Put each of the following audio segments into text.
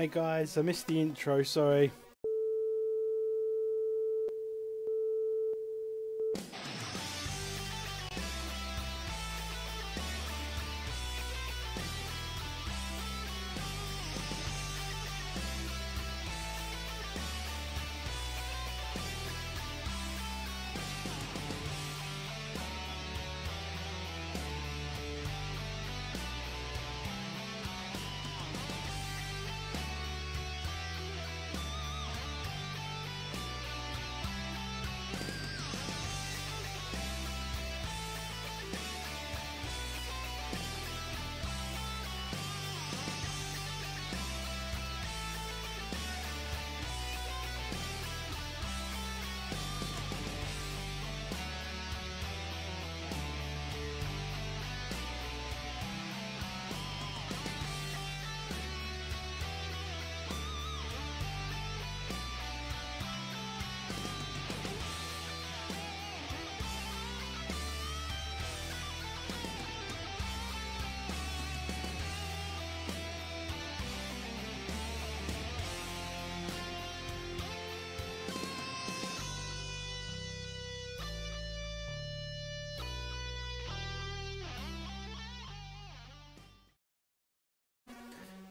Hey guys, I missed the intro, sorry.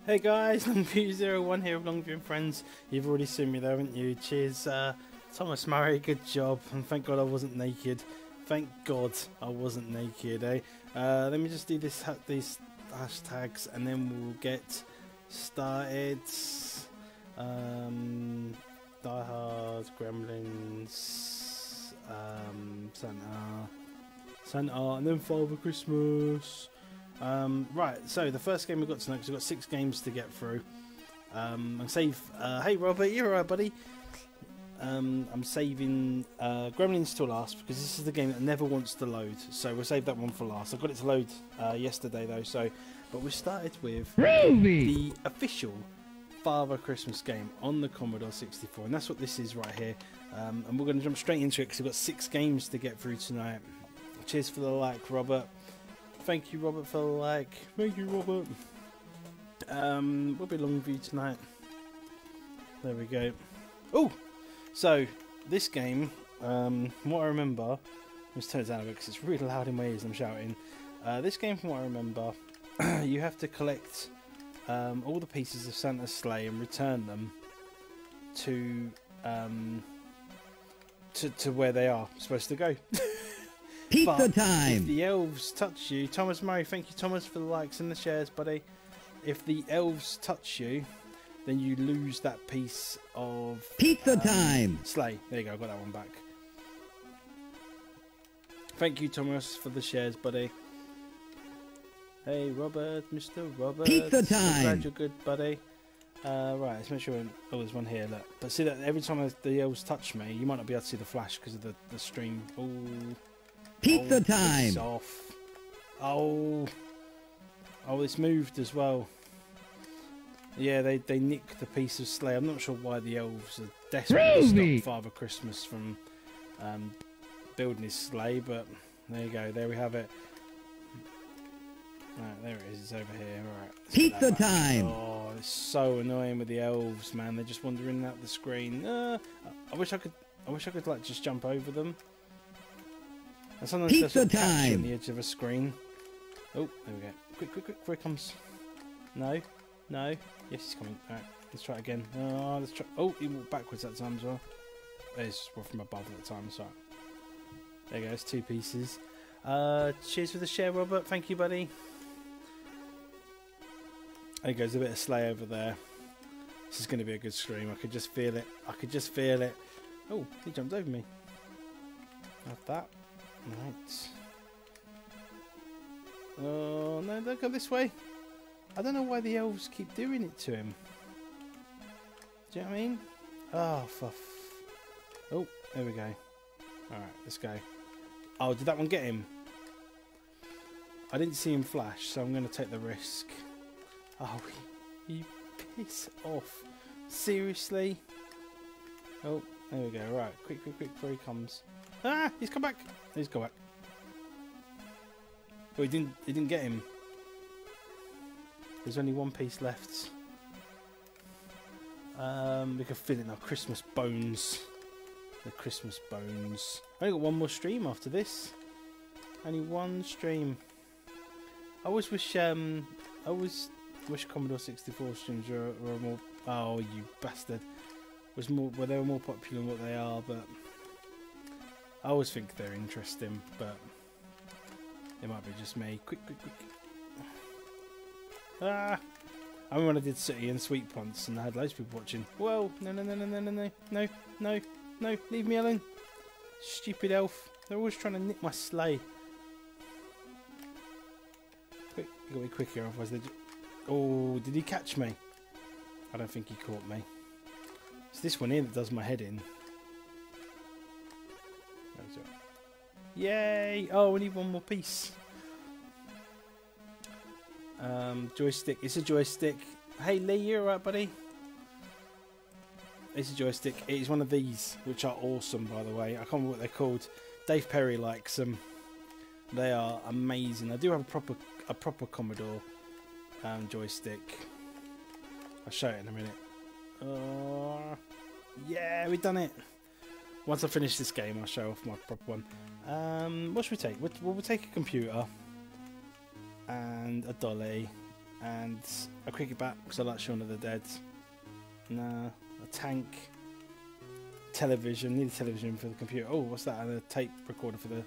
Hey guys, Longview01 here with Longview and Friends. You've already seen me there, haven't you? Cheers, uh, Thomas Murray, good job. And thank God I wasn't naked. Thank God I wasn't naked, eh? Uh, let me just do this ha these hashtags and then we'll get started. Um, Die Hard, Gremlins, um, Santa, Santa, and then Father Christmas. Um, right, so the first game we've got tonight, because we've got six games to get through. Um, I'm save. Uh, hey, Robert, you're alright, buddy. Um, I'm saving uh, Gremlins till last because this is the game that never wants to load. So we'll save that one for last. I got it to load uh, yesterday though. So, but we started with the official Father Christmas game on the Commodore 64, and that's what this is right here. Um, and we're going to jump straight into it because we've got six games to get through tonight. Cheers for the like, Robert. Thank you, Robert, for the like. Thank you, Robert. Um, we'll be long view tonight. There we go. Oh, so this game, um, from what I remember, let's turn it down a bit because it's really loud in my ears. I'm shouting. Uh, this game, from what I remember, you have to collect um, all the pieces of Santa's sleigh and return them to um, to to where they are supposed to go. Pizza But time! If the elves touch you, Thomas Murray, thank you, Thomas, for the likes and the shares, buddy. If the elves touch you, then you lose that piece of Pizza um, time! sleigh. There you go, I got that one back. Thank you, Thomas, for the shares, buddy. Hey, Robert, Mr. Robert. Pizza time! glad you're good, buddy. Uh, right, let's make sure. Oh, there's one here. Look, but see that every time the elves touch me, you might not be able to see the flash because of the the stream. Ooh. Pizza Oh, time! off. Oh. Oh, it's moved as well. Yeah, they, they nicked the piece of sleigh. I'm not sure why the elves are desperate to stop Father Christmas from um, building his sleigh, but there you go. There we have it. Right, there it is. It's over here. All right. Pizza time. Oh, it's so annoying with the elves, man. They're just wandering out the screen. Uh, I wish I could. I wish I could like just jump over them. And sometimes Pizza of on the edge of a screen. Oh, there we go. Quick, quick, quick! Before he comes. No, no. Yes, he's coming. All right, let's try it again. Oh, let's try. Oh, he walked backwards that time as well. It's well, from above at the time. Sorry. There goes two pieces. Uh, cheers for the share, Robert. Thank you, buddy. There goes a bit of sleigh over there. This is going to be a good stream. I could just feel it. I could just feel it. Oh, he jumped over me. Like that. Right. Oh, no, don't go this way. I don't know why the elves keep doing it to him. Do you know what I mean? Oh, Oh, there we go. Alright, let's go. Oh, did that one get him? I didn't see him flash, so I'm going to take the risk. Oh, you piss off. Seriously? Oh, there we go. Right, quick, quick, quick before he comes. Ah, he's come back. He's come back. Oh, he didn't. He didn't get him. There's only one piece left. Um, we can fill in our Christmas bones. The Christmas bones. I only got one more stream after this. Only one stream. I always wish. Um, I always wish Commodore 64 streams were, were more. Oh, you bastard! Was more. Well, they were more popular than what they are, but I always think they're interesting, but it might be just me. Quick, quick, quick! Ah! I remember when I did City and Sweet Punts, and I had loads of people watching. Whoa! No, no, no, no, no, no, no, no, no, no! Leave me alone! Stupid elf! They're always trying to nick my sleigh. Quick, gotta be quick here, otherwise they. Oh, did he catch me? I don't think he caught me. It's this one here that does my head in. Yay! Oh, we need one more piece. Um, joystick. It's a joystick. Hey Lee, you alright, buddy? It's a joystick. It is one of these, which are awesome, by the way. I can't remember what they're called. Dave Perry likes them. They are amazing. I do have a proper a proper Commodore um, joystick. I'll show it in a minute. Uh, yeah, we've done it. Once I finish this game, I'll show off my proper one. Um, what should we take? We'll, we'll take a computer and a dolly and a cricket bat because I like Shaun of the Dead. Nah, a tank, television. Need a television for the computer. Oh, what's that? And a tape recorder for the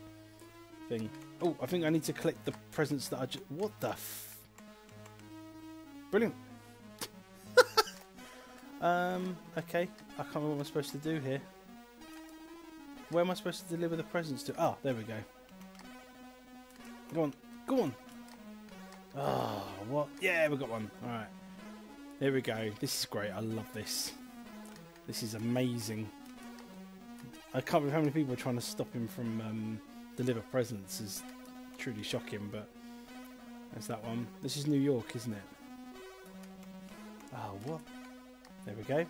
thing. Oh, I think I need to collect the presents that I. just. what the? Brilliant. um. Okay. I can't remember what I'm supposed to do here. Where am I supposed to deliver the presents to? Ah, there we go. Go on. Go on. Oh, what? Yeah, we got one. All right. There we go. This is great. I love this. This is amazing. I can't believe how many people are trying to stop him from um, deliver presents. is truly shocking. But there's that one. This is New York, isn't it? Oh, what? There we go.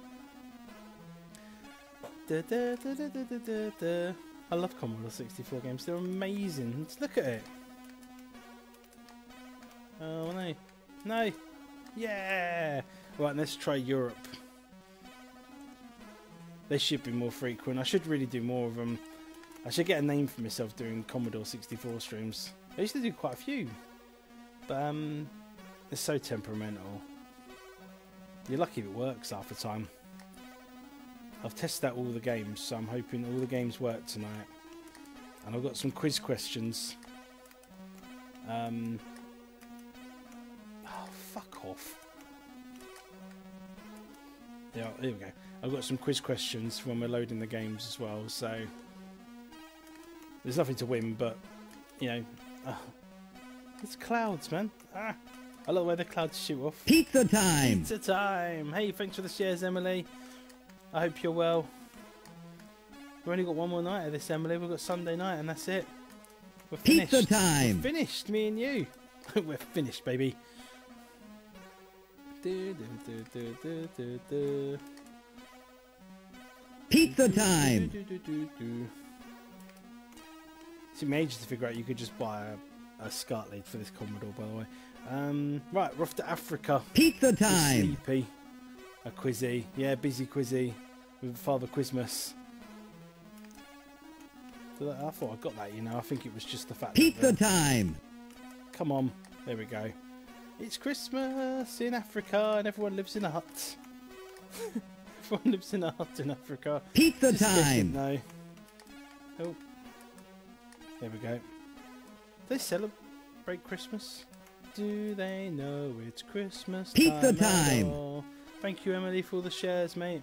I love Commodore 64 games. They're amazing. Just look at it. Oh no. No. Yeah. Right, let's try Europe. They should be more frequent. I should really do more of them. I should get a name for myself doing Commodore 64 streams. I used to do quite a few. But um it's so temperamental. You're lucky if it works half the time. I've tested out all the games, so I'm hoping all the games work tonight. And I've got some quiz questions. Um, oh, fuck off. Yeah, here we go. I've got some quiz questions when we're loading the games as well, so there's nothing to win, but you know, uh, it's clouds, man. Ah, I love the way the clouds shoot off. Pizza time. Pizza time! Hey, thanks for the shares, Emily. I hope you're well. We've only got one more night of this, Emily. We've got Sunday night, and that's it. We're finished. Pizza time. We're finished, me and you. We're finished, baby. Do, do, do, do, do, do, do. Pizza time. took me ages to figure out you could just buy a, a SCART lead for this Commodore, by the way. Um, right, we're off to Africa. Pizza time. Sleepy. A Quizzy. Yeah, busy Quizzy with Father Quizmas. Did I, thought I got that, you know. I think it was just the fact that Pizza the- time. Come on. There we go. It's Christmas in Africa and everyone lives in a hut. everyone lives in a hut in Africa. Pizza Just time. No. Oh. There we go. They celebrate Christmas? Do they know it's Christmas Pizza time? time. Thank you, Emily, for all the shares, mate.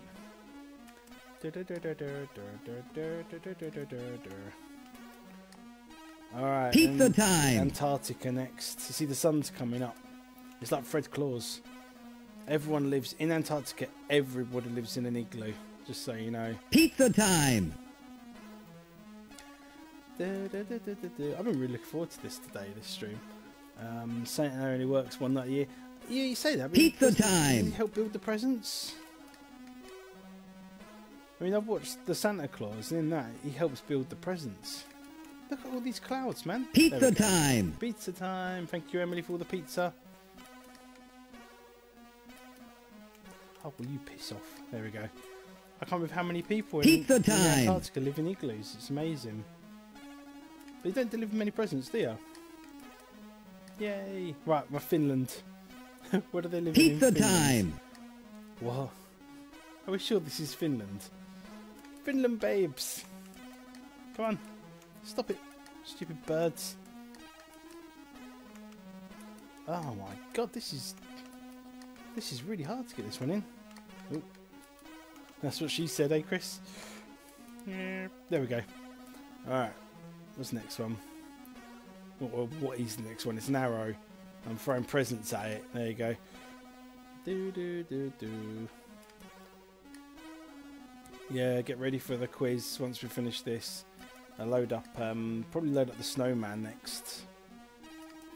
Alright. Pizza time. Antarctica next. You see, the sun's coming up. It's like Fred Claus. Everyone lives in Antarctica. Everybody lives in an igloo. Just so you know. Pizza time. I've been really looking forward to this today, this stream. Um, Santa only works one night a year. Yeah, you say that. Pizza does he- does time. he help build the presents? I mean, I've watched the Santa Claus, and in that, he helps build the presents. Look at all these clouds, man. Pizza time. Pizza time. Thank you, Emily, for the pizza. Oh, will you piss off? There we go. I can't believe how many people in, Pizza in time. Antarctica live in igloos. It's amazing. But you don't deliver many presents, do you? Yay! Right, we're Finland. what do they live in? Pizza in Finland? time. What? Are we sure this is Finland? Finland babes! Come on, stop it, stupid birds. Oh my god, this is. This is really hard to get this one in. Oh. That's what she said, eh, Chris? Yeah. There we go. Alright, what's the next one? What, what- what is the next one? It's an arrow. I'm throwing presents at it. There you go. Do do do do. Yeah, get ready for the quiz once we finish this. I load up, um, probably load up the snowman next.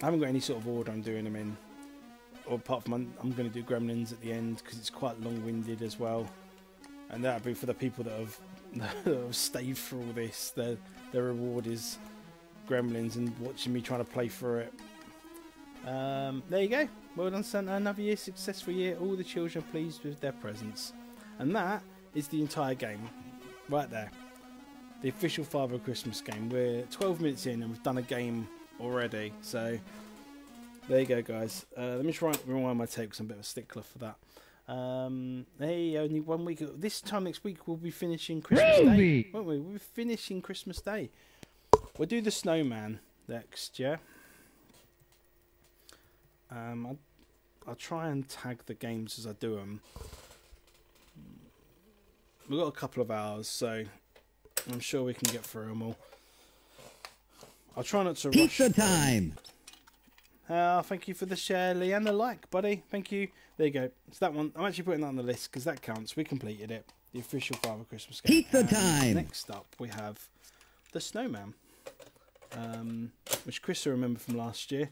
I haven't got any sort of order I'm doing them in. Or apart from I'm, I'm going to do Gremlins at the end because it's quite long-winded as well. And that'll be for the people that have, that have stayed for all this. Their their reward is Gremlins and watching me trying to play through it. Um, there you go. Well done, Santa. Another year, successful year. All the children are pleased with their presents. And that is the entire game. Right there. The official Father Christmas game. We're 12 minutes in and we've done a game already. So there you go, guys. Uh, let me try rewind my tape because I'm a bit of a stickler for that. Um, hey, only one week. This time next week we'll be finishing Christmas Day, won't we? We'll be finishing Christmas Day. We'll do the snowman next, yeah. Um, I'll, I'll try and tag the games as I do them. We've got a couple of hours, so I'm sure we can get through them all. I'll try not to rush. Pizza 'em. time. Ah, thank you for the share, Lee, and the like, buddy. Thank you. There you go. It's that one. I'm actually putting that on the list because that counts. We completed it. The official Father Christmas game. Pizza And time. Next up, we have the Snowman, um, which Chris will remember from last year.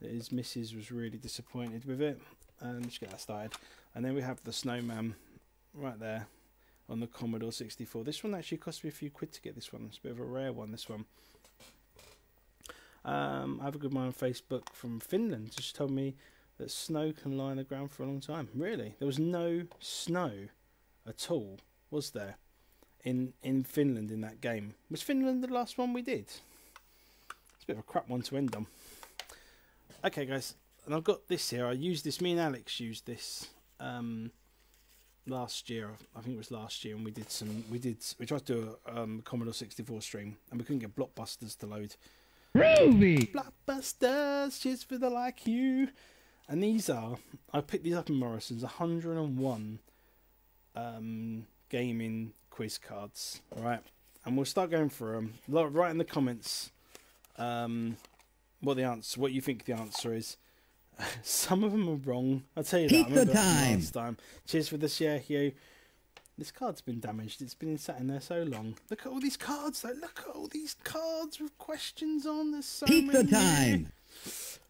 His missus was really disappointed with it. Um, let's get that started. And then we have the Snowman right there on the Commodore 64. This one actually cost me a few quid to get this one. It's a bit of a rare one, this one. Um, I have a good man on Facebook from Finland. Just told me that snow can lie on the ground for a long time. Really, there was no snow at all, was there? In in Finland in that game. Was Finland the last one we did? It's a bit of a crap one to end on. Okay, guys, and I've got this here. I used this. Me and Alex used this um, last year. I think it was last year, and we did some. We did. We tried to do a um, Commodore 64 stream, and we couldn't get blockbusters to load. Groovy. Blockbusters, cheers for the like you. And these are, I picked these up in Morrison's, 101 um, gaming quiz cards, all right And we'll start going through them. Write in the comments um, what the answer, what you think the answer is. Some of them are wrong. I'll tell you that. Pizza remember that from time. Last time. Cheers for the share, Hugh. This card's been damaged. It's been sat in there so long. Look at all these cards, though. Look at all these cards with questions on. There's so Pizza many. time.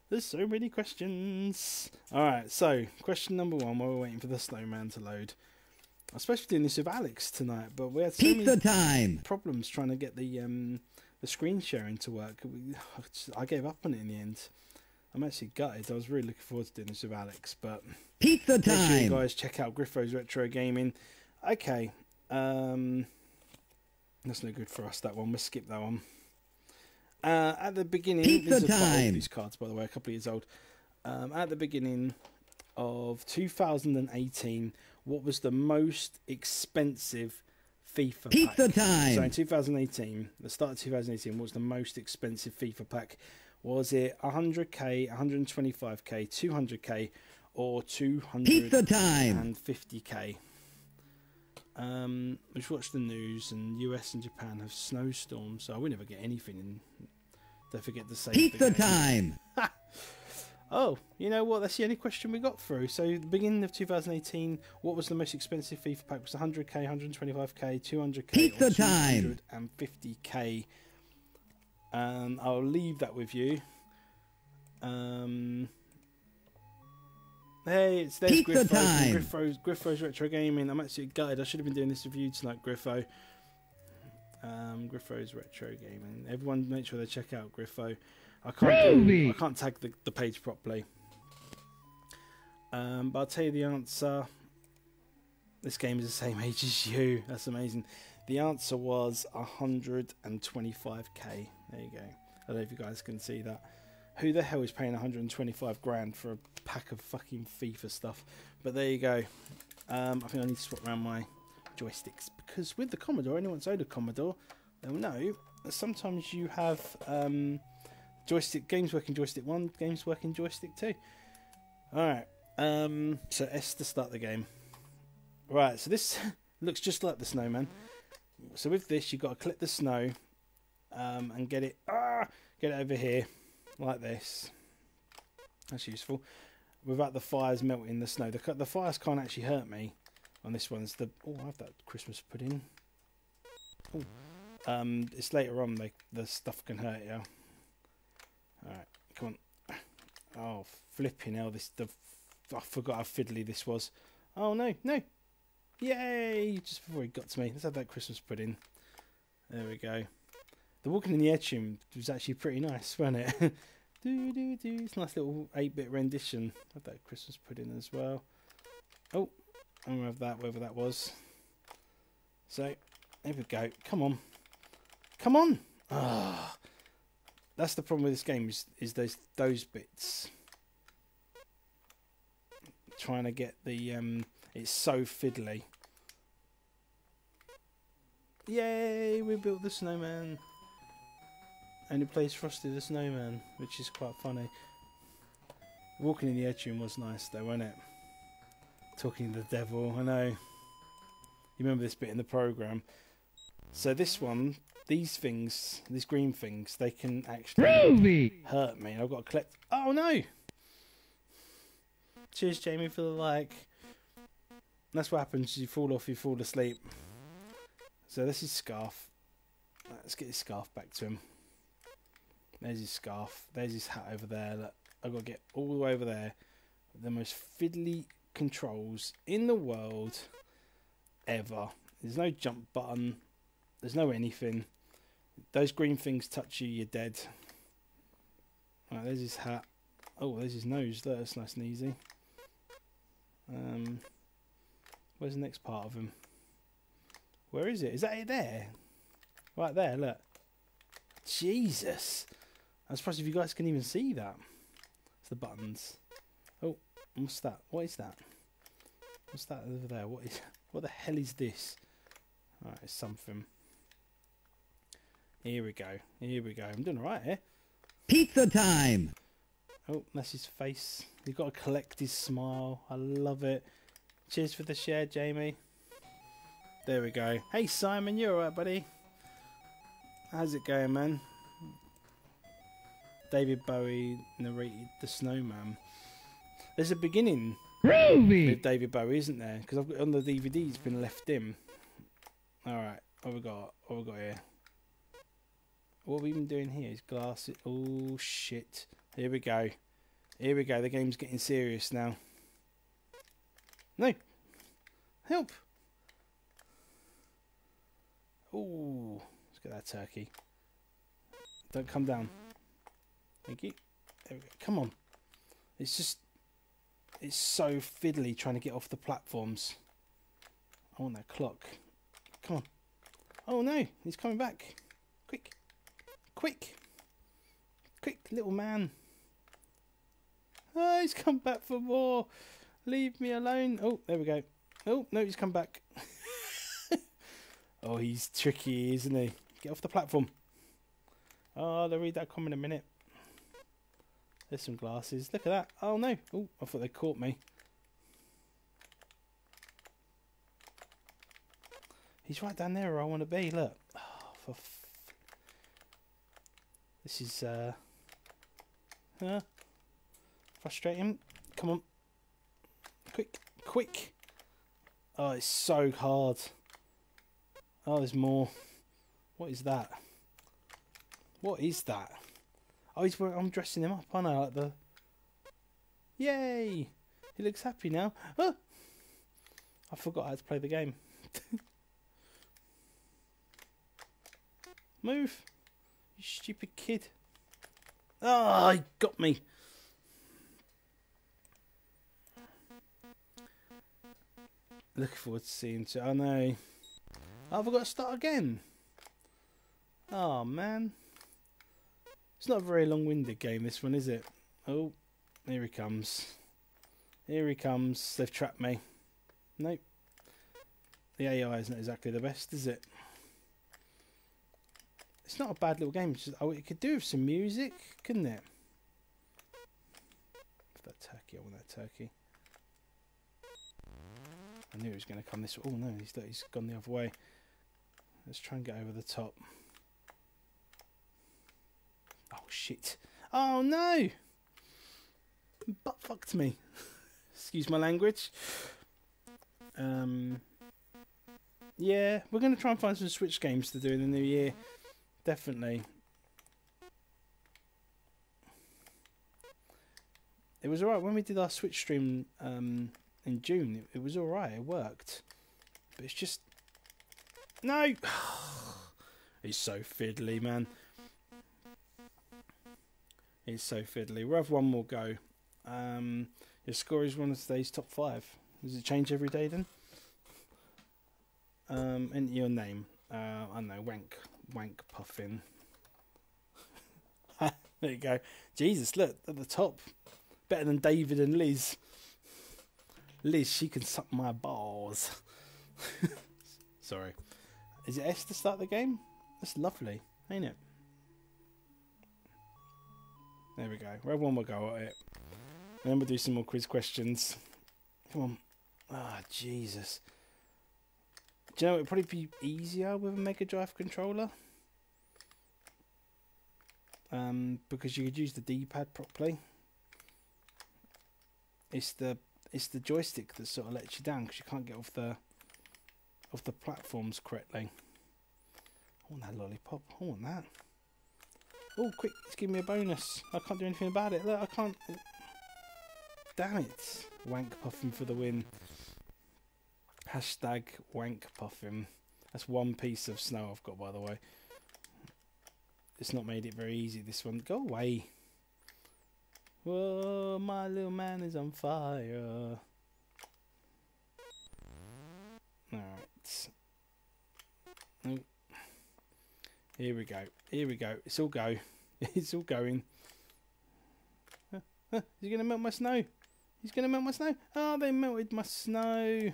There's so many questions. All right, so question number one. While we're waiting for the snowman to load, I was supposed to be doing this with Alex tonight, but we had so Pizza many time. problems trying to get the um the screen sharing to work. I gave up on it in the end. I'm actually gutted. I was really looking forward to doing this with Alex, but Pizza make sure you time. guys check out Griffo's Retro Gaming. Okay, um, that's no good for us. That one. We'll skip that one. Uh, at the beginning, Pizza these are old, time. these cards, by the way, a couple of years old. Um, at the beginning of 2018, what was the most expensive FIFA Pizza pack? time. So in 2018, the start of 2018, what was the most expensive FIFA pack? Was it 100k, 125k, 200k, or 200? Pizza time. and 50k. Um, we've watched the news, and US and Japan have snowstorms, so we never get anything. In don't forget to save the Pizza time. Oh, you know what? That's the only question we got through. So, the beginning of 2018, what was the most expensive FIFA pack? Was 100k, 125k, 200k, Pizza time. 250k? Um, I'll leave that with you. Um, hey, it's there's Pizza Griffo time. Griffo's, Griffo's Retro Gaming. I'm actually gutted. I should have been doing this review tonight, Griffo. Um, Griffo's Retro Gaming. Everyone, make sure they check out Griffo. I can't do, I can't tag the, the page properly. Um, but I'll tell you the answer. This game is the same age as you. That's amazing. The answer was 125k. There you go. I don't know if you guys can see that. Who the hell is paying 125 grand for a pack of fucking FIFA stuff? But there you go. Um, I think I need to swap around my joysticks because with the Commodore, anyone's owned a Commodore, they'll know that sometimes you have um, joystick games working joystick one, games working joystick two. All right. Um, so S to start the game. Right. So this looks just like the snowman. So with this, you've got to clip the snow um, and get it ah, get it over here like this. That's useful. Without the fires melting the snow. The, the fires can't actually hurt me on this one. It's the oh, I have that Christmas pudding. Oh, um, it's later on. They the stuff can hurt you. All right, come on. Oh, flipping hell! This the I forgot how fiddly this was. Oh no, no! Yay! Just before he got to me. Let's have that Christmas pudding. There we go. The walking in the tune was actually pretty nice, wasn't it? do do do. It's a nice little eight-bit rendition of that Christmas pudding as well. Oh, I'm gonna have that, whatever that was. So, there we go. Come on, come on. Ah, that's the problem with this game is is those those bits. Trying to get the um, it's so fiddly. Yay! We built the snowman. And it plays Frosty the Snowman, which is quite funny. Walking in the Edgeroom was nice though, wasn't it? Talking to the devil, I know. You remember this bit in the program. So this one, these things, these green things, they can actually Groovy. hurt me. I've got to collect. Oh no! Cheers, Jamie, for the like. That's what happens. You fall off, you fall asleep. So this is scarf. Let's get his scarf back to him. There's his scarf. There's his hat over there. Look, I've got to get all the way over there. The most fiddly controls in the world ever. There's no jump button. There's no anything. Those green things touch you, you're dead. Right, there's his hat. Oh, there's his nose. That's nice and easy. Um, where's the next part of him? Where is it? Is that it there? Right there, look. Jesus. I'm surprised if you guys can even see that. It's the buttons. Oh, what's that? What is that? What's that over there? What is? What the hell is this? Alright, it's something. Here we go. Here we go. I'm doing alright here. Pizza time. Oh, that's his face. You've got to collect his smile. I love it. Cheers for the share, Jamie. There we go. Hey, Simon, you alright, buddy? How's it going, man? David Bowie narrated The Snowman. There's a beginning Groovy. with David Bowie, isn't there? Because I've got on the DVD, it's been left in. Alright, what we got? What we got here? What we've been doing here? Is glasses? Oh shit! Here we go. Here we go. The game's getting serious now. No, help! Oh, let's get that turkey. Don't come down. Thank you. Come on. It's just. It's so fiddly trying to get off the platforms. I want that clock. Come on. Oh no, he's coming back. Quick. Quick. Little man. Oh, he's come back for more. Leave me alone. Oh, there we go. Oh, no, he's come back. oh, he's tricky, isn't he? Get off the platform. Oh, they'll read that comment in a minute. There's some glasses. Look at that. Oh, no. Oh, I thought they caught me. He's right down there where I want to be. Look. Oh, for this is uh, uh frustrating. Come on, quick, quick. Oh, it's so hard. Oh, there's more. What is that? What is that? Oh, he's I'm dressing him up, aren't I? Like the. Yay! He looks happy now. Oh! I forgot how to play the game. Move, you stupid kid. Ah, oh, he got me. Looking forward to seeing. I oh, know. I've got to start again. Oh man. It's not a very long-winded game, this one, is it? Oh, here he comes. Here he comes. They've trapped me. Nope. The AI isn't exactly the best, is it? It's not a bad little game. Just, oh, it could do with some music, couldn't it? For that turkey, I want that turkey. I knew he was going to come this way. Oh no, he's, he's gone the other way. Let's try and get over the top. Oh shit. Oh no! Butt fucked me. Excuse my language. Um, yeah, we're going to try and find some Switch games to do in the new year. Definitely. It was alright when we did our Switch stream um, in June. It, it was alright. It worked. But it's just... No! He's so fiddly, man. He's so fiddly. We'll have one more go. Um, your score is one of today's top five. Does it change every day then? Um, and your name. Uh, I don't know, Wank wank puffin. there you go. Jesus, look at the top. Better than David and Liz. Liz, she can suck my balls. Sorry. Is it S to start the game? That's lovely, ain't it? There we go. We'll have one more go at it. And then we'll do some more quiz questions. Come on. Ah, oh, Jesus. Do you know, it'd probably be easier with a Mega Drive controller. Um, because you could use the D-pad properly. It's the it's the joystick that sort of lets you down because you can't get off the off the platforms correctly. I want that lollipop. I want that. Oh, quick! It's giving me a bonus. I can't do anything about it. Look, I can't. Damn it! Wank puffing for the win. Hashtag wank puffing. That's one piece of snow I've got, by the way. It's not made it very easy, this one. Go away. Whoa, my little man is on fire. Alright. Here we go. Here we go. It's all go. it's all going. Huh, he's going to melt my snow. He's going to melt my snow. Oh, they melted my snow.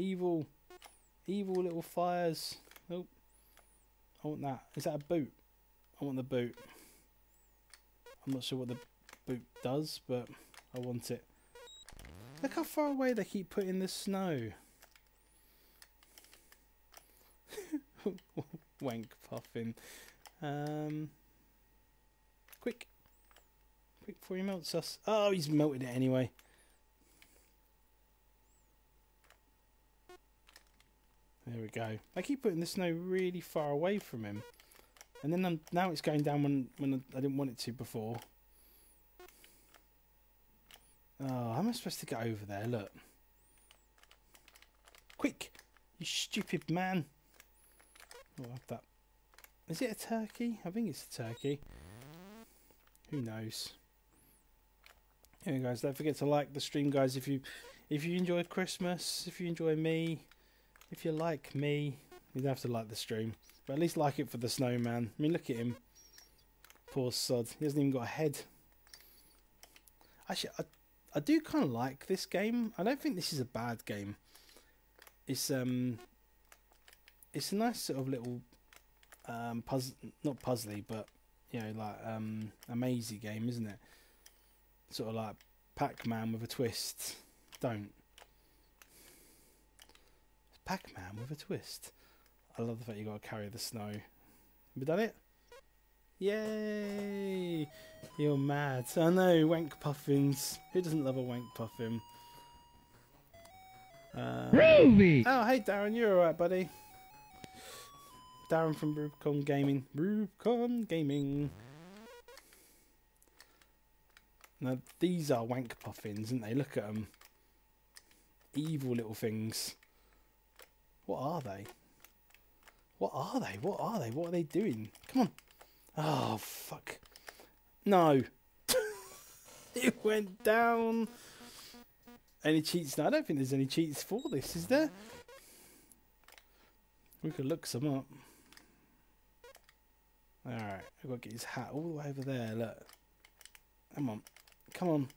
Evil. Evil little fires. Oh. I want that. Is that a boot? I want the boot. I'm not sure what the boot does, but I want it. Look how far away they keep putting the snow. Wank puffing. Um, quick. Quick before he melts us. Oh, he's melted it anyway. There we go. I keep putting the snow really far away from him. And then I'm, now it's going down when, when I didn't want it to before. Oh, how am I supposed to get over there? Look. Quick! You stupid man! Oh, that. Is it a turkey? I think it's a turkey. Who knows? Anyway, guys, don't forget to like the stream, guys. If you if you enjoyed Christmas, if you enjoy me, if you like me, you don't have to like the stream, but at least like it for the snowman. I mean, look at him, poor sod. He hasn't even got a head. Actually, I I do kind of like this game. I don't think this is a bad game. It's um, it's a nice sort of little um puzzle, not puzzly, but you know, like um, a mazy game, isn't it? Sort of like Pac-Man with a twist. Don't. Pac-Man with a twist. I love the fact you got to carry the snow. Have we done it? Yay! You're mad. I know, wank puffins. Who doesn't love a wank puffin? Uh, Groovy. oh, hey Darren, you're alright, buddy. Darren from Rubicon Gaming. Rubicon Gaming. Now, these are wank puffins, aren't they? Look at them. Evil little things. What are they? What are they? What are they? What are they doing? Come on. Oh, fuck. No. it went down. Any cheats? No, I don't think there's any cheats for this, is there? We could look some up. Alright, I've got to get his hat all the way over there, look. Come on. Come on.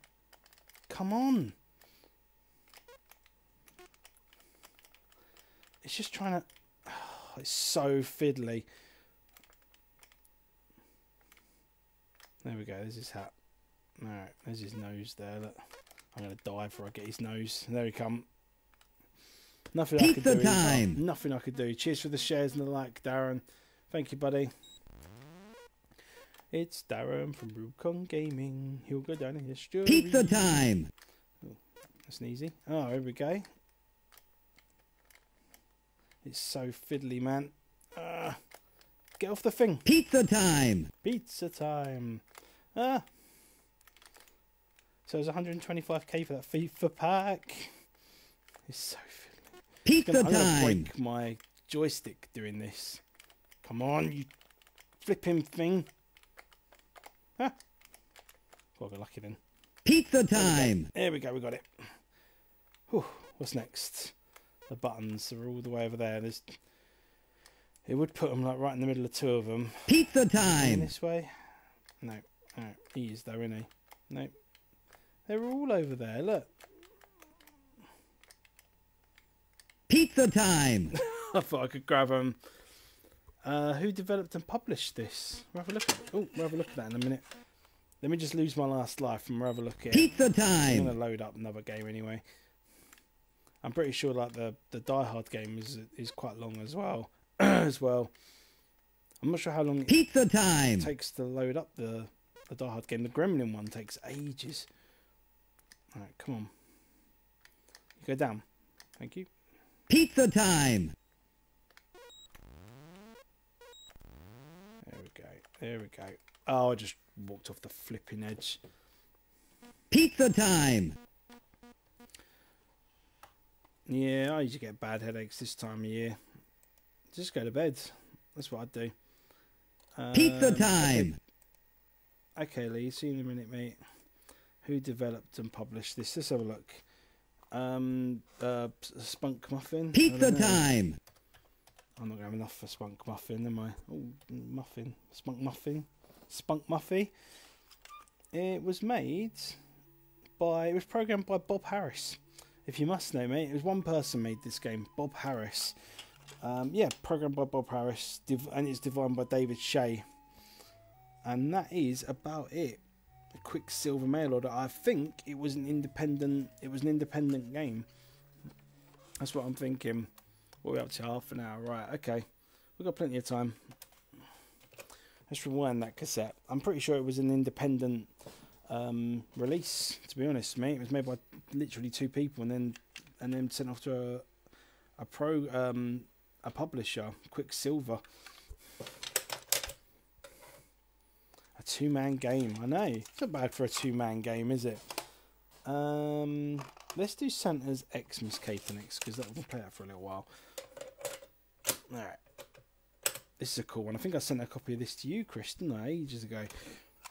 Come on. It's just trying to... Oh, it's so fiddly. There we go, there's his hat. Alright, there's his nose there, look. I'm going to die before I get his nose. There he come. Nothing I could do. time. Nothing I could do. Cheers for the shares and the like, Darren. Thank you, buddy. It's Darren from Rubicon Gaming. He'll go down in history. Pizza time. That's an easy. Oh, here we go. It's so fiddly, man. Ah, get off the thing. Pizza time. Pizza time. Ah. So it's 125k for that FIFA pack. It's so fiddly. Pizza I'm gonna time. break my joystick doing this. Come on, you flipping thing. Huh? Well, I got lucky then. Pizza time. There we go, we got it. Whew, what's next? The buttons are all the way over there. There's. It would put them like right in the middle of two of them. Pizza time. this way? No. Oh, he is though, isn't he? No. They're all over there. Look. Pizza time. I thought I could grab them. Uh, who developed and published this? We'll have a look at. Oh, we'll have a look at that in a minute. Let me just lose my last life and we'll have a look at it. Pizza time! I'm gonna load up another game anyway. I'm pretty sure like the the Die Hard game is is quite long as well. as well. I'm not sure how long Pizza time. takes to load up the the Die Hard game. The Gremlin one takes ages. All right, come on. You go down. Thank you. Pizza time. There we go. There we go. Oh, I just walked off the flipping edge. Pizza time. Yeah, I usually get bad headaches this time of year. Just go to bed. That's what I'd do. Pizza Um, time. Okay, Lee, see you in a minute, mate. Who developed and published this? Let's have a look. Um, uh, Spunk Muffin. Pizza time. I'm not going to have enough for Spunk Muffin, am I? Oh, Muffin. Spunk Muffin. Spunk Muffy. It was made by, it was programmed by Bob Harris. If you must know, mate, it was one person made this game, Bob Harris. Um, yeah, programmed by Bob Harris, and it's designed by David Shea. And that is about it. A Quicksilva mail order. I think it was an independent. It was an independent game. That's what I'm thinking. We're we up to? Half an hour, right? Okay, we've got plenty of time. Let's rewind that cassette. I'm pretty sure it was an independent um, release. To be honest, mate, it was made by literally two people, and then and then sent off to a a pro um, a publisher, Quicksilva. A two man game. I know it's not bad for a two man game, is it? Um, let's do Santa's Xmas Caper next because that we'll play that for a little while. All right. this is a cool one. I think I sent a copy of this to you, Chris, didn't I, ages ago?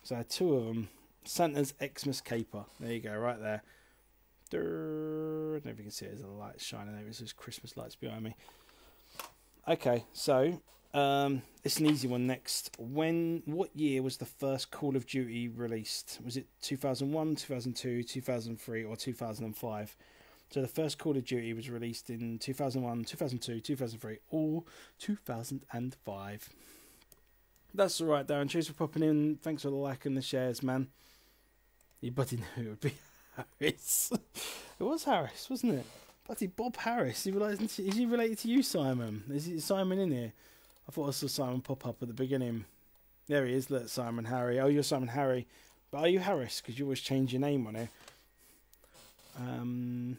So I had two of them. Santa's Xmas Caper. There you go, right there. I don't know if you can see it. There's a light shining there. Just Christmas lights behind me. Okay, so um, it's an easy one next. When, what year was the first Call of Duty released? Was it 2001, 2002, 2003, or 2005? So the first Call of Duty was released in 2001, 2002, 2003, or 2005. That's all right, Darren. Cheers for popping in. Thanks for the like and the shares, man. You buddy knew it would be Harris. it was Harris, wasn't it? Buddy Bob Harris. Is he related to you, Simon? Is Simon in here? I thought I saw Simon pop up at the beginning. There he is. Look, Simon Harry. Oh, you're Simon Harry. But are you Harris? Because you always change your name on it. Um.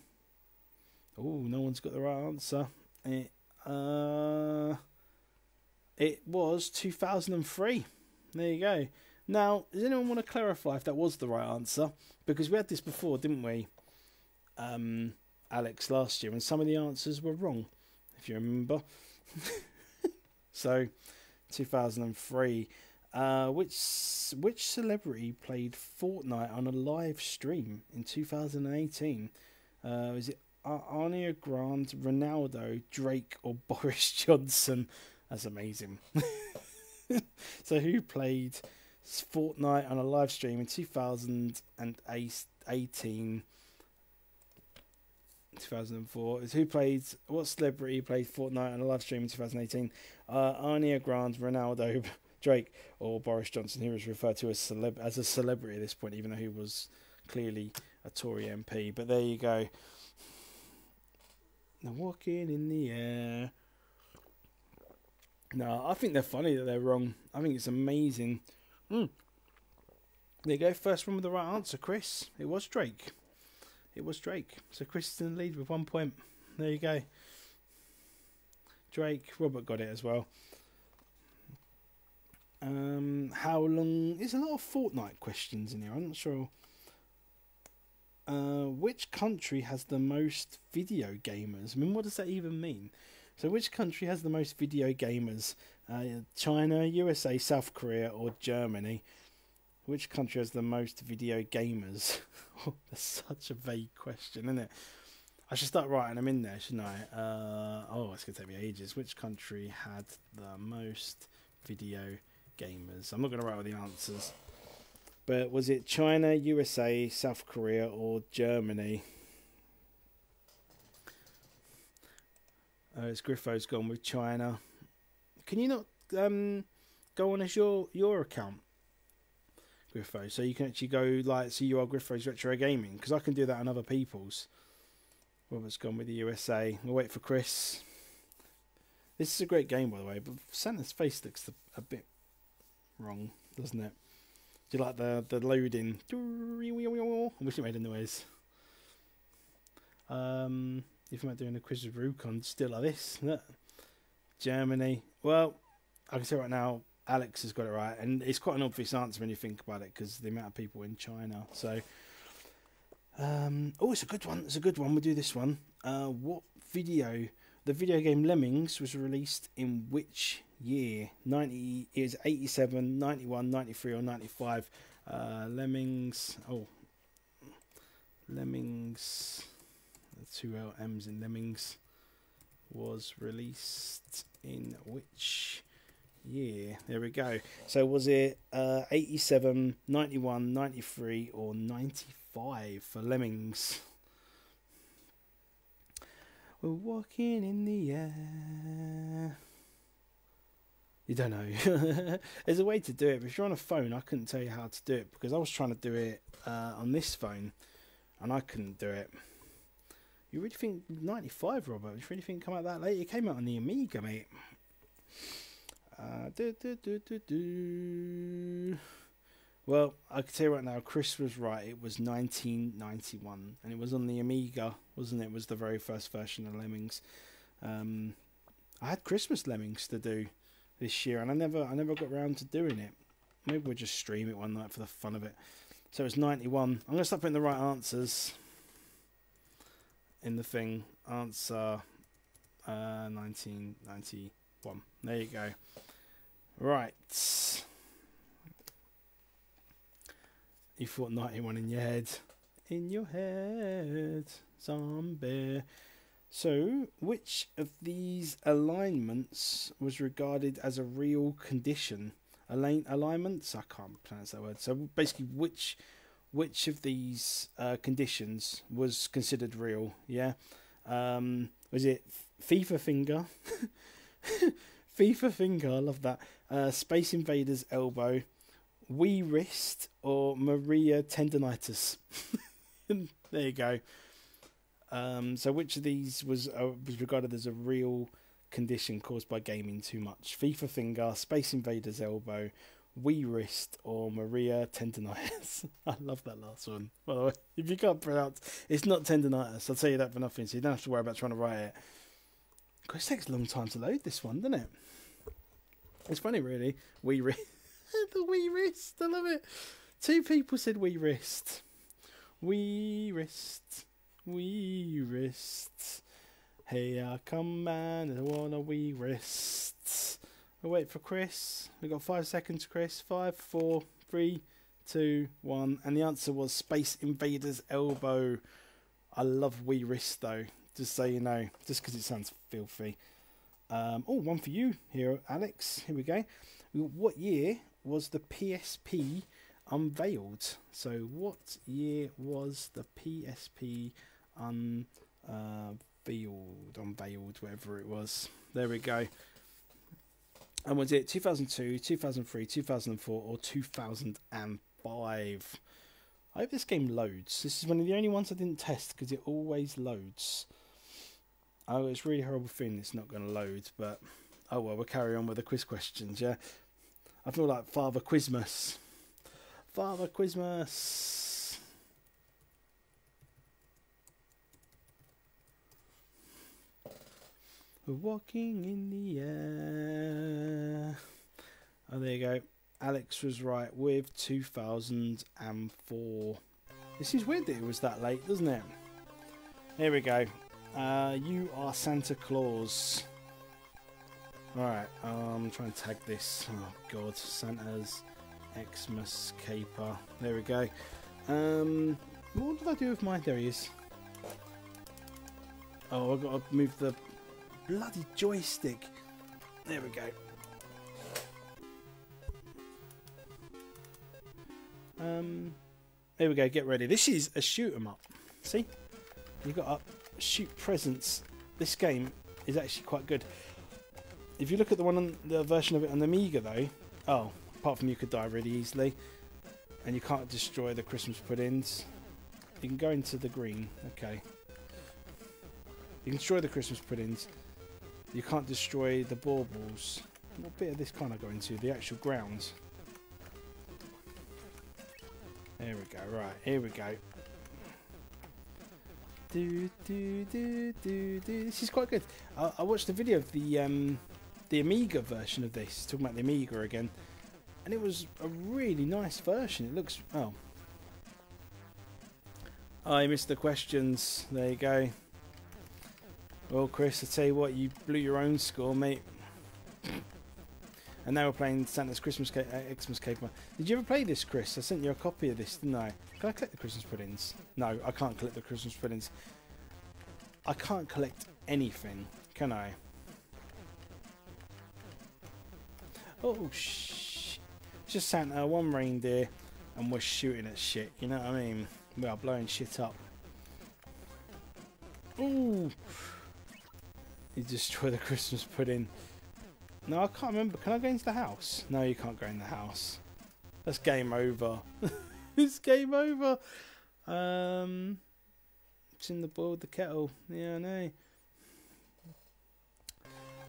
Oh, no one's got the right answer. It, uh, it was 2003. There you go. Now, does anyone want to clarify if that was the right answer? Because we had this before, didn't we? Um, Alex last year, and some of the answers were wrong, if you remember. so, 2003. Uh, which which celebrity played Fortnite on a live stream in 2018? Uh, is it Ariana Grande, Ronaldo, Drake, or Boris Johnson? That's amazing. so, who played Fortnite on a live stream in 2018? 2004 is who played what celebrity played Fortnite on a live stream in 2018? Uh, Ariana Grande, Ronaldo, Drake, or Boris Johnson, who was referred to as celeb as a celebrity at this point, even though he was clearly a Tory MP. But there you go. They're walking in the air. No, I think they're funny that they're wrong. I think it's amazing. Mm. There you go. First one with the right answer, Chris. It was Drake. It was Drake. So Chris is in the lead with one point. There you go. Drake. Robert got it as well. Um, how long? There's a lot of Fortnite questions in here. I'm not sure. Uh, which country has the most video gamers? I mean, what does that even mean? So, which country has the most video gamers? Uh, China, USA, South Korea, or Germany? Which country has the most video gamers? That's such a vague question, isn't it? I should start writing them in there, shouldn't I? Uh, oh, it's going to take me ages. Which country had the most video gamers? I'm not going to write all the answers. But was it China, USA, South Korea, or Germany? Uh, it's Griffo's gone with China. Can you not um, go on as your your account, Griffo? So you can actually go like, so you are Griffo's Retro Gaming because I can do that on other people's. Robert's gone with the USA. We'll wait for Chris. This is a great game, by the way, but Santa's face looks a, bit wrong, doesn't it? Do you like the the loading? I wish it made a noise. Um, if I'm not doing a quiz with Rukon, still like this. Look. Germany. Well, I can say right now, Alex has got it right, and it's quite an obvious answer when you think about it because the amount of people in China. So, um, oh, it's a good one. It's a good one. We'll do this one. Uh, what video? The video game Lemmings was released in which year 90 is 87 91 93 or 95 uh, lemmings oh lemmings two L M's in lemmings was released in which year there we go so was it uh, 87 91 93 or 95 for lemmings we're walking in the air you don't know. There's a way to do it, but if you're on a phone, I couldn't tell you how to do it because I was trying to do it uh, on this phone, and I couldn't do it. You really think 95, Robert? You really think come out that late? It came out on the Amiga, mate. Uh, do, do, do. Well, I can tell you right now, Chris was right. It was 1991, and it was on the Amiga, wasn't it? It was the very first version of Lemmings. Um, I had Christmas Lemmings to do this year, and I never I never got around to doing it. Maybe we'll just stream it one night for the fun of it. So it's 91. I'm gonna start putting the right answers in the thing. Answer uh, 1991. There you go. Right. You thought 91 in your head. In your head, zombie. So, which of these alignments was regarded as a real condition? Align alignments? I can't pronounce that word. So basically, which which of these uh, conditions was considered real? Yeah, um, was it FIFA finger, FIFA finger? I love that. Uh, Space Invaders elbow, Wii wrist, or Maria tendonitis? there you go. Um, so, which of these was uh, was regarded as a real condition caused by gaming too much? FIFA finger, Space Invaders elbow, Wii wrist, or Maria tendonitis? I love that last one. By the way, if you can't pronounce, it's not tendonitis. I'll tell you that for nothing. So you don't have to worry about trying to write it. Because it takes a long time to load this one, doesn't it? It's funny, really. Wii wrist, the Wii wrist. I love it. Two people said Wii wrist. Wii wrist. Wee wrists. Hey, I come man, I want a wee I wait for Chris. We've got five seconds, Chris. Five, four, three, two, one. And the answer was Space Invaders Elbow. I love wee wrist though, just so you know, just because it sounds filthy. Um, oh, one for you here, Alex. Here we go. What year was the PSP unveiled? So, what year was the PSP unveiled, unveiled, whatever it was. There we go. And was it 2002, 2003, 2004, or 2005? I hope this game loads. This is one of the only ones I didn't test because it always loads. Oh, it's really horrible thing it's not going to load, but oh well, we'll carry on with the quiz questions, yeah? I feel like Father Quizmas. Father Quizmas. We're walking in the air. Oh, there you go. Alex was right with 2004. This is weird that it was that late, doesn't it? Here we go. Uh, you are Santa Claus. Alright, I'm trying to tag this. Oh god, Santa's Xmas caper. There we go. Um, what did I do with mine? There he is. Oh, I've got to move the bloody joystick. There we go. Um, there we go. Get ready. This is a shoot 'em up. See, You've got up shoot presents. This game is actually quite good. If you look at the one on the version of it on the Amiga, though, oh, apart from you could die really easily, and you can't destroy the Christmas puddings. You can go into the green. Okay. You can destroy the Christmas puddings. You can't destroy the baubles. What bit of this can't I go into? The actual grounds. There we go. Right, here we go. Do do do do do. This is quite good. I, I watched a video of the um, the Amiga version of this, talking about the Amiga again, and it was a really nice version. It looks oh. I missed the questions. There you go. Well, Chris, I tell you what, you blew your own score, mate. and now we're playing Santa's Christmas Ca uh, Xmas Caper. Did you ever play this, Chris? I sent you a copy of this, didn't I? Can I collect the Christmas puddings? No, I can't collect the Christmas puddings. I can't collect anything, can I? Oh, shh. Just Santa, one reindeer, and we're shooting at shit, you know what I mean? We are blowing shit up. Ooh! You destroy the Christmas pudding. No, I can't remember. Can I go into the house? No, you can't go in the house. That's game over. it's game over. Um, it's in the boil the kettle. Yeah, I know.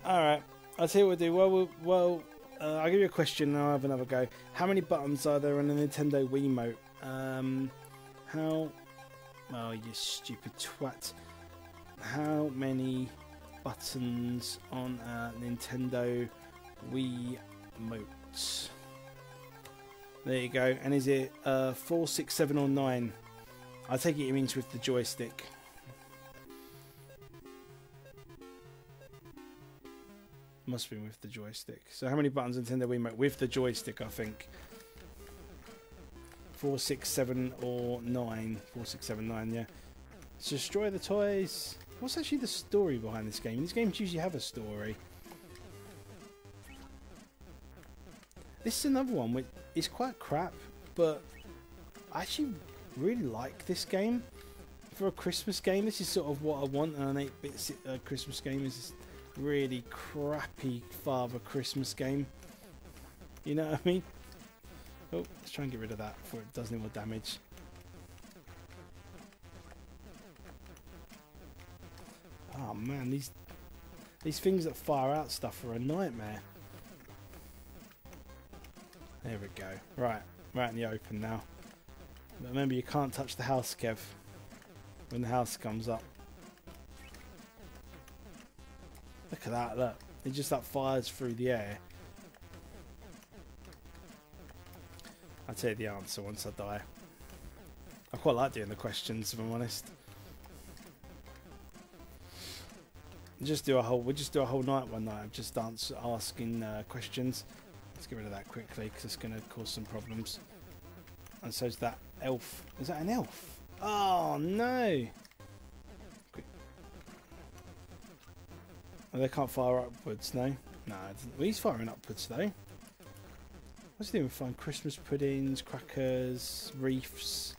Alright, I'll tell you what we'll do. Well, well, well uh, I'll give you a question and I'll have another go. How many buttons are there on the Nintendo Wiimote? Um, how... Oh, you stupid twat. How many buttons on a Nintendo Wii Mote. There you go. And is it uh, 4, 6, 7 or 9? I take it it means with the joystick. Must be with the joystick. So how many buttons Nintendo Wii Wiimote with the joystick? I think four, six, seven, or nine. Four, six, seven, nine. Yeah. destroy the toys. What's actually the story behind this game? These games usually have a story. This is another one which is quite crap, but I actually really like this game. For a Christmas game, this is sort of what I want an 8-bit uh, Christmas game. Is really crappy Father Christmas game. You know what I mean? Oh, let's try and get rid of that before it does any more damage. Oh man, these these things that fire out stuff are a nightmare. There we go. Right, right in the open now. But remember, you can't touch the house, Kev, when the house comes up. Look at that, look. It just like fires through the air. I'll tell you the answer once I die. I quite like doing the questions, if I'm honest. Just do a whole. We'll just do a whole night one night of just answer, asking uh, questions. Let's get rid of that quickly because it's going to cause some problems. And so is that elf. Is that an elf? Oh no! Oh, they can't fire upwards, no? No, well, he's firing upwards though. What's he doing? Find Christmas puddings, crackers, reefs,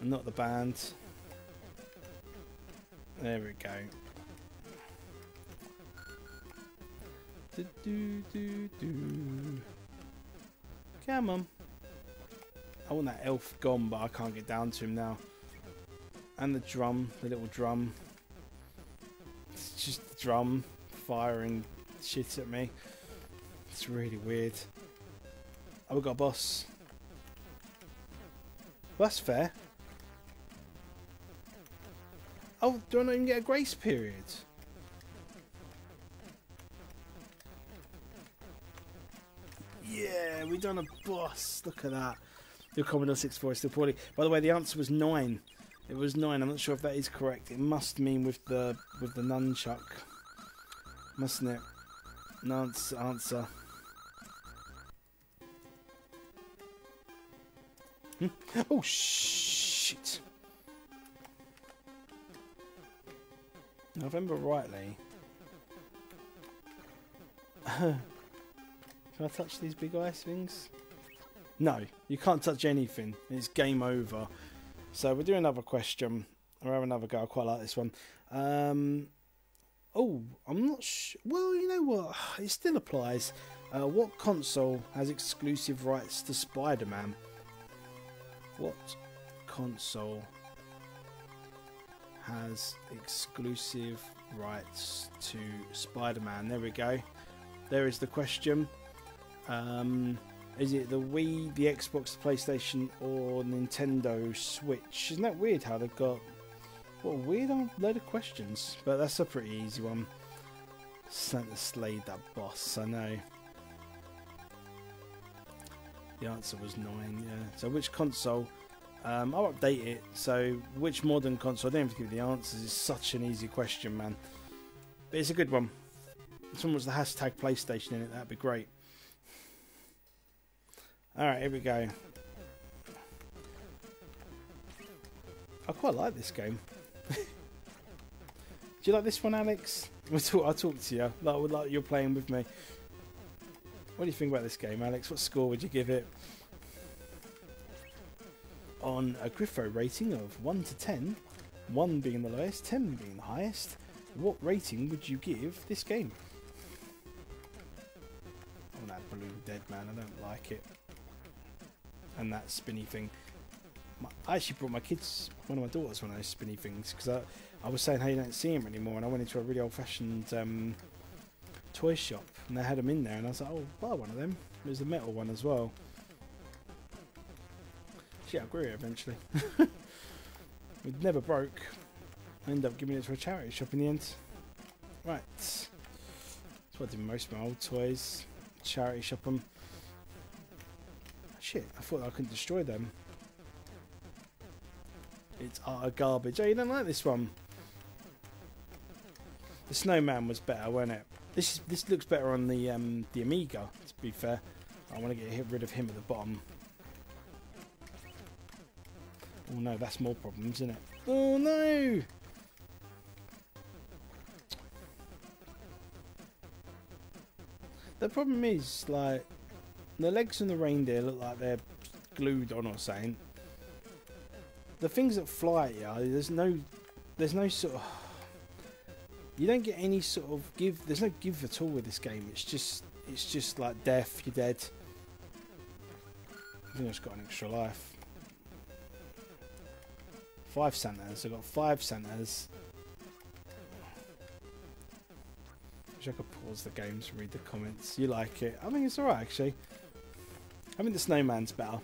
and not the band. There we go. Do, do, do, do. Come on. I want that elf gone, but I can't get down to him now. And the drum, the little drum. It's just the drum firing shit at me. It's really weird. Oh, we got a boss. Well, that's fair. Oh, do I not even get a grace period? Yeah, we done a boss. Look at that. Your Commodore 64 is still poorly. By the way, the answer was nine. It was nine. I'm not sure if that is correct. It must mean with the with the nunchuck, mustn't it? Nance answer. Hmm? Oh shit! Remember rightly. Can I touch these big ice things? No, you can't touch anything. It's game over. So we'll do another question. I'll have another go. I quite like this one. Um, oh, I'm not sure. Well, you know what? It still applies. Uh, what console has exclusive rights to Spider-Man? What console has exclusive rights to Spider-Man? There we go. There is the question. Um, is it the Wii, the Xbox, the PlayStation, or Nintendo Switch? Isn't that weird how they've got what a weird load of questions? But that's a pretty easy one. Santa Slade, that boss, I know. The answer was nine, yeah. So which console? Um, I'll update it. So which modern console? I don't have to give you the answers. It's such an easy question, man. But it's a good one. If someone was the hashtag PlayStation in it, that'd be great. Alright, here we go. I quite like this game. Do you like this one, Alex? I'll talk, I'll talk to you, like, like you're playing with me. What do you think about this game, Alex? What score would you give it? On a Griffo rating of 1 to 10, 1 being the lowest, 10 being the highest, what rating would you give this game? Oh, that blue dead man, I don't like it and that spinny thing. I actually brought my kids, one of my daughters, one of those spinny things because I, I was saying how you don't see them anymore, and I went into a really old-fashioned um, toy shop and they had them in there, and I was like, oh, buy one of them. It was a metal one as well. She outgrew it eventually. it never broke. I ended up giving it to a charity shop in the end. Right. That's what I did most of my old toys. Charity shop them. Shit, I thought I couldn't destroy them. It's utter garbage. Oh, you don't like this one? The snowman was better, wasn't it? This is, this looks better on the um, the Amiga. To be fair, I want to get rid of him at the bottom. Oh no, that's more problems, isn't it? Oh no! The problem is, like, the legs and the reindeer look like they're glued on or something. The things that fly at you, there's no, there's no sort of, you don't get any sort of give. There's no give at all with this game. It's just, it's just like death. You're dead. I think I've got an extra life. Five Santas. I've got five Santas. Wish I could pause the games to read the comments. You like it? I think it's alright actually. I think the snowman's better.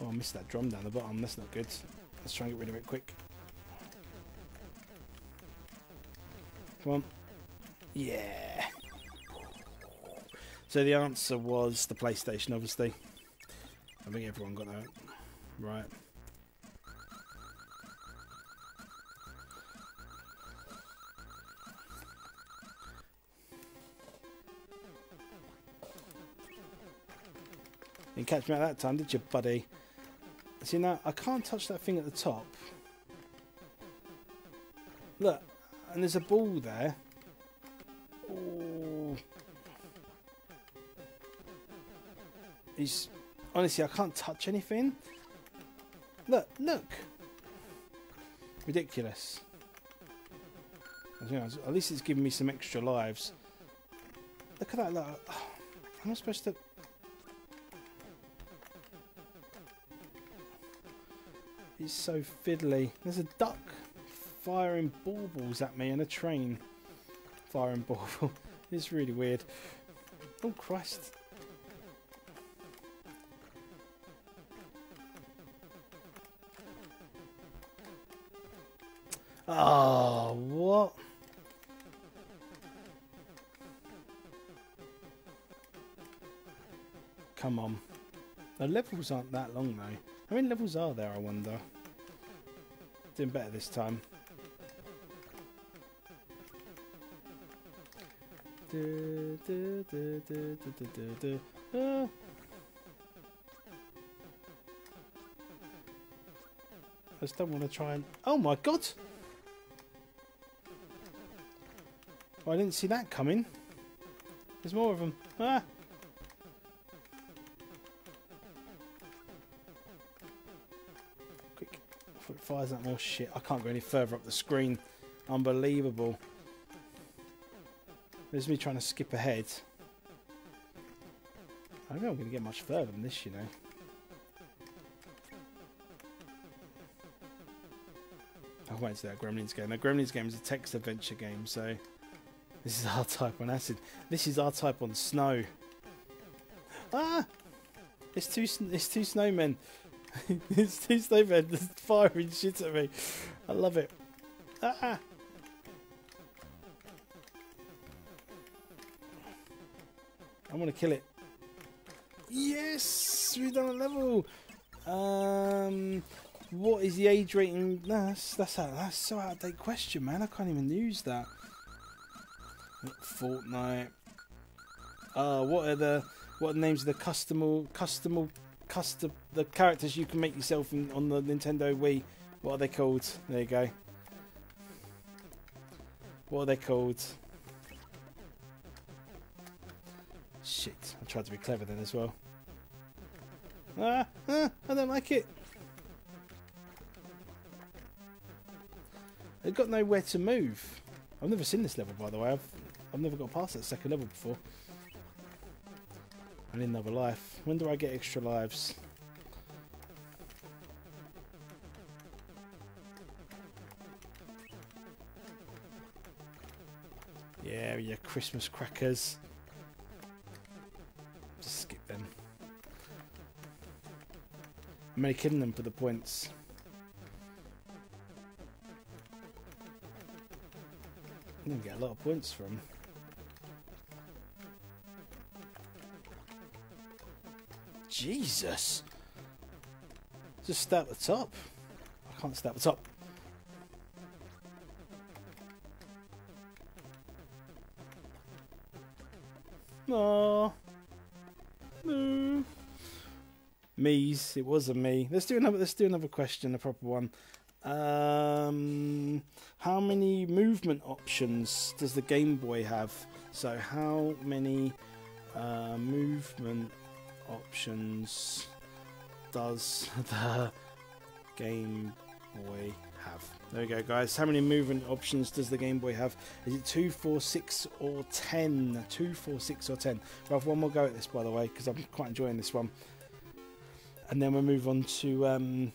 Oh, I missed that drum down the bottom. That's not good. Let's try and get rid of it quick. Come on. Yeah. So the answer was the PlayStation, obviously. I think everyone got that right. Didn't catch me at that time, did you, buddy? See now, I can't touch that thing at the top. Look, and there's a ball there. Oh. He's honestly, I can't touch anything. Look, look. Ridiculous. At least it's giving me some extra lives. Look at that. Look. Am I supposed to? He's so fiddly. There's a duck firing baubles at me and a train firing bauble. it's really weird. Oh Christ. Oh, what? Come on. The levels aren't that long though. How many levels are there, I wonder? Doing better this time. Ah. I just don't want to try and... Oh my god! Oh, I didn't see that coming. There's more of them. Ah! Fires that more shit. I can't go any further up the screen. Unbelievable. There's me trying to skip ahead. I don't know I'm going to get much further than this, you know. I won't say that Gremlins game. The Gremlins game is a text adventure game, so this is R-Type on acid. This is R-Type on snow. Ah! It's two, it's two snowmen. two snowmen just firing shit at me. I love it. Ah! I want to kill it. Yes! We've done a level! Um, what is the age rating? That's that's a, that's so out of date question, man. I can't even use that. Fortnite. Uh, what are the what are the names of the custom custom custom the characters you can make yourself in, on the Nintendo Wii? What are they called? There you go. What are they called? Shit, I tried to be clever then as well. Ah, ah I don't like it. They've got nowhere to move. I've never seen this level, by the way. I've I've never got past that second level before. I need another life. When do I get extra lives? Yeah, your Christmas crackers. Just skip them. I'm only killing them for the points. I'm gonna get a lot of points from. Jesus. Just stay at the top. I can't stay at the top. No. No. Mm. Me's. It was a me. Let's do another let's do another question, a proper one. Um how many movement options does the Game Boy have? So how many uh, movement options does the Game Boy have? There we go, guys. How many movement options does the Game Boy have? Is it 2, 4, 6, or 10? 2, 4, 6, or 10. We'll have one more go at this, by the way, because I'm quite enjoying this one. And then we'll move on to um,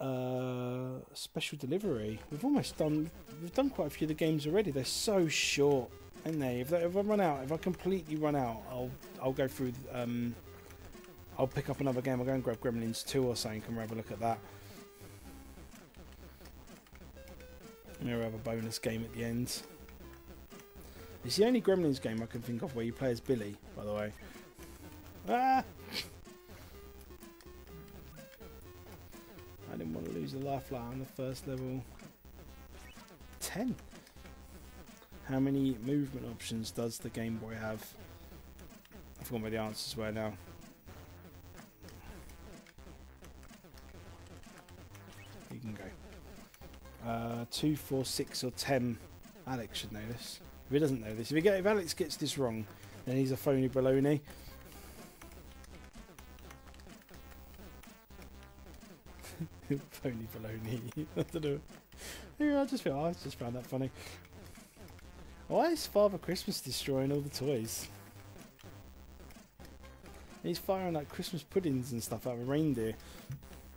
uh, special delivery. We've almost done. We've done quite a few of the games already. They're so short, aren't they? If, they, if I run out, if I completely run out, I'll I'll go through. Um, I'll pick up another game. I'll go and grab Gremlins 2 or something and have a look at that. Maybe we'll have a bonus game at the end. It's the only Gremlins game I can think of where you play as Billy, by the way. Ah! I didn't want to lose a life light on the first level. 10. How many movement options does the Game Boy have? I forgot where the answers were now. Go. Uh, 2, 4, 6 or 10. Alex should know this. If he doesn't know this, if, he get, if Alex gets this wrong, then he's a phony baloney. phony baloney. I don't know. Yeah, I just feel I just found that funny. Why is Father Christmas destroying all the toys? He's firing like Christmas puddings and stuff out of a reindeer.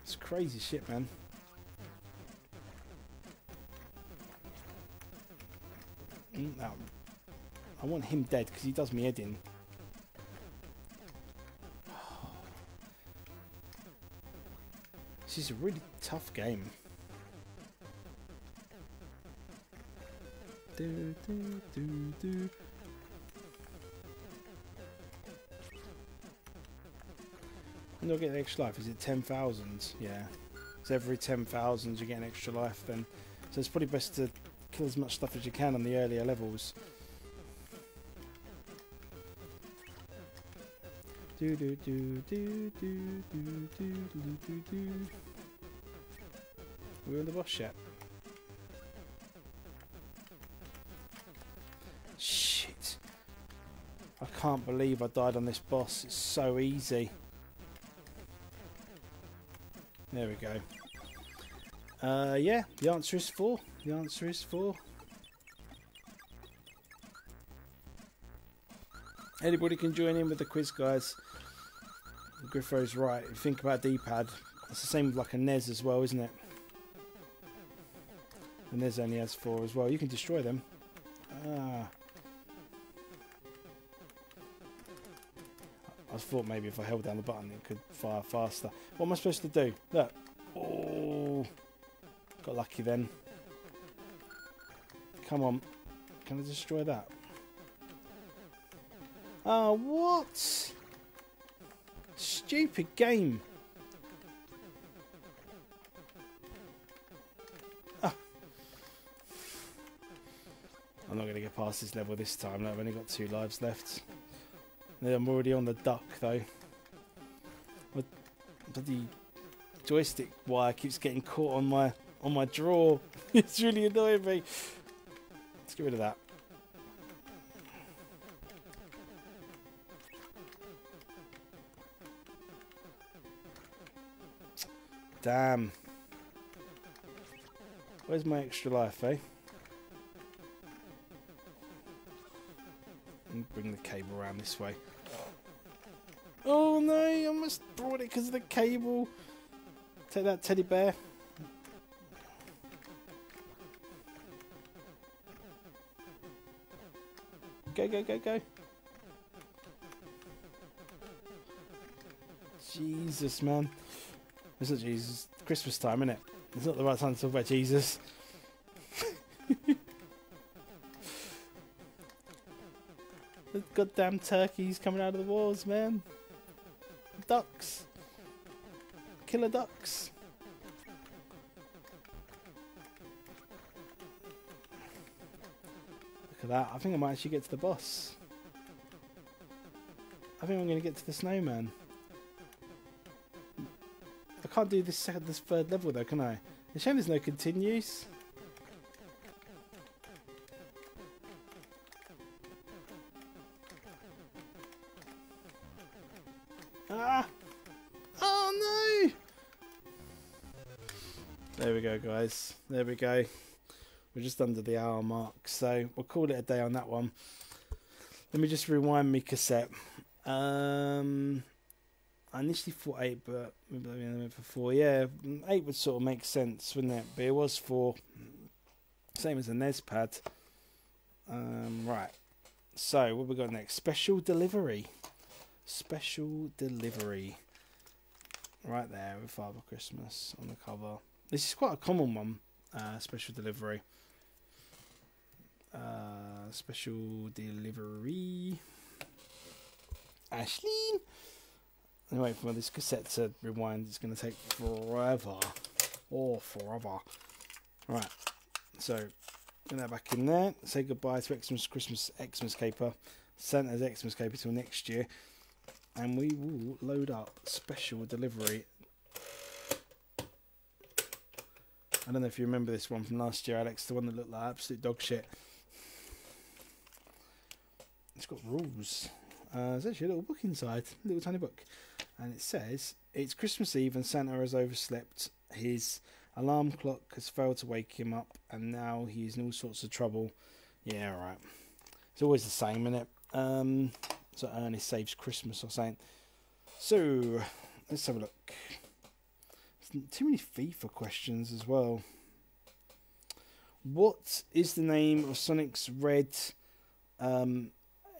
It's crazy shit, man. Mm, no. I want him dead because he does me head in. This is a really tough game. Do, do, do, do. And you'll get an extra life. Is it 10,000? Yeah. So every 10,000 you get an extra life then. So it's probably best to as much stuff as you can on the earlier levels. Do do do do do do do do do do. We're in the boss yet. Shit. I can't believe I died on this boss. It's so easy. There we go. Uh, yeah, the answer is four. The answer is four. Anybody can join in with the quiz, guys. Griffo's right. Think about D-pad, it's the same with like a NES as well, isn't it? The NES only has four as well. You can destroy them. Ah. I thought maybe if I held down the button it could fire faster. What am I supposed to do? Look. Oh. Got lucky then. Come on. Can I destroy that? Oh, what? Stupid game. Ah. I'm not going to get past this level this time. I've only got two lives left. I'm already on the duck though. But bloody joystick wire keeps getting caught on my on my drawer. it's really annoying me. Let's get rid of that. Damn. Where's my extra life, eh? Bring the cable around this way. Oh no, I almost brought it because of the cable. Take that teddy bear. Go, go, go, go. Jesus, man. It's not Jesus. Christmas time, isn't it? It's not the right time to talk about Jesus. the goddamn turkeys coming out of the walls, man. Ducks. Killer ducks. That. I think I might actually get to the boss. I think I'm going to get to the snowman. I can't do this second, this third level though, can I? The shame there's no continues. Ah! Oh no! There we go, guys. There we go. We're just under the hour mark, so we'll call it a day on that one. Let me just rewind me cassette. Um, I initially thought eight, but maybe I went for four. Yeah, eight would sort of make sense, wouldn't it? But it was four. Same as a NES pad. Um, right. So what we got next? Special delivery. Special delivery. Right there with Father Christmas on the cover. This is quite a common one. Uh, special delivery. Uh, special delivery. Ashley. Anyway, for this cassette to rewind, it's going to take forever. Oh, forever. Right. So, get that back in there. Say goodbye to Xmas Christmas Xmas caper. Santa's Xmas caper till next year. And we will load up special delivery. I don't know if you remember this one from last year, Alex, the one that looked like absolute dog shit. It's got rules. Uh, there's actually a little book inside, a little tiny book, and it says it's Christmas Eve and Santa has overslept. His alarm clock has failed to wake him up, and now he's in all sorts of trouble. Yeah, right. It's always the same, isn't it? Um, so Ernest saves Christmas or something. So let's have a look. There's too many FIFA questions as well. What is the name of Sonic's red um,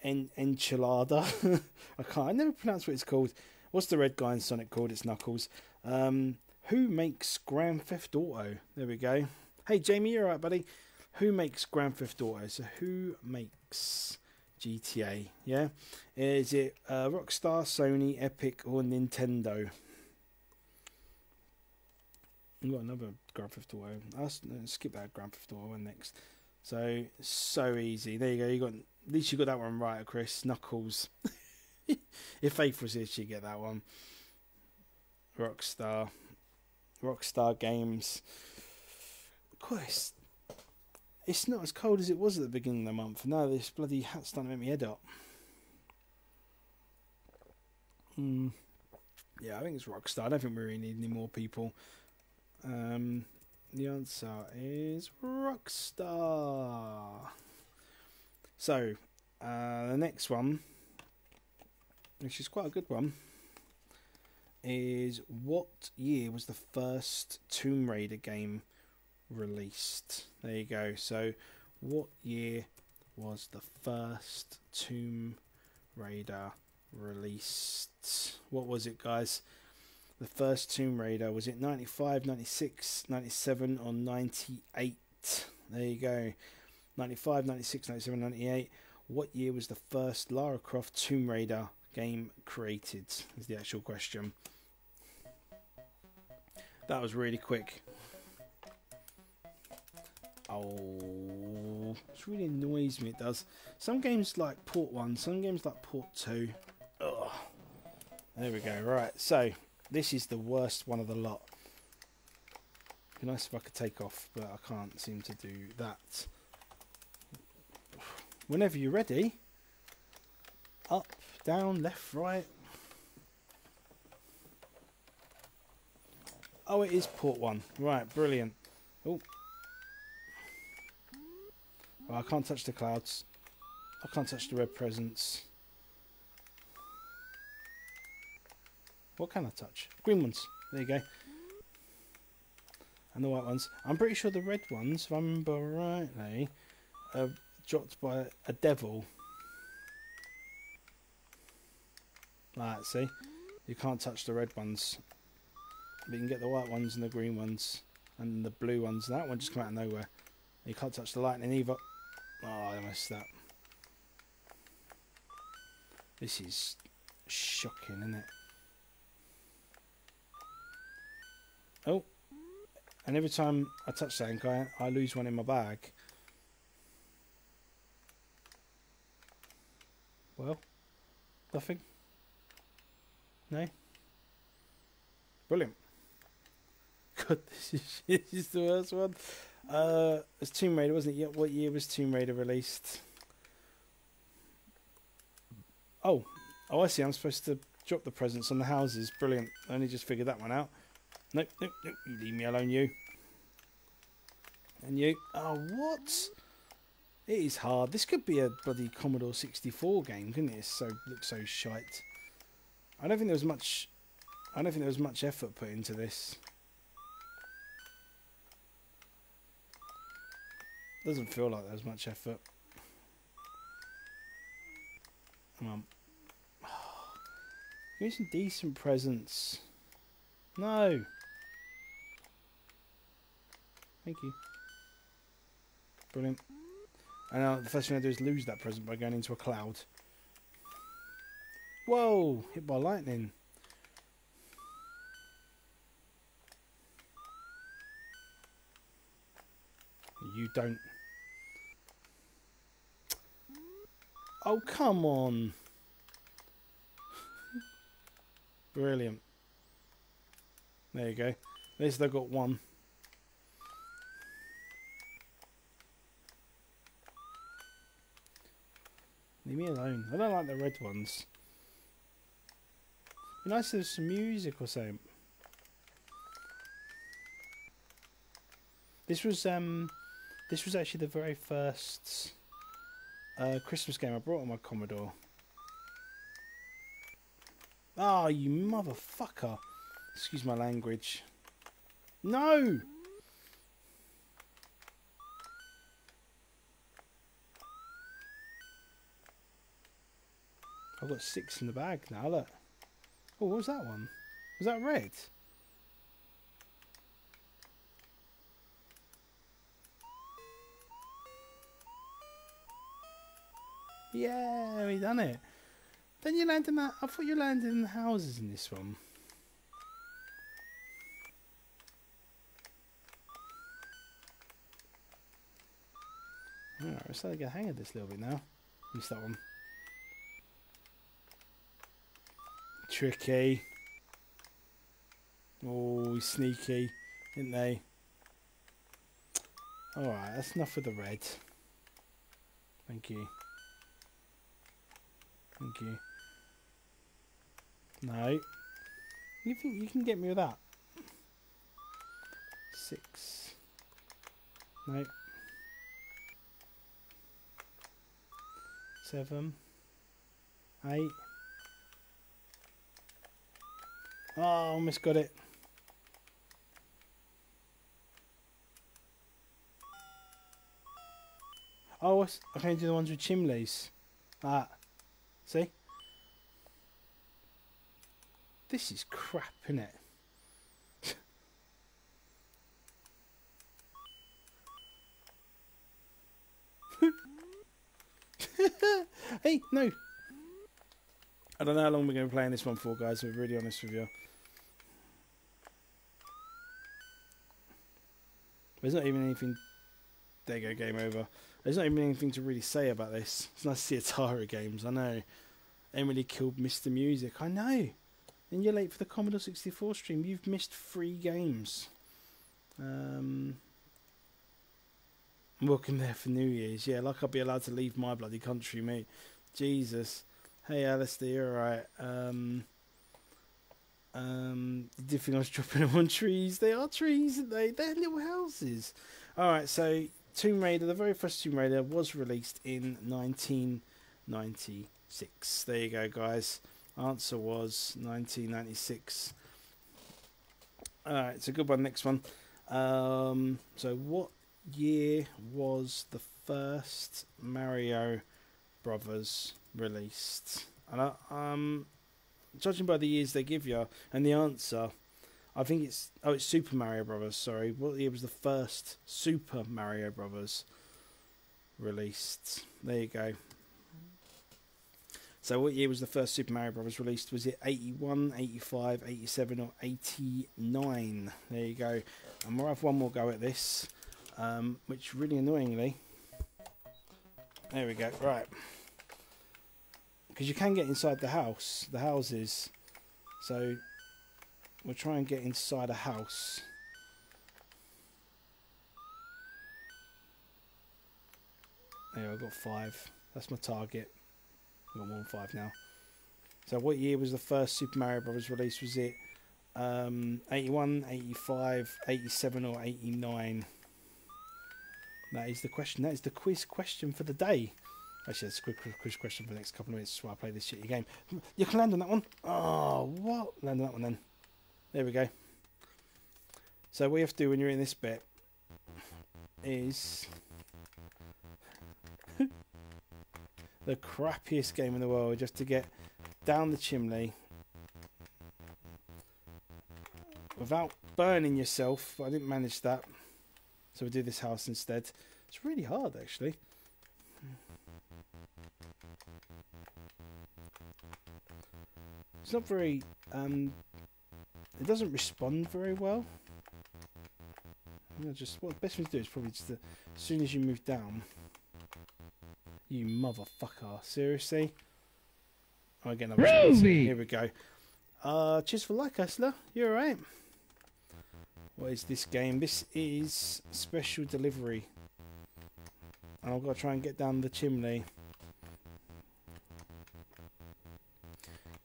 en- enchilada. I can't. I never pronounce what it's called. What's the red guy in Sonic called? It's Knuckles. Um, who makes Grand Theft Auto? There we go. Hey Jamie, you're right, buddy. Who makes Grand Theft Auto? So who makes GTA? Yeah, is it uh, Rockstar, Sony, Epic, or Nintendo? We've got another Grand Theft Auto. I'll skip that Grand Theft Auto one next. So so easy. There you go. You got at least you got that one right, Chris. Knuckles. if Faith was here, she'd get that one. Rockstar. Rockstar Games. Quest. It's not as cold as it was at the beginning of the month. No, this bloody hat's starting to make me head up. Hmm. Yeah, I think it's Rockstar. I don't think we really need any more people. Um, the answer is Rockstar. So, uh, the next one, which is quite a good one, is what year was the first Tomb Raider game released? There you go. So, what year was the first Tomb Raider released? What was it, guys? The first Tomb Raider was it 95, 96, 97, or 98? There you go. 95, 96, 97, 98. What year was the first Lara Croft Tomb Raider game created? Is the actual question. That was really quick. Oh, it really annoys me. It does. Some games like Port One, some games like Port Two. Ugh. There we go. Right. So this is the worst one of the lot. Be nice if I could take off, but I can't seem to do that. Whenever you're ready. Up, down, left, right. Oh, it is port one. Right, brilliant. Oh. I can't touch the clouds. I can't touch the red presents. What can I touch? Green ones. There you go. And the white ones. I'm pretty sure the red ones, if I remember rightly, are dropped by a devil. Like, see? You can't touch the red ones. But you can get the white ones and the green ones. And the blue ones. That one just come out of nowhere. You can't touch the lightning either. Oh, I missed that. This is shocking, isn't it? Oh. And every time I touch that guy, I lose one in my bag. Well, nothing. No. Brilliant. God, this is, this is the worst one. Uh, it's Tomb Raider, wasn't it? Yeah, what year was Tomb Raider released? Oh, oh, I see. I'm supposed to drop the presents on the houses. Brilliant. I only just figured that one out. Nope, nope, nope. You leave me alone, you. And you. Oh, what? It is hard. This could be a bloody Commodore 64 game, couldn't it? So looks so shite. I don't think there was much. I don't think there was much effort put into this. Doesn't feel like there's much effort. Come on. Give me some decent presents. No. Thank you. Brilliant. And now the first thing I do is lose that present by going into a cloud. Whoa! Hit by lightning. You don't. Oh, come on. Brilliant. There you go. At least they've got one. Leave me alone. I don't like the red ones. Be nice if some music or something. This was um, this was actually the very first uh, Christmas game I brought on my Commodore. Ah, oh, you motherfucker! Excuse my language. No. I've got six in the bag now, look. Oh, what was that one? Was that red? Yeah, we done it. Then you landed in that. I thought you landed in the houses in this one. Alright, we're starting to get a hang of this a little bit now. Missed that one. Tricky. Oh, sneaky, didn't they? Alright, that's enough of the red. Thank you. Thank you. No. You think you can get me with that? Six. No. Seven. Eight. Oh, almost got it. Oh, I can do the ones with chimneys. Ah. See? This is crap, isn't it? hey, no. I don't know how long we're going to be playing this one for, guys. Be really honest with you. There's not even anything. There you go, game over. There's not even anything to really say about this. It's nice to see Atari games. I know. Emily killed Mr. Music. I know. And you're late for the Commodore 64 stream. You've missed three games. Um, welcome there for New Year's. Yeah, like I'll be allowed to leave my bloody country, mate. Jesus. Hey, Alistair, alright. Um, um, I was dropping them on trees? They are trees, aren't they? They're little houses. Alright, so Tomb Raider, the very first Tomb Raider, was released in 1996. There you go, guys. Answer was 1996. Alright, it's a good one. Next one. Um, so, what year was the first Mario Brothers released? And I, um, judging by the years they give you and the answer, I think it's oh it's Super Mario Brothers. Sorry, what year was the first Super Mario Brothers released? There you go. So what year was the first Super Mario Brothers released? Was it 81, 85, 87 or 89? There you go. And we'll have one more go at this, um, which really annoyingly... There we go, right. Because you can get inside the house, the houses. So we'll try and get inside a house. There, I've got five. That's my target. I've got more than five now. So what year was the first Super Mario Brothers release? Was it um, 81, 85, 87 or 89? That is the question. That is the quiz question for the day. Actually, that's a quick quiz question for the next couple of minutes while I play this shitty game. You can land on that one. Oh, what? Land on that one then. There we go. So what you have to do when you're in this bit is the crappiest game in the world just to get down the chimney without burning yourself. I didn't manage that. So we do this house instead. It's really hard actually. It's not very um it doesn't respond very well. Just what the best thing to do is probably just to, as soon as you move down. You motherfucker, seriously? Oh, again, I'm here we go. Uh, cheers for like, Hustler. You're alright? What is this game? This is Special Delivery. And I've got to try and get down the chimney.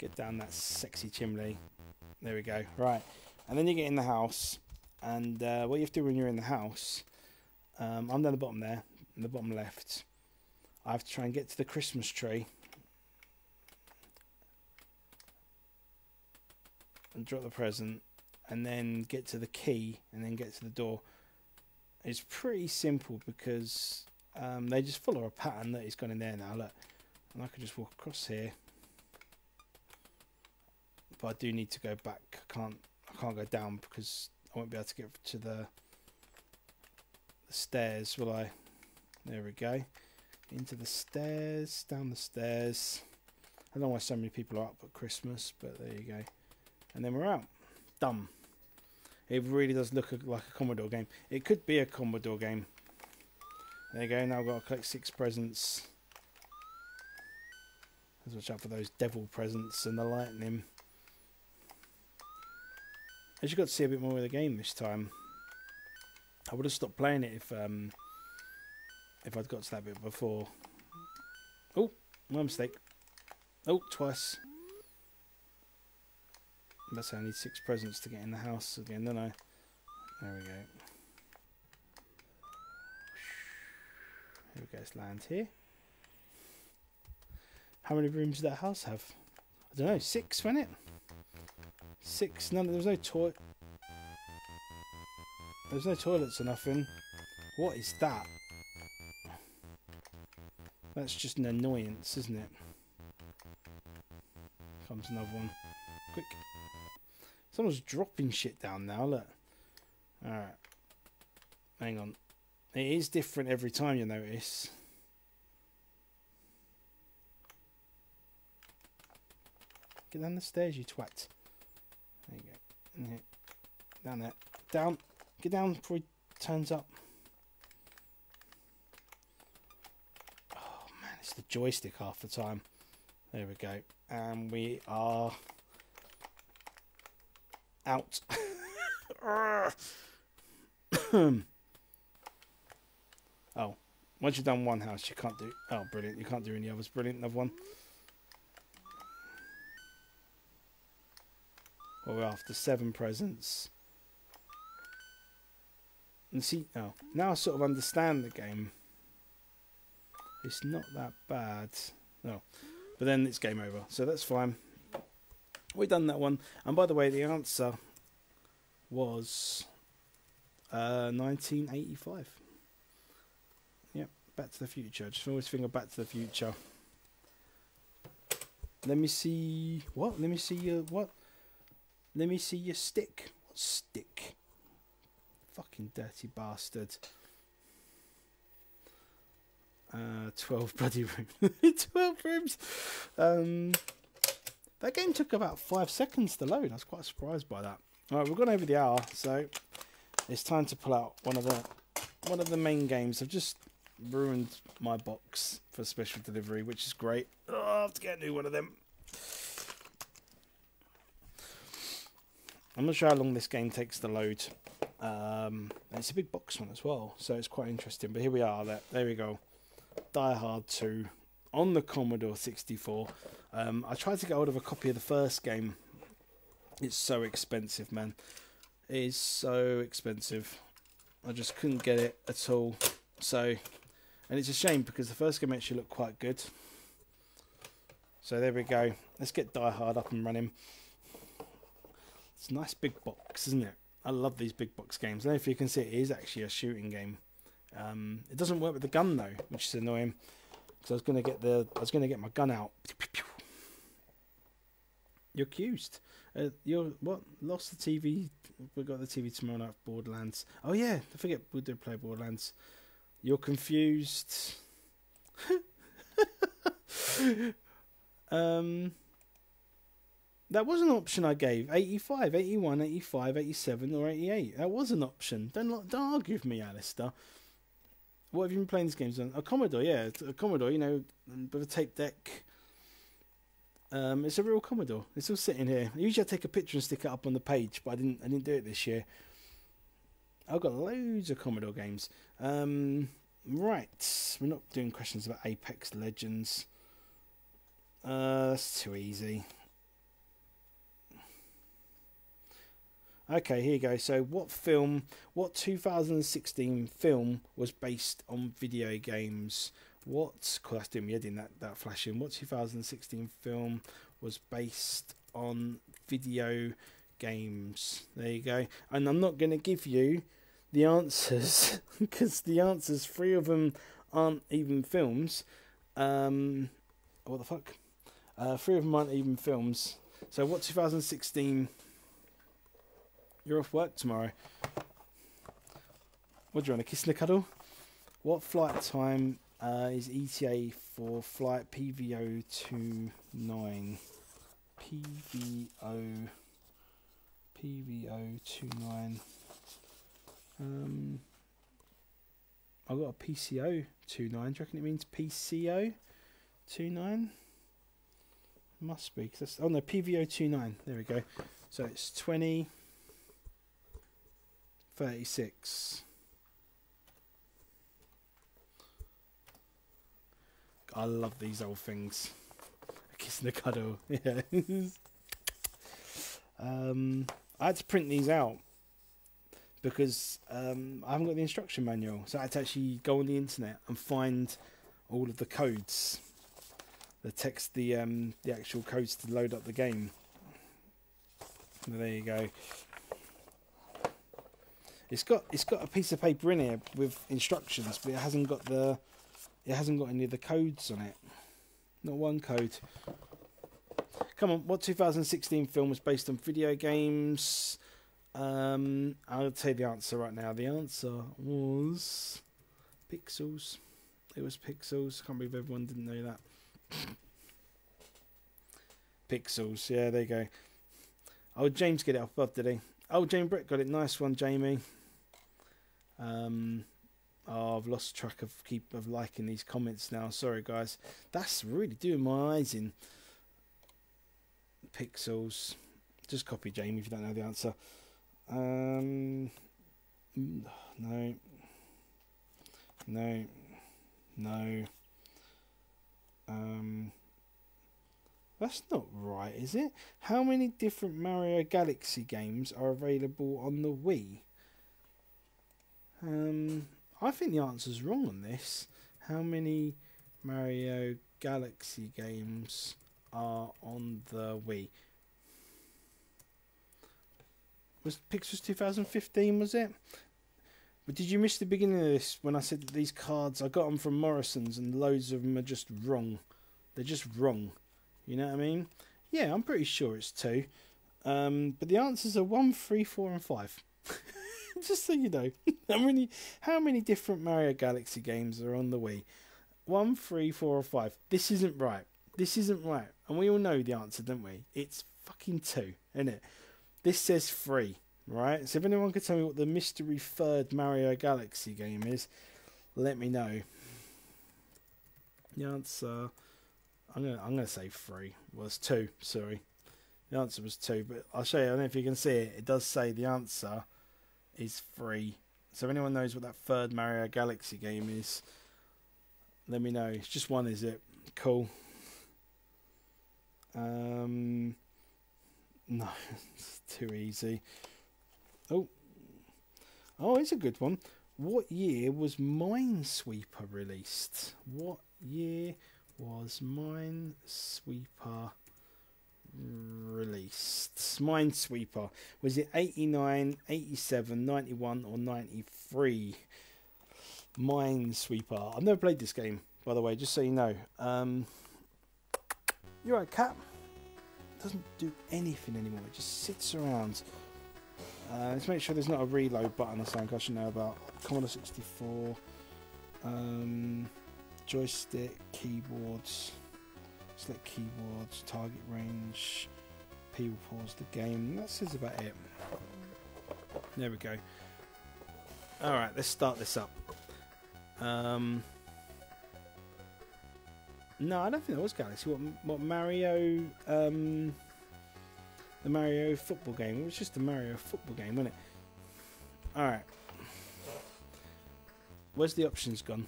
Get down that sexy chimney. There we go. Right. And then you get in the house. And uh, what you have to do when you're in the house, um, I'm down the bottom there, in the bottom left. I have to try and get to the Christmas tree. And drop the present and then get to the key and then get to the door. It's pretty simple because um, they just follow a pattern that is gone in there now. Look, and I could just walk across here, but I do need to go back. I can't. I can't go down because I won't be able to get to the the stairs. Will I? There we go. Into the stairs, down the stairs. I don't know why so many people are up at Christmas, but there you go. And then we're out. Done. It really does look like a Commodore game. It could be a Commodore game. There you go. Now I've got to collect six presents. Let's watch out for those devil presents and the lightning. As you got to see a bit more of the game this time. I would have stopped playing it if um, if I'd got to that bit before. Oh, my mistake. Oh, twice. That's I need six presents to get in the house again, don't I? There we go. Here we go, let's land here. How many rooms does that house have? I don't know, six, wasn't it? Six, none, there was no toilet. There's no toilets or nothing. What is that? That's just an annoyance, isn't it? Comes another one. Quick. Someone's dropping shit down now, look. Alright. Hang on. It is different every time, you notice. Get down the stairs, you twat. There you go. Down there. Down. Get down before he turns up. Oh man, it's the joystick half the time. There we go. And we are out. oh, once you've done one house, you can't do. Oh, brilliant! You can't do any others. Brilliant. Another one. We're after seven presents. And see, oh, now I sort of understand the game. It's not that bad. No, but then it's game over, so that's fine We've done that one. And by the way, the answer was uh, 1985. Yep, Back to the Future. Just always think of Back to the Future. Let me see. What? Let me see your what? Let me see your stick. What stick? Fucking dirty bastard. Uh, 12 bloody rooms. 12 rooms. Um, that game took about five seconds to load. I was quite surprised by that. All right, we've gone over the hour, so it's time to pull out one of the one of the main games. I've just ruined my box for special delivery, which is great. Oh, I have to get a new one of them. I'm not sure how long this game takes to load. Um, and it's a big box one as well, so it's quite interesting. But here we are. There, there we go. Die Hard 2 on the Commodore 64. Um, I tried to get hold of a copy of the first game. It's so expensive, man. It is so expensive. I just couldn't get it at all. So, and it's a shame because the first game actually looked quite good. So there we go. Let's get Die Hard up and running. It's a nice big box, isn't it? I love these big box games. I don't know if you can see it is actually a shooting game. Um, it doesn't work with the gun though, which is annoying. Because I was gonna get the I was gonna get my gun out. You're accused. Uh, you're what? Lost the TV. We got the TV tomorrow night. Borderlands. Oh yeah, I forget we do play Borderlands. You're confused. um. That was an option I gave 85, 81, 85, 87, or 88. That was an option. Don't, don't argue with me, Alistair. What have you been playing these games on? A Commodore, yeah. A Commodore, you know, with a tape deck. Um, it's a real Commodore. It's all sitting here. Usually I take a picture and stick it up on the page, but I didn't I didn't do it this year. I've got loads of Commodore games. Um, right. We're not doing questions about Apex Legends. Uh, that's too easy. Okay, here you go. So, what film, what 2016 film was based on video games? What, cause that's doing me head in that, that flashing. What 2016 film was based on video games? There you go. And I'm not going to give you the answers because the answers, three of them aren't even films. Um, what the fuck? Uh, three of them aren't even films. So, what 2016 you're off work tomorrow. What do you want, a kiss and a cuddle? What flight time uh, is ETA for flight PVO29? PVO... PVO29... Um, I've got a PCO 29. Do you reckon it means PCO 29? Must be. Cause that's, oh no, PVO 29. There we go. So it's 20... 36. I love these old things. A kiss and a cuddle. Yeah. um, I had to print these out because um, I haven't got the instruction manual. So I had to actually go on the internet and find all of the codes. The text, the um, the actual codes to load up the game. There you go. It's got it's got a piece of paper in here with instructions, but it hasn't got the it hasn't got any of the codes on it. Not one code. Come on, what 2016 film was based on video games? Um, I'll tell you the answer right now. The answer was Pixels. It was Pixels. Can't believe everyone didn't know that. Pixels. Yeah, there you go. Oh, James get it up above, did he? Oh, Jamie Brett got it. Nice one, Jamie. Um, oh, I've lost track of keep of liking these comments now. Sorry, guys. That's really doing my eyes in. Pixels. Just copy Jamie if you don't know the answer. Um, no. No. No. Um, that's not right, is it? How many different Mario Galaxy games are available on the Wii? Um, I think the answer's wrong on this. How many Mario Galaxy games are on the Wii? Was Pixels 2015, was it? But did you miss the beginning of this when I said that these cards, I got them from Morrisons and loads of them are just wrong? They're just wrong. You know what I mean? Yeah, I'm pretty sure it's two. Um, but the answers are one, three, four, and five. just so you know, how many how many different Mario Galaxy games are on the Wii? One, three, four, or five. This isn't right. This isn't right. And we all know the answer, don't we? It's fucking two, isn't it? This says three, right? So if anyone could tell me what the mystery third Mario Galaxy game is, let me know. The answer I'm gonna I'm gonna say three. Well it's two, sorry. The answer was two, but I'll show you. I don't know if you can see it. It does say the answer is free. So anyone knows what that third Mario Galaxy game is, let me know. It's just one, is it? Cool. Um, no, it's too easy. Oh, oh, it's a good one. What year was Minesweeper released? What year was Minesweeper released? Minesweeper. Was it 89, 87, 91, or 93? Minesweeper. I've never played this game, by the way, just so you know. Um, you're right, Cat. Doesn't do anything anymore. It just sits around. Uh, let's make sure there's not a reload button or something I should know about. Commodore 64. Um, joystick, keyboards. Select keyboards, target range. People pause the game. That says about it. There we go. Alright, let's start this up. Um, no, I don't think that was Galaxy. What, what Mario? Um, the Mario football game. It was just a Mario football game, wasn't it? All right. Where's the options gone?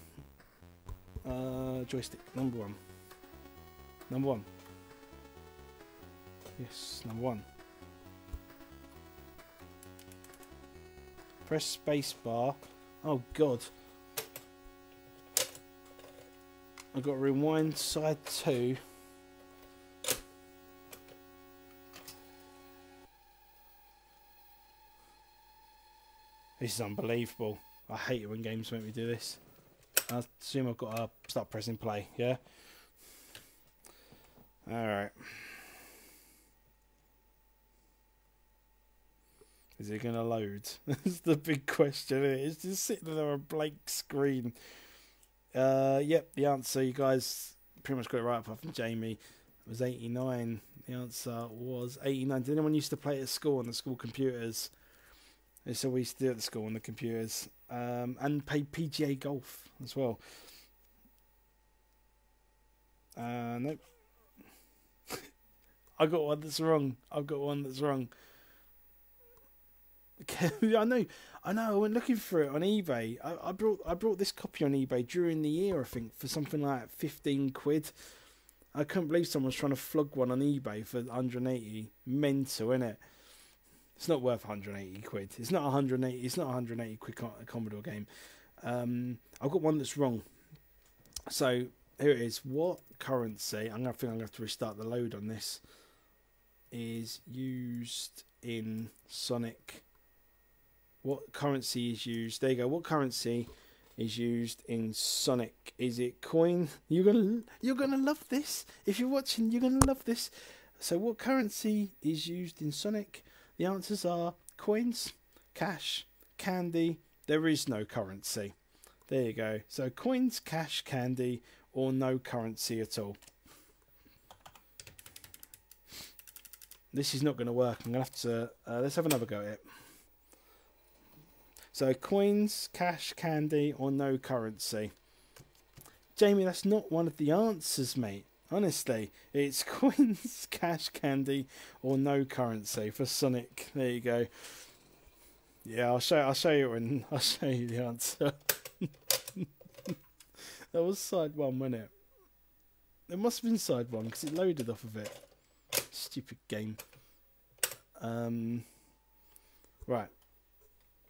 Uh, joystick number one. Number one. Yes, number one. Press space bar. Oh God. I've got rewind side two. This is unbelievable. I hate it when games make me do this. I assume I've got to start pressing play, yeah? Alright. Is it going to load? That's the big question. It's just sitting there on a blank screen. Uh, yep, the answer, you guys pretty much got it right apart from Jamie. It was 89. The answer was 89. Did anyone used to play at school on the school computers? It's all we used to do at the school on the computers. Um, and play PGA golf as well. Uh, nope. I got one that's wrong. I've got one that's wrong. I know, I know. I went looking for it on eBay. I, I, brought I brought this copy on eBay during the year, I think, for something like fifteen quid. I couldn't believe someone was trying to flog one on eBay for 180. Mental, isn't it? It's not worth 180 quid. It's not 180. It's not 180 quid Commodore game. Um, I've got one that's wrong. So here it is. What currency? I'm gonna think I'm gonna have to restart the load on this. Is used in Sonic what currency is used? There you go. What currency is used in Sonic? Is it coin? You're gonna you're gonna love this. If you're watching, you're gonna love this. So, what currency is used in Sonic? The answers are coins, cash, candy. There is no currency. There you go. So, coins, cash, candy, or no currency at all. This is not going to work. I'm going to have to. Uh, let's have another go at it. So coins, cash, candy, or no currency. Jamie, that's not one of the answers, mate. Honestly, it's coins, cash, candy, or no currency for Sonic. There you go. Yeah, I'll show. I'll show you when I'll show you the answer. that was side one, wasn't it? It must have been side one because it loaded off of it. Stupid game. Um. Right.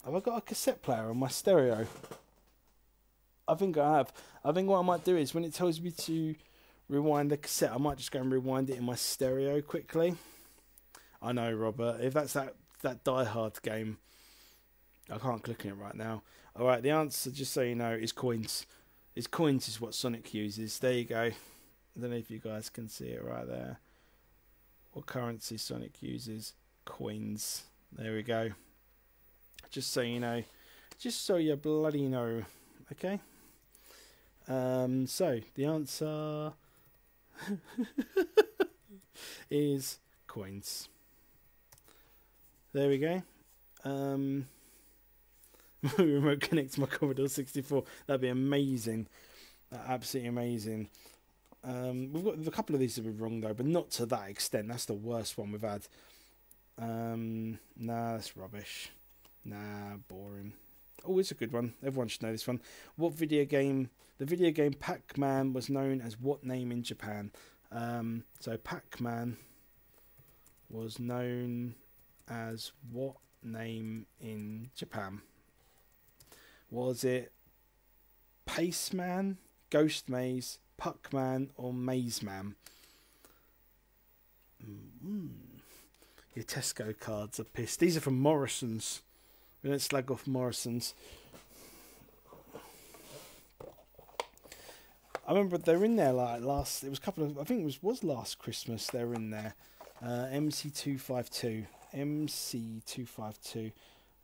Have I got a cassette player on my stereo? I think I have. I think what I might do is when it tells me to rewind the cassette, I might just go and rewind it in my stereo quickly. I know, Robert. If that's that that Die Hard game, I can't click on it right now. All right, the answer, just so you know, is coins. Is coins is what Sonic uses. There you go. I don't know if you guys can see it right there. What currency Sonic uses? Coins. There we go. Just so you know. Just so you bloody know. Okay? Um, so, the answer is coins. There we go. Um, remote connect to my Commodore 64. That'd be amazing. that Absolutely amazing. Um, we've got a couple of these that were wrong though, but not to that extent. That's the worst one we've had. Um, nah, that's rubbish. Nah, boring. Oh, it's a good one. Everyone should know this one. What video game? The video game Pac-Man was known as what name in Japan? Um, so Pac-Man was known as what name in Japan? Was it Paceman, Ghost Maze, Puckman, or Maze Man? Mm. Your Tesco cards are pissed. These are from Morrisons. We don't slag off Morrisons. I remember they were in there like last. It was a couple of. I think it was was last Christmas. They were in there. Uh, MC two five two. MC two five two.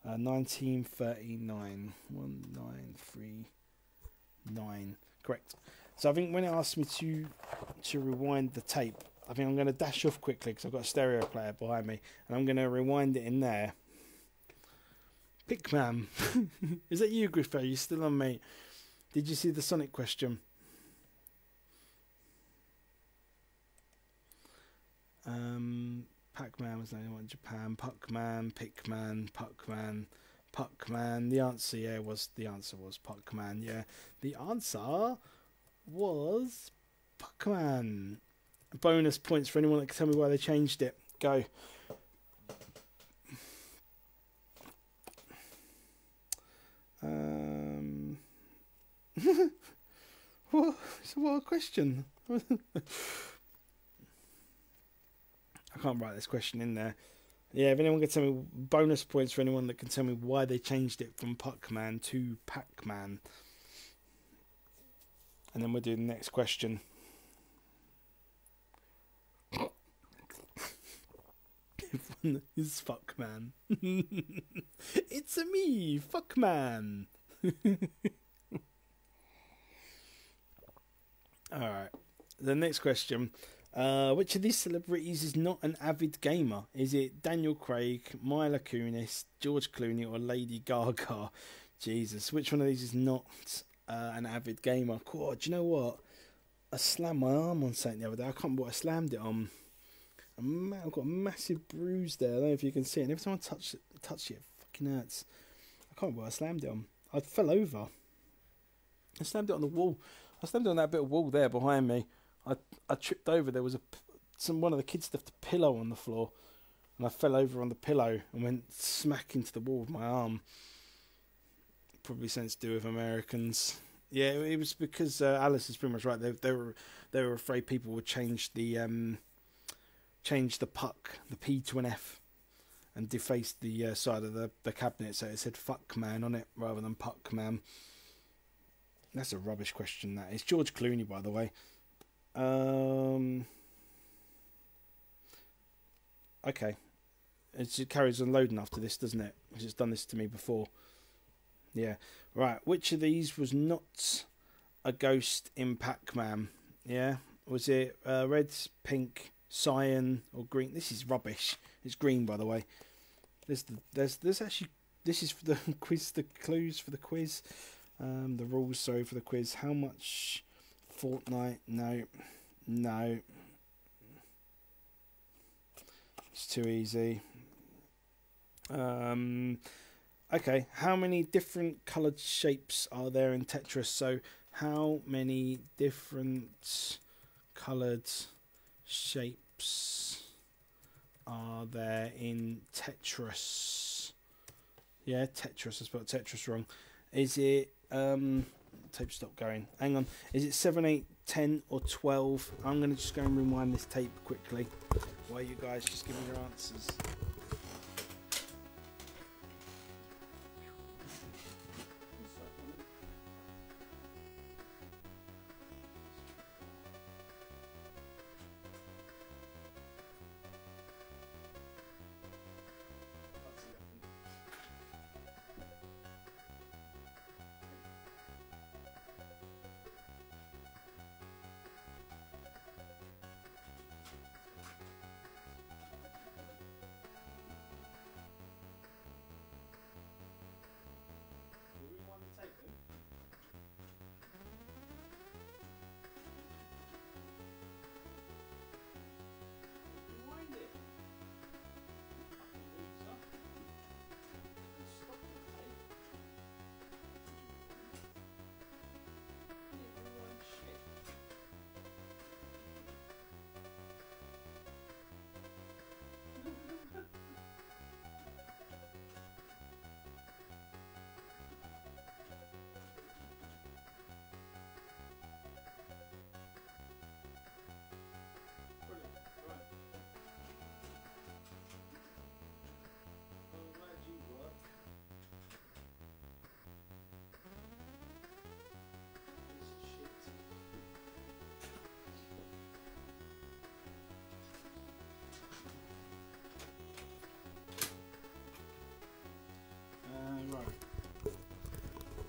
Uh, 1939. 1939. Correct. So I think when it asks me to to rewind the tape, I think I'm going to dash off quickly because I've got a stereo player behind me, and I'm going to rewind it in there. Pickman, is that you, Griffo? You still on, mate? Did you see the Sonic question? Um, Pac-Man was the only one in Japan. Puckman, Pickman, Puckman, Puckman. The answer, yeah, was the answer was Puckman. Yeah, the answer was Puckman. Bonus points for anyone that can tell me why they changed it. Go. Um. what? What a question. I can't write this question in there. Yeah, if anyone can tell me bonus points for anyone that can tell me why they changed it from Puckman to Pac-Man. And then we'll do the next question. is Fuckman. it's a me, fuck man. Alright. The next question. Uh, which of these celebrities is not an avid gamer? Is it Daniel Craig, Mila Kunis, George Clooney, or Lady Gaga? Jesus, which one of these is not uh, an avid gamer? God, do you know what? I slammed my arm on something the other day. I can't remember what I slammed it on. I've got a massive bruise there. I don't know if you can see it. And every time I touch it, touch it, it fucking hurts. I can't remember what I slammed it on. I fell over. I slammed it on the wall. I slammed it on that bit of wall there behind me. I I tripped over. There was a some one of the kids left a pillow on the floor, and I fell over on the pillow and went smack into the wall with my arm. Probably something to do with Americans. Yeah, it was because uh, Alice is pretty much right. They they were they were afraid people would change the um change the puck the P to an F and deface the uh, side of the, the cabinet so it said fuck man on it rather than puck man. That's a rubbish question. That is George Clooney, by the way. Um, okay. It carries on loading after this, doesn't it? Because it's done this to me before. Yeah. Right. Which of these was not a ghost in Pac Man? Yeah. Was it uh, red, pink, cyan, or green? This is rubbish. It's green, by the way. There's the, there's there's actually this is for the quiz, the clues for the quiz, um, the rules. Sorry for the quiz. How much Fortnite, no, no. It's too easy. Um, okay, how many different coloured shapes are there in Tetris? So, how many different coloured shapes are there in Tetris? Yeah, Tetris. I spelled Tetris wrong. Is it um, tape stopped going. Hang on. Is it 7, 8, 10 or 12? I'm going to just go and rewind this tape quickly while you guys just give me your answers.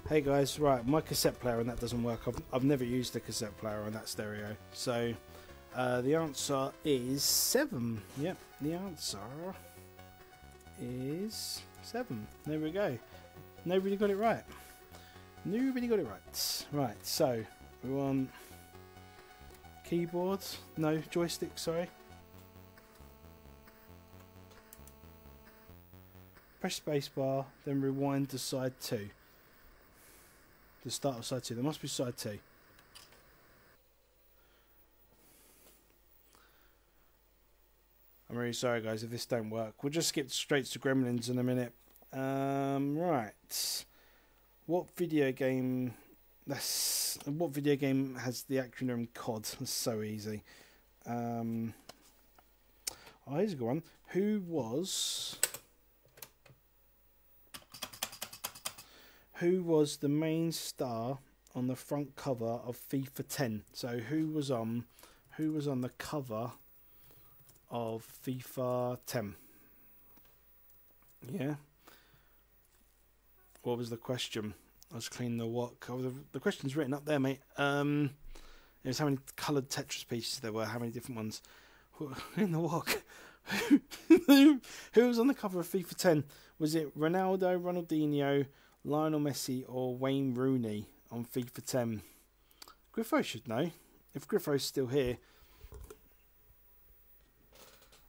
Hey guys, right, my cassette player and that doesn't work. I've, I've never used a cassette player on that stereo. So uh, the answer is 7. Yep, the answer is 7. There we go. Nobody got it right. Nobody got it right. Right, so we want keyboard, no joystick, sorry. Press spacebar, then rewind to side 2. The start of side 2. There must be side 2. I'm really sorry guys if this don't work. We'll just skip straight to Gremlins in a minute. Um, right. What video game that's what video game has the acronym COD? That's so easy. Um, oh, here's a good one. Who was who was the main star on the front cover of FIFA 10? So who was on who was on the cover of FIFA 10? Yeah. What was the question? I was cleaning the what? Oh, the, the question's written up there, mate. Um, it was how many coloured Tetris pieces there were, how many different ones. In the walk. Who was on the cover of FIFA 10? Was it Ronaldo, Ronaldinho, Lionel Messi, or Wayne Rooney on FIFA 10? Griffo should know. If Griffo's still here,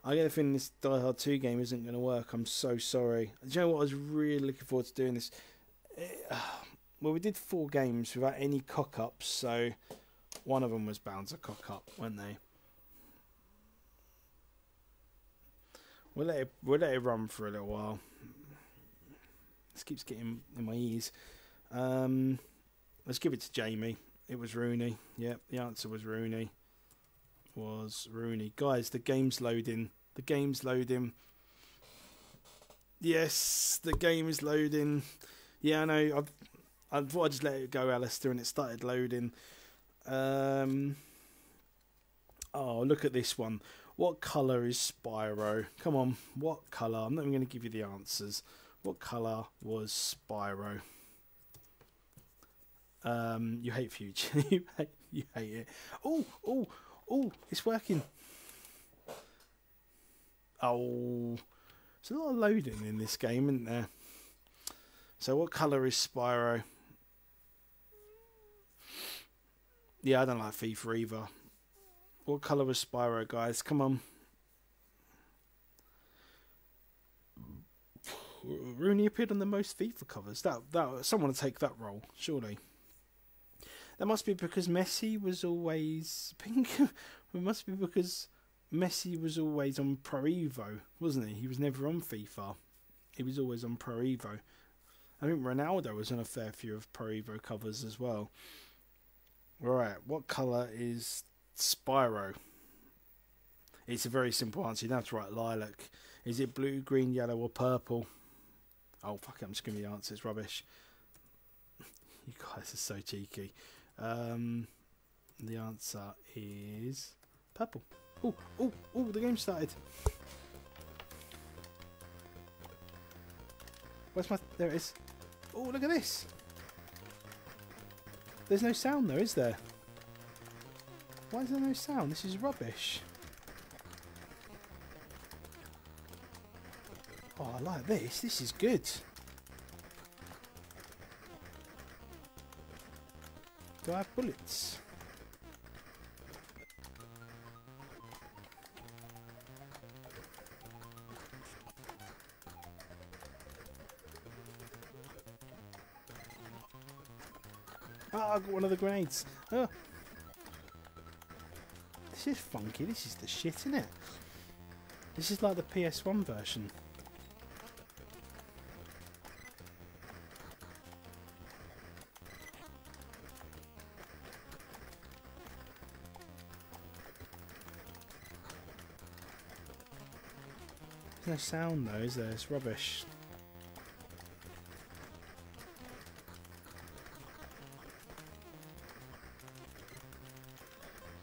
I get the feeling this Die Hard 2 game isn't going to work. I'm so sorry. Do you know what? I was really looking forward to doing this. Well, we did four games without any cock ups, so one of them was bound to cock up, weren't they? We'll let it, we'll let it run for a little while. This keeps getting in my ears. Um, let's give it to Jamie. It was Rooney. Yep, the answer was Rooney. Was Rooney. Guys, the game's loading. The game's loading. Yes, the game is loading. Yeah, I know. I've, I thought I'd just let it go, Alistair, and it started loading. Um, oh, look at this one. What colour is Spyro? Come on, what colour? I'm not even going to give you the answers. What colour was Spyro? Um, you hate Future. you, hate, you hate it. Oh, oh, oh, it's working. Oh, there's a lot of loading in this game, isn't there? So what colour is Spyro? Yeah, I don't like FIFA either. What colour was Spyro, guys? Come on. Rooney appeared on the most FIFA covers. That that someone to take that role, surely. That must be because Messi was always pink. it must be because Messi was always on Pro Evo, wasn't he? He was never on FIFA. He was always on Pro Evo. I think Ronaldo was on a fair few of Pro Evo covers as well. Right, what colour is Spyro? It's a very simple answer. To write lilac. Is it blue, green, yellow, or purple? Oh, fuck it, I'm just giving the answer. It's rubbish. you guys are so cheeky. Um, the answer is purple. Oh, oh, oh, the game started. Where's my... There it is. Oh, look at this. There's no sound though, is there? Why is there no sound? This is rubbish. Oh, I like this. This is good. Do I have bullets? Ah, oh, I got one of the grenades. Oh. This is funky. This is the shit, isn't it? This is like the PS1 version. No sound though, is there? It's rubbish.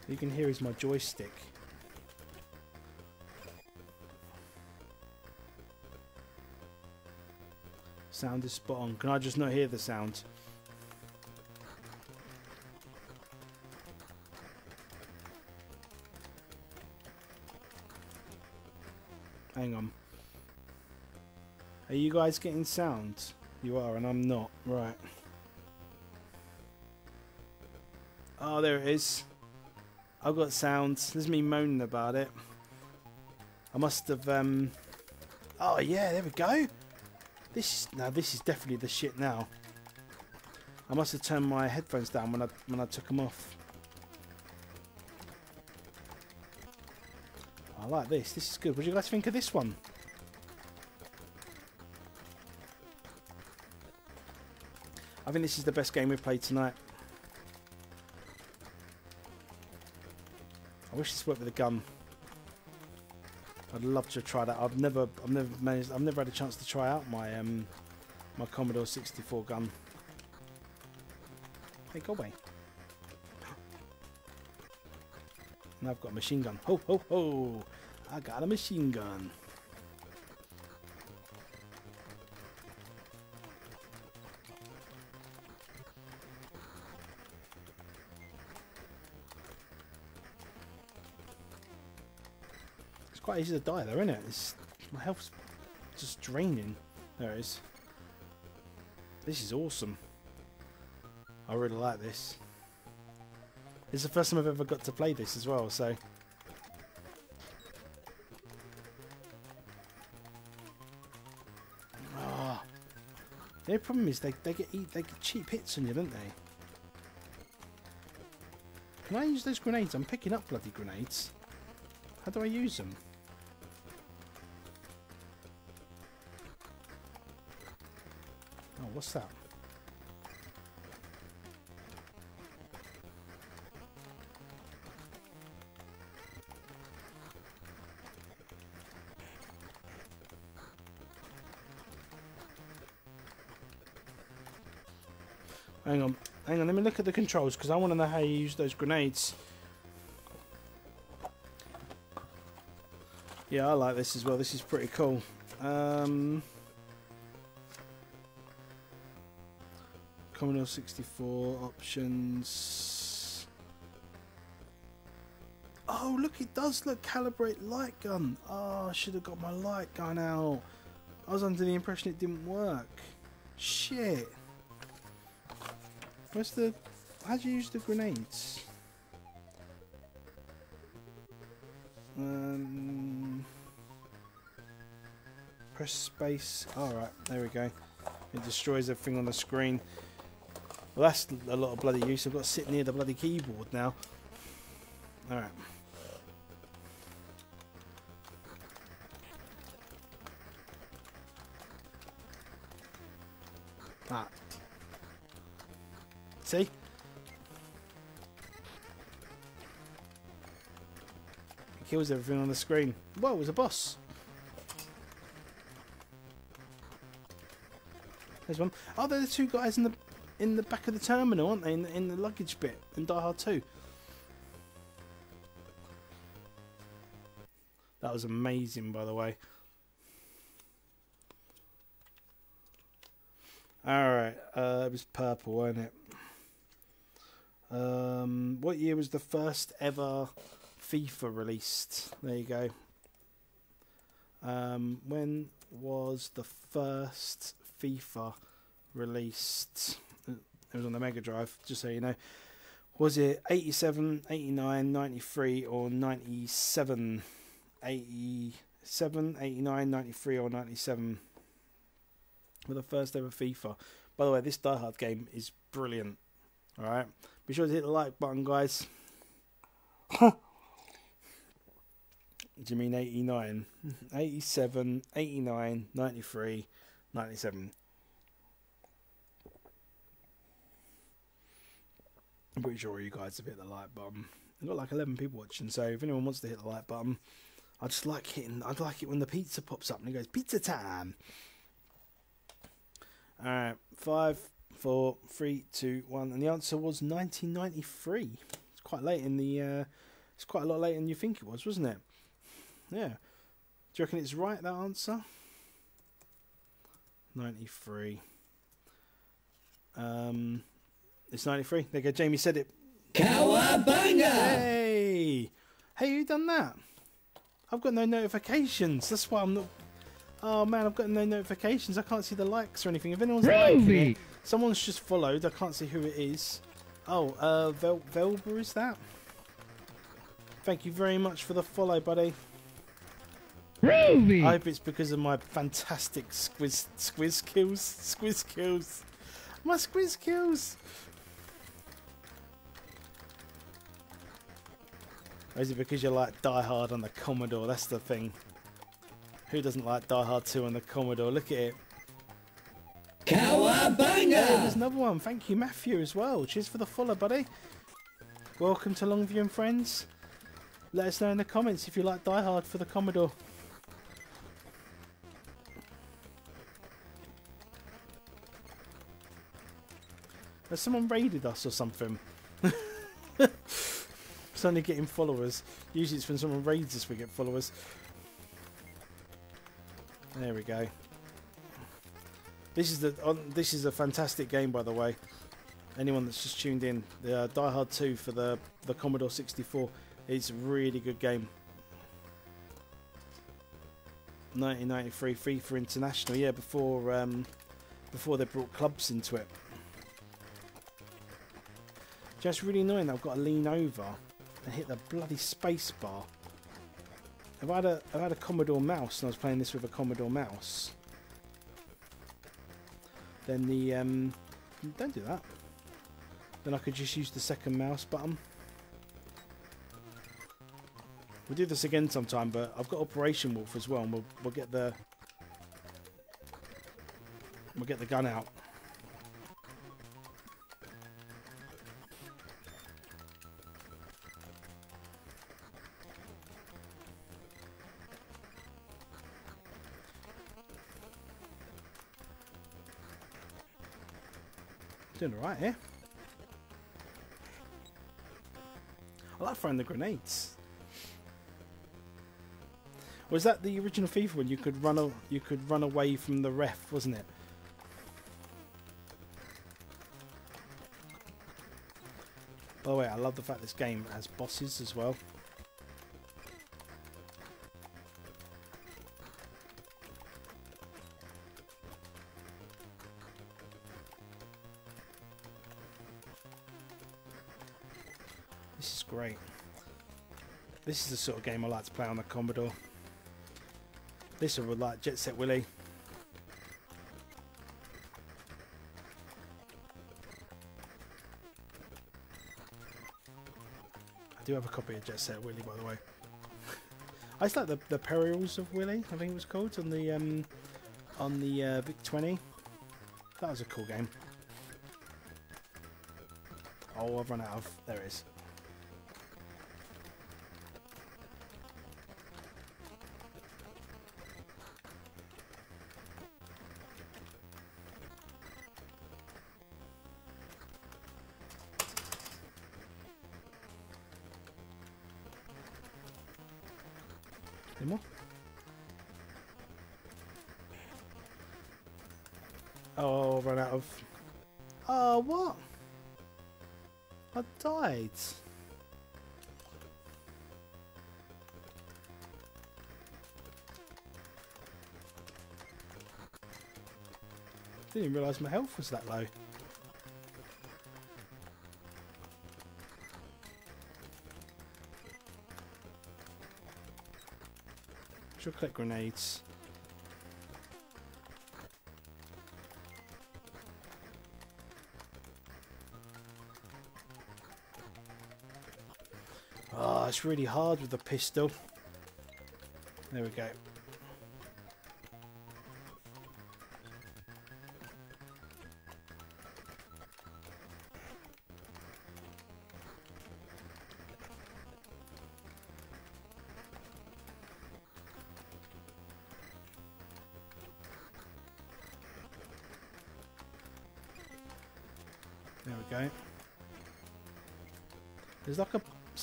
You can hear is my joystick. Sound is spot on. Can I just not hear the sound? Hang on. Are you guys getting sound? You are, and I'm not. Right. Oh, there it is. I've got sounds. This is me moaning about it. I must have, um... Oh, yeah, there we go. This now this is definitely the shit now. I must have turned my headphones down when I when I took them off. I like this. This is good. What do you guys think of this one? I think this is the best game we've played tonight. I wish this worked with a gun. I'd love to try that. I've never, I've never managed, I've never had a chance to try out my um, my Commodore 64 gun. Hey, go away. I've got a machine gun. Ho, ho, ho! I got a machine gun. It's quite easy to die though, isn't it? It's, my health's just draining. There it is. This is awesome. I really like this. It's the first time I've ever got to play this as well, so... Oh. Problem is they, they get they get cheap hits on you, don't they? Can I use those grenades? I'm picking up bloody grenades. How do I use them? Oh, what's that? Hang on, hang on, let me look at the controls because I want to know how you use those grenades. Yeah, I like this as well. This is pretty cool. Um, Commodore 64 options. Oh, look, it does look calibrate light gun. Oh, I should have got my light gun out. I was under the impression it didn't work. Shit. Where's the... How do you use the grenades? Um, press space. Alright, there we go. It destroys everything on the screen. Well, that's a lot of bloody use. I've got to sit near the bloody keyboard now. Alright. Ah. Kills everything on the screen. Whoa, it was a boss. There's one. Oh, they're the two guys in the in the back of the terminal, aren't they? In the, in the luggage bit in Die Hard 2. That was amazing, by the way. Alright, uh, it was purple, wasn't it? Um, what year was the first ever FIFA released? There you go. Um, when was the first FIFA released? It was on the Mega Drive, just so you know. Was it 87, 89, 93, or 97? 87, 89, 93, or 97? For the first ever FIFA. By the way, this Die Hard game is brilliant. Alright? Be sure to hit the like button, guys. Do you mean 89? 87, 89, 93, 97. I'm pretty sure you guys have hit the like button. I've got like 11 people watching, so if anyone wants to hit the like button, I just like hitting. I'd like it when the pizza pops up and it goes pizza time. All right, five, four, three, two, one, and the answer was 1993. It's quite late in the. Uh, it's quite a lot later than you think it was, wasn't it? Yeah. Do you reckon it's right that answer? 93. Um. It's 93. There you go. Jamie said it. Cowabunga! Hey! Hey, who done that? I've got no notifications. That's why I'm not. Oh man, I've got no notifications. I can't see the likes or anything. If anyone's liking it, someone's just followed. I can't see who it is. Oh, uh, Vel- Velber is that? Thank you very much for the follow, buddy. I hope it's because of my fantastic squiz squiz kills. Squiz kills. My squiz kills. Or is it because you like Die Hard on the Commodore? That's the thing. Who doesn't like Die Hard 2 on the Commodore? Look at it. Hey, there's another one. Thank you, Matthew, as well. Cheers for the follow, buddy. Welcome to Longview and Friends. Let us know in the comments if you like Die Hard for the Commodore. Has someone raided us or something? Suddenly getting followers. Usually it's when someone raids us we get followers. There we go. This is the on, this is a fantastic game by the way. Anyone that's just tuned in, the uh, Die Hard 2 for the the Commodore 64. It's a really good game. 1993 FIFA International, yeah, before um, before they brought clubs into it. Just really annoying I've got to lean over and hit the bloody space bar. If I had a, if I had a Commodore mouse and I was playing this with a Commodore mouse, then the um, don't do that. Then I could just use the second mouse button. We'll do this again sometime, but I've got Operation Wolf as well, and we'll we'll get the we'll get the gun out. Doing alright here. I like throwing the grenades. Was that the original FIFA when you could run you could run away from the ref, wasn't it? By the way, I love the fact this game has bosses as well. This is the sort of game I like to play on the Commodore. This I would like Jet Set Willy. I do have a copy of Jet Set Willy, by the way. I to like the, the Perils of Willy, I think it was called, on the um, on the uh, Vic 20. That was a cool game. Oh, I've run out of. There it is. Died. Didn't even realise my health was that low. Should collect grenades. Really hard with the pistol. There we go.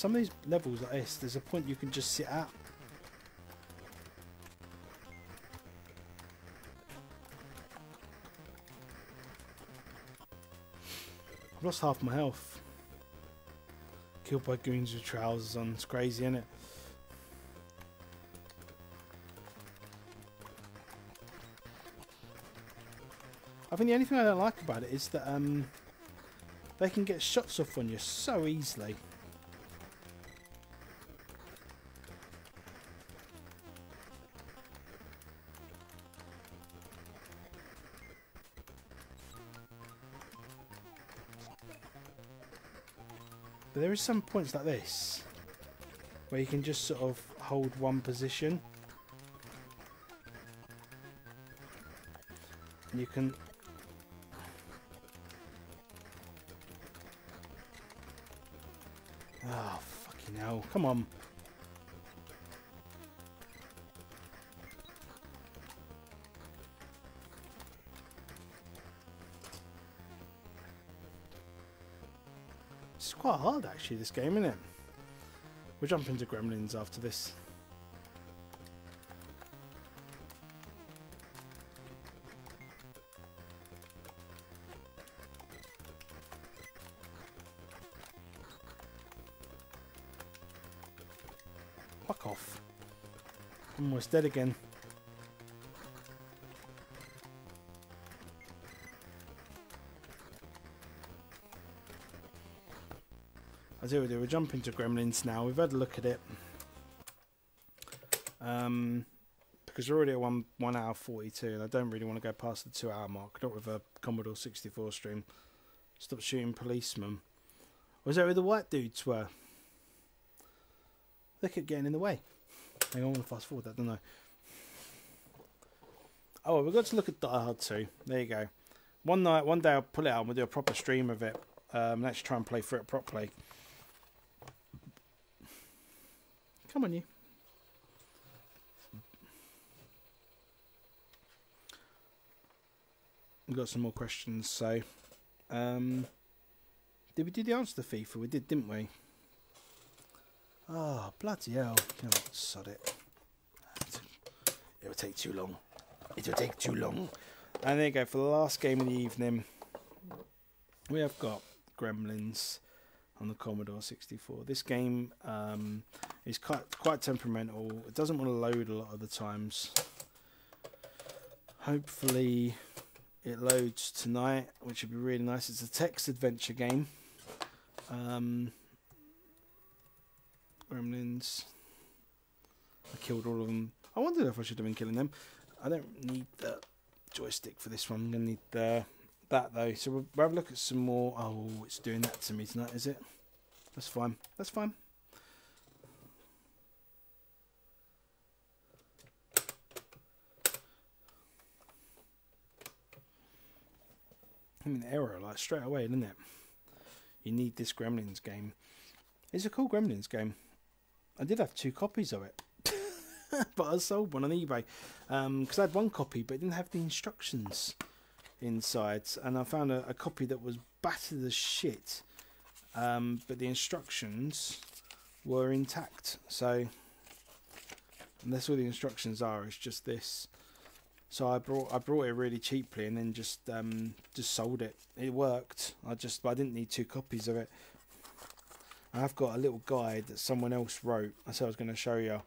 Some of these levels like this, there's a point you can just sit at. I've lost half my health. Killed by goons with trousers on. It's crazy, isn't it? I think the only thing I don't like about it is that um, they can get shots off on you so easily. But there is some points like this where you can just sort of hold one position. And you can Oh fucking hell. Come on. Quite hard actually this game, isn't it? We'll jump into Gremlins after this. Fuck off. Almost dead again. I do, we do. We're jumping to Gremlins now. We've had a look at it. Um, because we're already at one one hour forty two, and I don't really want to go past the two hour mark. Not with a Commodore sixty four stream. Stop shooting policemen. Was that where the white dudes were? They kept getting in the way. Hang on, I'm gonna fast forward that, don't I? Oh, we've got to look at Die Hard 2. There you go. One night, one day I'll pull it out and we'll do a proper stream of it. Um, actually try and play through it properly. Come on, you. We've got some more questions, so... Um, did we do the answer to FIFA? We did, didn't we? Oh, bloody hell. Sod it. It'll take too long. It'll take too long. And there you go, for the last game of the evening, we have got Gremlins on the Commodore 64. This game um, is quite, quite temperamental. It doesn't want to load a lot of the times. Hopefully it loads tonight, which would be really nice. It's a text adventure game. Um, Gremlins. I killed all of them. I wondered if I should have been killing them. I don't need the joystick for this one. I'm going to need the, that though. So we'll, we'll have a look at some more. Oh, it's doing that to me tonight, is it? That's fine. That's fine. I mean, error, like straight away, isn't it? You need this Gremlins game. It's a cool Gremlins game. I did have two copies of it, but I sold one on eBay because um, I had one copy, but it didn't have the instructions inside, and I found a, a copy that was battered as shit, um, but the instructions were intact. So, and that's all the instructions are. It's just this. So I brought I brought it really cheaply and then just um, just sold it. It worked. I just I didn't need two copies of it. I've got a little guide that someone else wrote. I said I was going to show you.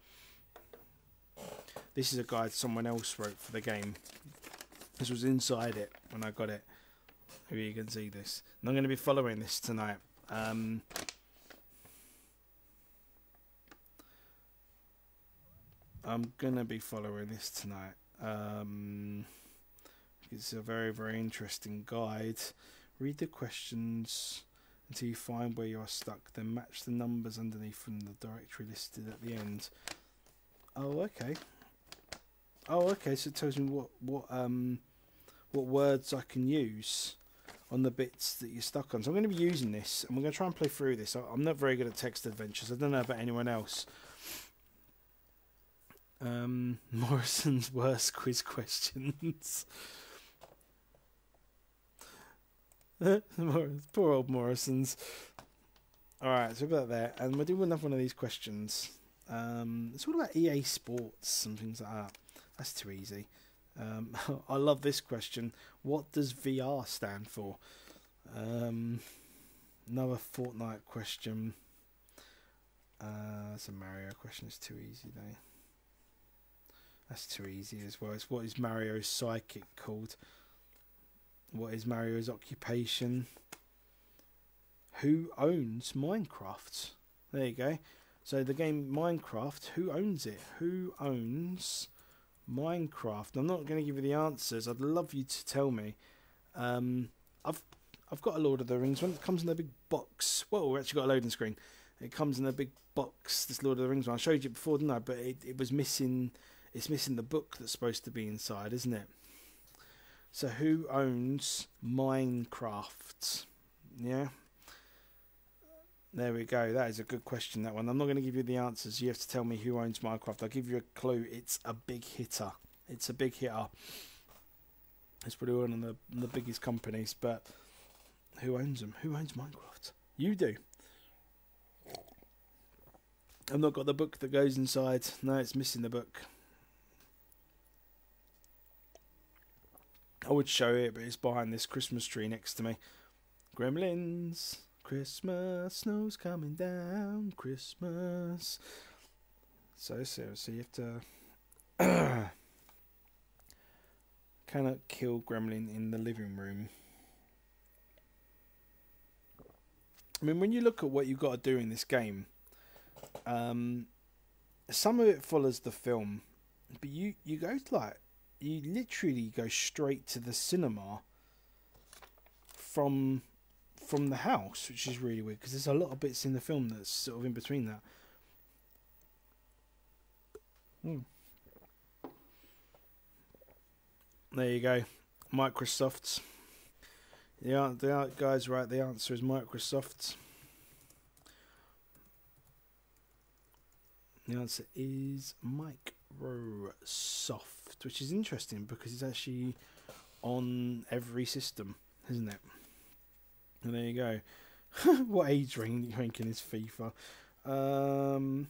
This is a guide someone else wrote for the game. This was inside it when I got it. Maybe you can see this. And I'm going to be following this tonight. Um, I'm going to be following this tonight. Um, it's a very, very interesting guide. Read the questions until you find where you are stuck, then match the numbers underneath from the directory listed at the end. Oh, okay. Oh, okay. So it tells me what what um what words I can use on the bits that you're stuck on. So I'm going to be using this, and we're going to try and play through this. I'm not very good at text adventures. I don't know about anyone else. Um, Morrisons worst quiz questions. Poor old Morrisons. Alright, so got that there. And we're doing another one of these questions. Um, it's all about EA Sports and things like that. That's too easy. Um, I love this question. What does VR stand for? Um, another Fortnite question. Uh, a Mario question. It's too easy though. That's too easy as well. It's what is Mario's psychic called? What is Mario's occupation? Who owns Minecraft? There you go. So the game Minecraft, who owns it? Who owns Minecraft? I'm not going to give you the answers. I'd love you to tell me. Um, I've I've got a Lord of the Rings one. It comes in a big box. Well, we actually got a loading screen. It comes in a big box. This Lord of the Rings one. I showed you before, didn't I? But it, it was missing. It's missing the book that's supposed to be inside, isn't it? So who owns Minecraft? Yeah. There we go. That is a good question. That one. I'm not going to give you the answers. You have to tell me who owns Minecraft. I'll give you a clue. It's a big hitter. It's a big hitter. It's probably one of the, the biggest companies, but who owns them? Who owns Minecraft? You do. I've not got the book that goes inside. No, it's missing the book. I would show it, but it's behind this Christmas tree next to me. Gremlins. Christmas, snow's coming down, Christmas. So, so you have to. cannot kill Gremlin in the living room. I mean, when you look at what you've got to do in this game, um, some of it follows the film, but you you go to like you literally go straight to the cinema from from the house, which is really weird because there's a lot of bits in the film that's sort of in between that. Hmm. There you go, Microsoft. The, the guys right. The answer is Microsoft. The answer is Microsoft, which is interesting because it's actually on every system, isn't it? And there you go. what age rank, ranking is FIFA? Um,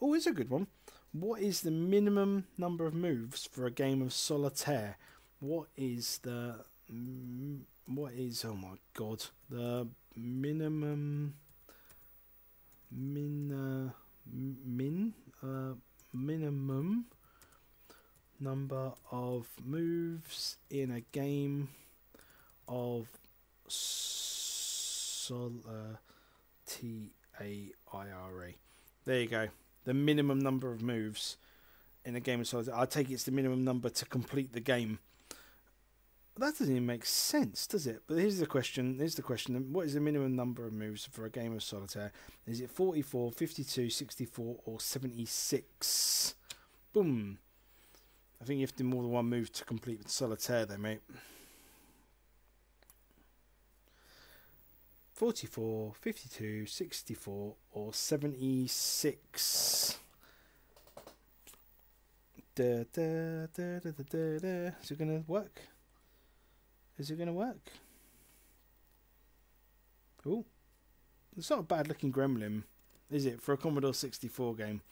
oh, it's a good one. What is the minimum number of moves for a game of solitaire? What is the what is oh my god the minimum min uh, min uh, minimum number of moves in a game of sol uh, T A I R E. There you go. The minimum number of moves in a game of solitaire. I take it's the minimum number to complete the game. That doesn't even make sense, does it? But here's the question. Here's the question. What is the minimum number of moves for a game of solitaire? Is it 44, 52, 64, or 76? Boom. I think you have to do more than one move to complete solitaire, there, mate. 44, 52, 64, or 76. Da, da, da, da, da, da, da. Is it going to work? Is it going to work? Oh, it's not a bad looking gremlin, is it, for a Commodore 64 game?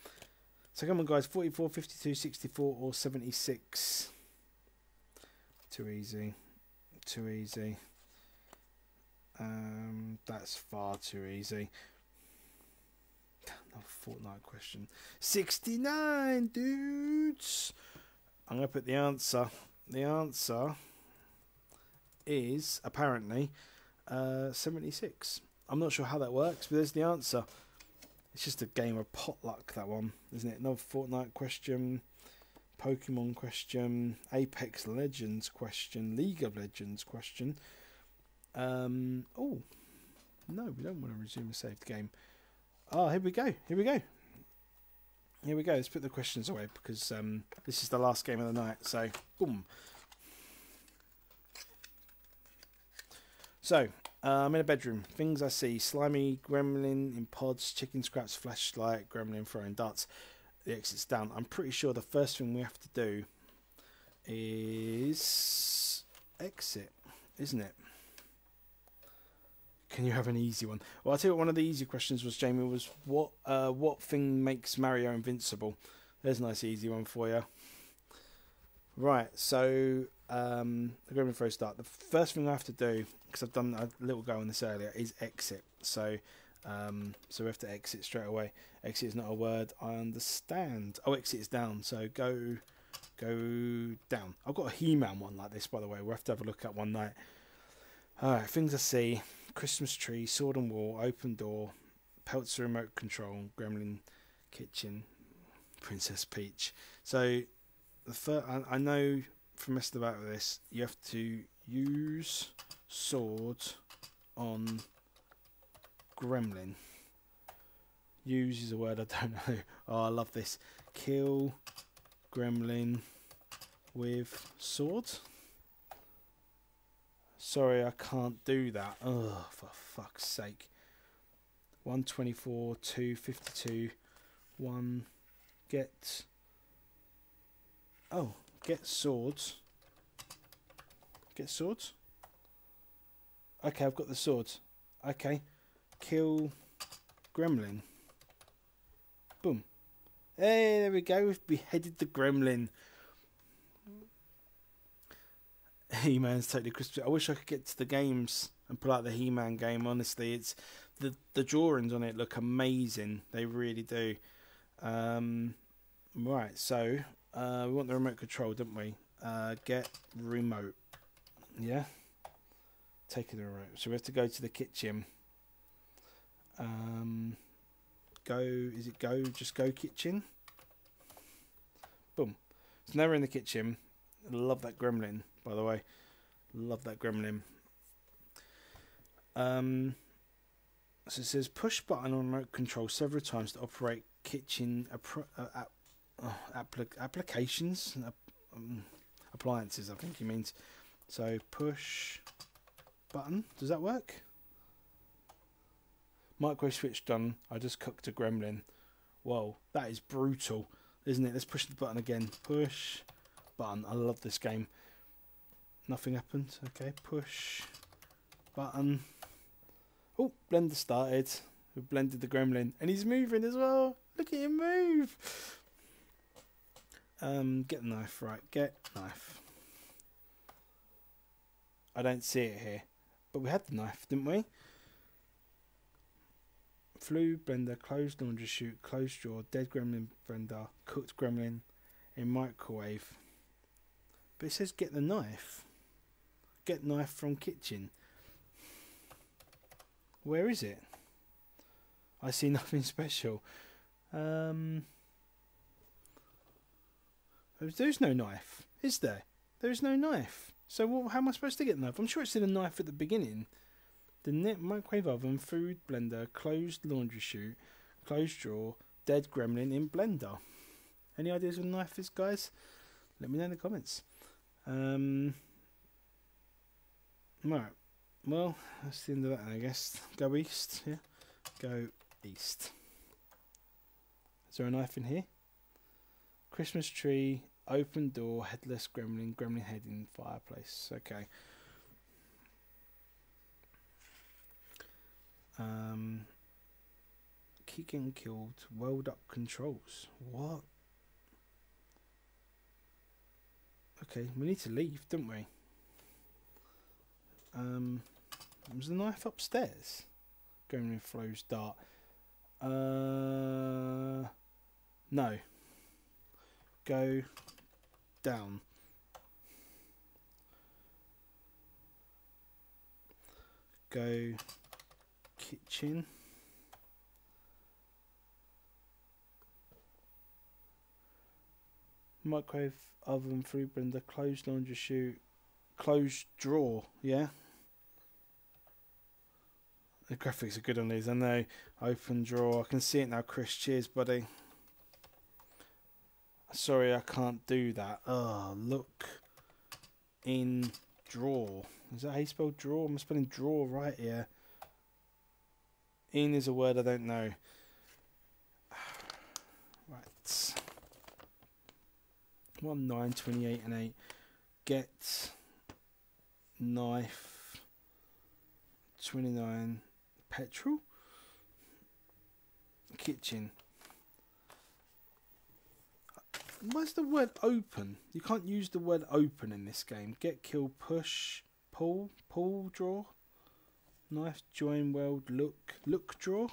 So come on, guys 44, 52, 64, or 76. Too easy. Too easy. Um, that's far too easy. Another Fortnite question. 69, dudes! I'm going to put the answer. The answer is apparently uh, 76. I'm not sure how that works, but there's the answer. It's just a game of potluck, that one, isn't it? Another Fortnite question, Pokemon question, Apex Legends question, League of Legends question. Um, oh, no, we don't want to resume a saved game. Oh, here we go. Here we go. Here we go. Let's put the questions away because um, this is the last game of the night. So, boom. So, uh, I'm in a bedroom. Things I see: slimy gremlin in pods, chicken scraps, flashlight, gremlin throwing darts. The exit's down. I'm pretty sure the first thing we have to do is exit, isn't it? Can you have an easy one? Well, I'll tell you what. One of the easy questions was Jamie was what uh, what thing makes Mario invincible? There's a nice easy one for you. Right, so um, the Gremlin Throw start. The first thing I have to do, because I've done a little go on this earlier, is exit. So, um, so we have to exit straight away. Exit is not a word I understand. Oh, exit is down. So go, Go down. I've got a He-Man one like this, by the way. We'll have to have a look at one night. All right, things I see: Christmas tree, sword and wall, open door, Peltzer remote control, Gremlin kitchen, Princess Peach. So the first, I, I know from messing about with this, you have to use sword on Gremlin. Use is a word I don't know. Oh, I love this. Kill Gremlin with sword. Sorry, I can't do that. Oh, for fuck's sake. 124, 252, 1, get. Oh, get swords. Get swords? Okay, I've got the swords. Okay. Kill gremlin. Boom. Hey, there we go. We've beheaded the gremlin. He-Man's totally crispy. I wish I could get to the games and pull out the He-Man game. Honestly, it's the the drawings on it look amazing. They really do. Um, right, so uh, we want the remote control, don't we? Uh, get remote. Yeah. Taking the remote. So we have to go to the kitchen. Um, go. Is it go? Just go kitchen. Boom. So now we're in the kitchen. Love that gremlin, by the way. Love that gremlin. Um, so it says push button on remote control several times to operate kitchen uh, app, oh, applic- applications, um, appliances. I think he means. So push button. Does that work? Microwave switch done. I just cooked a gremlin. Whoa, that is brutal, isn't it? Let's push the button again. Push button. I love this game. Nothing happened. Okay, push button. Oh, blender started. We blended the gremlin, and he's moving as well. Look at him move. Um, get the knife right. Get knife. I don't see it here, but we had the knife, didn't we? Flu, blender, closed laundry chute, closed drawer, dead gremlin blender, cooked gremlin in microwave. But it says get the knife. Get knife from kitchen. Where is it? I see nothing special. Um, there's no knife, is there? There is no knife. So what, how am I supposed to get the knife? I'm sure it's in a knife at the beginning. The net microwave oven, food blender, closed laundry chute, closed drawer, dead gremlin in blender. Any ideas what knife is, guys? Let me know in the comments. Um, right. Well, that's the end of that, I guess. Go east, yeah? Go east. Is there a knife in here? Christmas tree, open door, headless gremlin, gremlin head in fireplace. Okay. Um, keep getting killed. Weld up controls. What? Okay, we need to leave, don't we? Um, was the knife upstairs? With Flo's dart. Uh, no. Go down. Go kitchen. Microwave oven, food blender, closed laundry chute, closed drawer. Yeah. The graphics are good on these. I know. Open drawer. I can see it now, Chris. Cheers, buddy. Sorry, I can't do that. Oh, look in draw. Is that how you spell draw? I'm spelling draw right here. In is a word I don't know. Right. 1, 9, 28 and 8. Get knife 29 petrol kitchen where's the word open you can't use the word open in this game get kill push pull pull draw knife join weld look look draw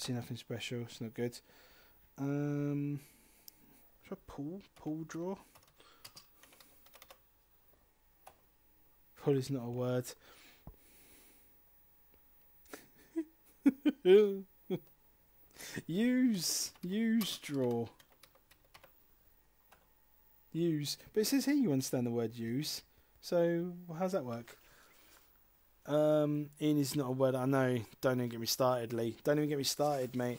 I see nothing special. It's not good. Um, should I pull? Pull draw? Pull is not a word. use. Use draw. Use. But it says here you understand the word use. So how's that work? Um, in is not a word I know. Don't even get me started, Lee. Don't even get me started, mate.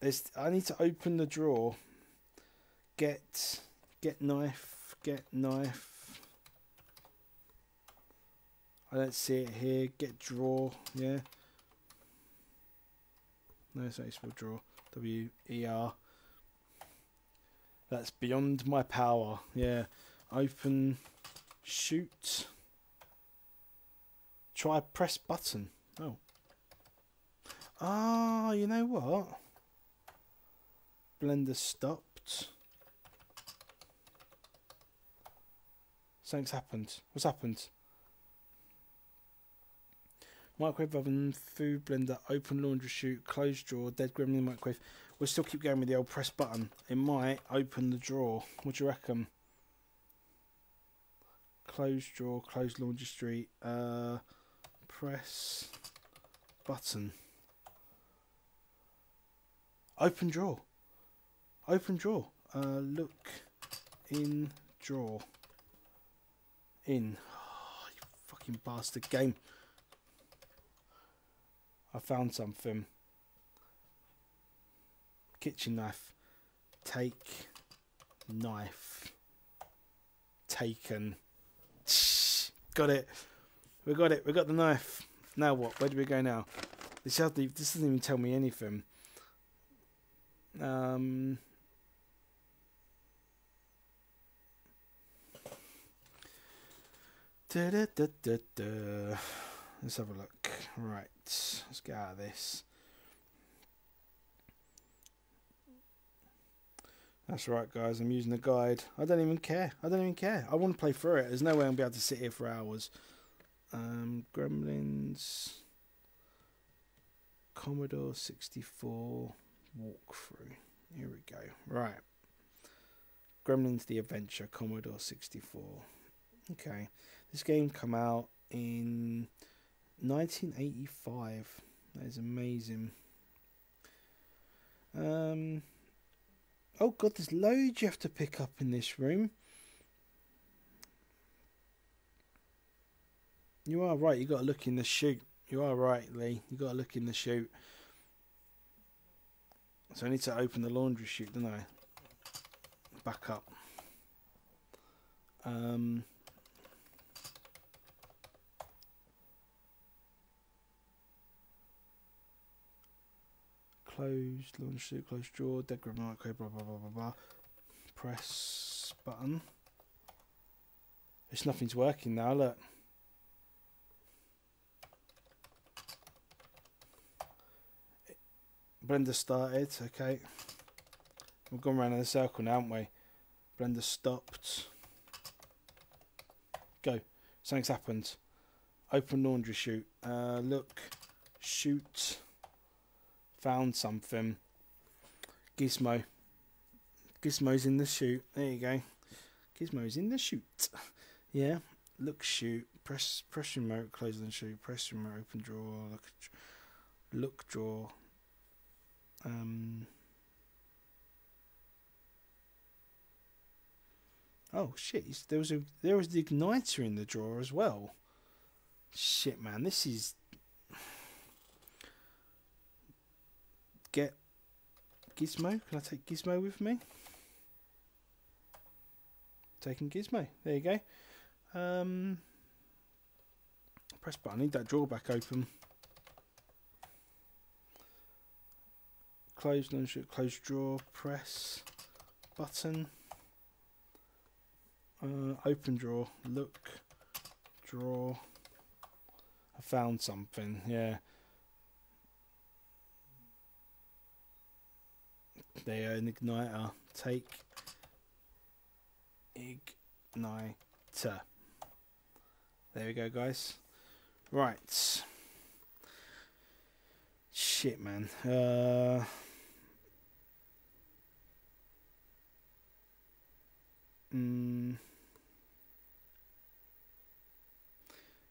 There's, I need to open the drawer. Get, get knife, get knife. I don't see it here. Get draw, yeah. No, it's spelled draw. W E R. That's beyond my power. Yeah. Open, shoot. Try press button. Oh. Ah, you know what? Blender stopped. Something's happened. What's happened? Microwave oven, food blender, open laundry chute, closed drawer, dead gremlin microwave. We'll still keep going with the old press button. It might open the drawer. What do you reckon? Closed drawer, closed laundry street, uh, press button. Open drawer. Open drawer. Uh, look in drawer. In. Oh, you fucking bastard game. I found something. Kitchen knife. Take knife. Taken. Got it. We got it. We got the knife. Now what? Where do we go now? This this doesn't even tell me anything. Um. Da, da, da. Let's have a look. Right, let's get out of this. That's right, guys. I'm using the guide. I don't even care. I don't even care. I want to play through it. There's no way I'm going to be able to sit here for hours. Um, Gremlins, Commodore 64 walkthrough. Here we go. Right. Gremlins: The Adventure, Commodore 64. Okay, this game come out in 1985. That is amazing. Um. Oh god, there's loads you have to pick up in this room. You are right. You got to look in the chute. You are right, Lee. You got to look in the chute. So I need to open the laundry chute, don't I? Back up. Um. Closed, laundry chute, closed drawer, dead grab microwave, blah blah blah blah blah. Press button. It's nothing's working now, look. Blender started, okay. We've gone around in a circle now, haven't we? Blender stopped. Go. Something's happened. Open laundry chute. Uh, look. Shoot. Found something. Gizmo. Gizmo's in the chute. There you go. Gizmo's in the chute. yeah. Look, shoot. Press press remote, close the shoot. Press remote, open drawer. Look, look drawer. Um. Oh shit! There was a there was the igniter in the drawer as well. Shit, man, this is get Gizmo. Can I take Gizmo with me? Taking Gizmo. There you go. Um, press button. I need that drawer back open. Close, no close drawer. Press button. Uh, open drawer. Look. draw. I found something. Yeah. There, an igniter. Take igniter. There we go, guys. Right. shit, man. Uh, mm,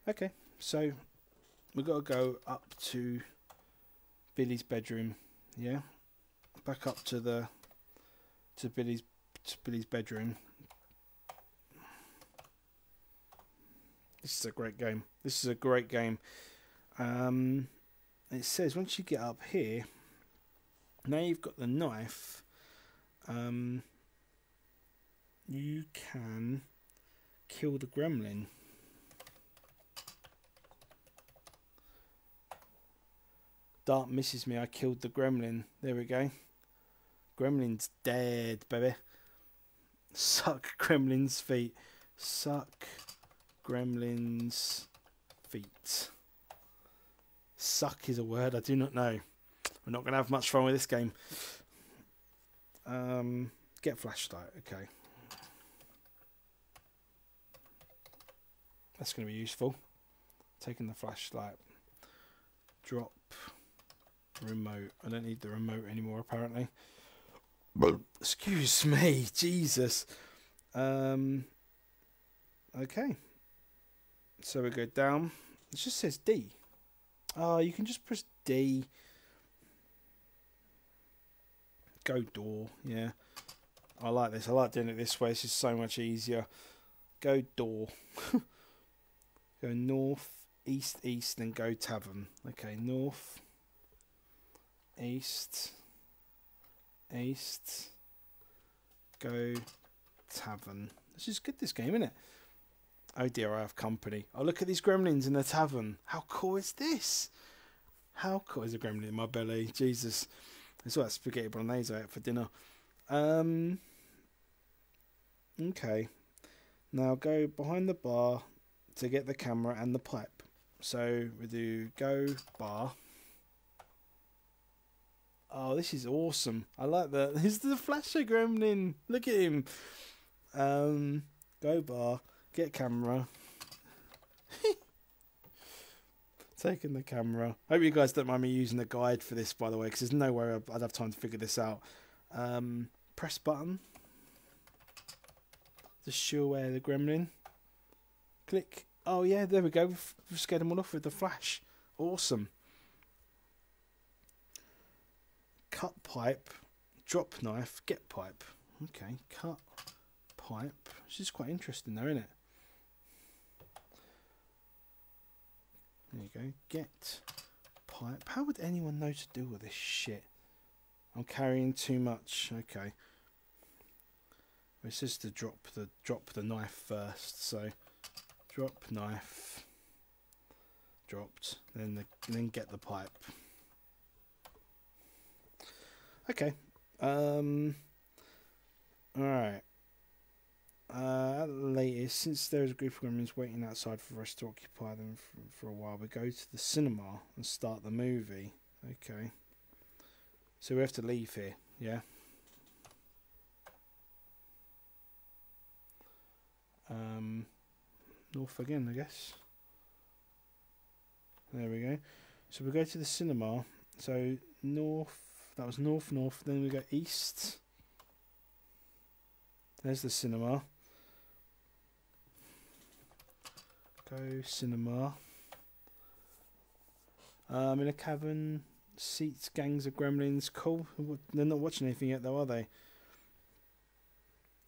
okay, so we've got to go up to Billy's bedroom. Yeah, back up to the to Billy's to Billy's bedroom. This is a great game. This is a great game. Um, it says once you get up here, now you've got the knife. Um, you can kill the gremlin. Dart misses me. I killed the gremlin. There we go. Gremlin's dead, baby. Suck gremlin's feet. Suck gremlin's feet. Suck is a word I do not know. We're not going to have much fun with this game. Um, get flashlight. Okay. That's going to be useful. Taking the flashlight. Drop remote. I don't need the remote anymore, apparently. Excuse me, Jesus. Um, okay. So we go down. It just says D. Oh, you can just press D. Go door, yeah. I like this. I like doing it this way. It's just so much easier. Go door. go north, east, east, then go tavern. Okay, north, east, east, go tavern. This is good, this game, isn't it? Oh dear, I have company. Oh, look at these gremlins in the tavern. How cool is this? How cool is a gremlin in my belly? Jesus. It's all that's what spaghetti bolognese I ate for dinner. Um. Okay. Now go behind the bar to get the camera and the pipe. So we do go bar. Oh, this is awesome. I like that. This is the flasher gremlin. Look at him. Um, go bar. Get camera. Taking the camera. Hope you guys don't mind me using the guide for this, by the way, because there's no way I'd have time to figure this out. Um, press button. To show where the gremlin. Click. Oh yeah, there we go. We've scared them all off with the flash. Awesome. Cut pipe. Drop knife. Get pipe. Okay, cut pipe. This is quite interesting though, isn't it? There you go. Get pipe. How would anyone know to do with this shit? I'm carrying too much. Okay. It says to drop the drop the knife first, so drop knife dropped, then the, then get the pipe. Okay. Um Alright. Uh, at the latest, since there is a group of gremlins waiting outside for us to occupy them for, for a while, we go to the cinema and start the movie. Okay. So we have to leave here, yeah? Um, north again, I guess. There we go. So we go to the cinema. So north, that was north, north. Then we go east. There's the cinema. Go cinema. Um, in a cavern, seats, gangs of gremlins. Cool. They're not watching anything yet, though, are they?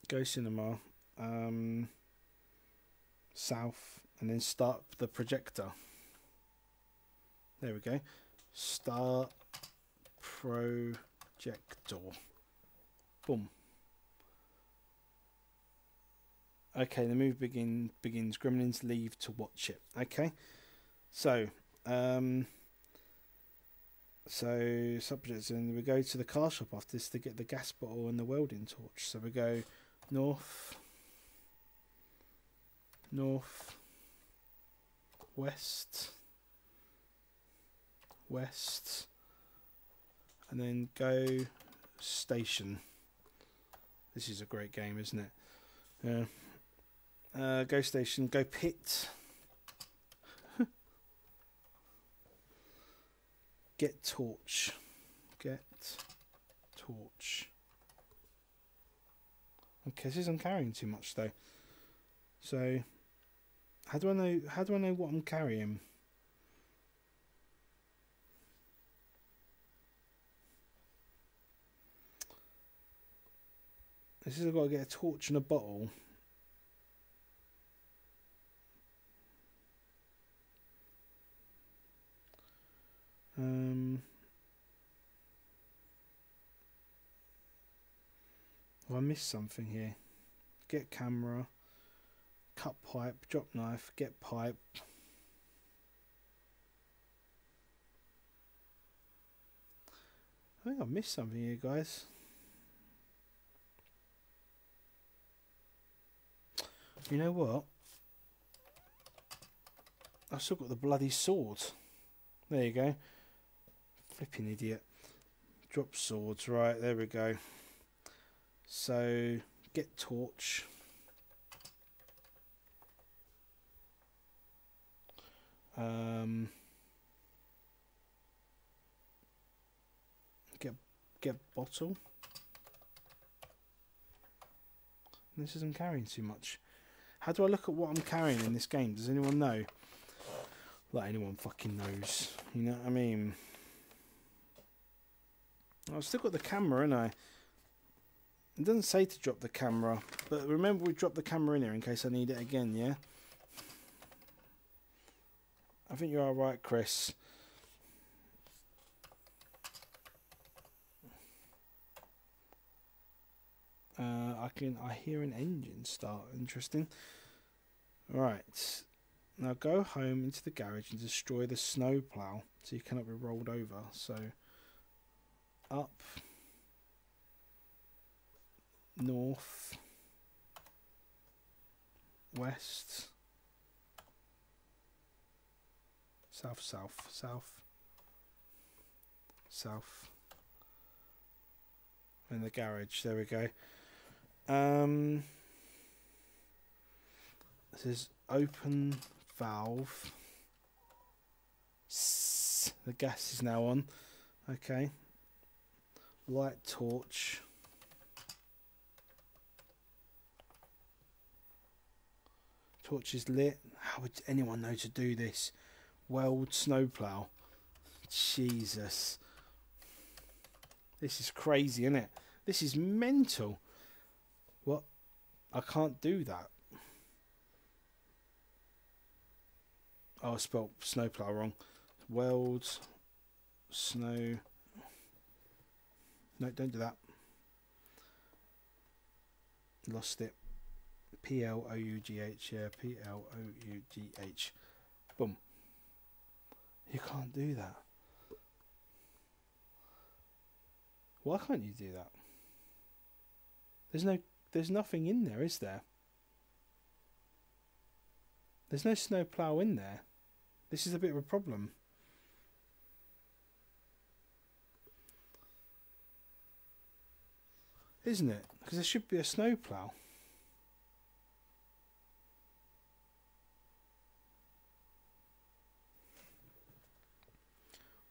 Go cinema. Um, south, and then start the projector. There we go. Start projector. Boom. Okay, the move begin begins. Gremlins leave to watch it. Okay, so um, so subjects, and we go to the car shop after this to get the gas bottle and the welding torch. So we go north, north, west, west, and then go station. This is a great game, isn't it? Yeah. Uh, go station, go pit. Get torch. Get torch. Okay, this isn't carrying too much though. So, how do I know? How do I know what I'm carrying? This is I've got to get a torch and a bottle. Um, have I missed something here? Get camera, cut pipe, drop knife, get pipe. I think I missed something here, guys. You know what? I've still got the bloody sword. There you go. Flipping idiot. Drop swords. Right, there we go. So, get torch. Um, get get bottle. This isn't carrying too much. How do I look at what I'm carrying in this game? Does anyone know? Like anyone fucking knows. You know what I mean? I've still got the camera, and I. It doesn't say to drop the camera, but remember we dropped the camera in here in case I need it again, yeah? I think you're right, Chris. Uh, I can I hear an engine start. Interesting. Right. Now go home into the garage and destroy the snow plough so you cannot be rolled over. So up, north, west, south, south, south, south. In the garage, there we go. Um, this is open valve. The gas is now on. Okay. Light torch. Torch is lit. How would anyone know to do this? Weld snowplow. Jesus. This is crazy, isn't it? This is mental. I can't do that. Oh, I spelled snowplow wrong. Weld snow. No, don't do that. Lost it. P L O U G H. Yeah, P L O U G H. Boom. You can't do that. Why can't you do that? There's no there's nothing in there, is there? There's no snow plough in there. This is a bit of a problem. Isn't it? Because there should be a snow plough.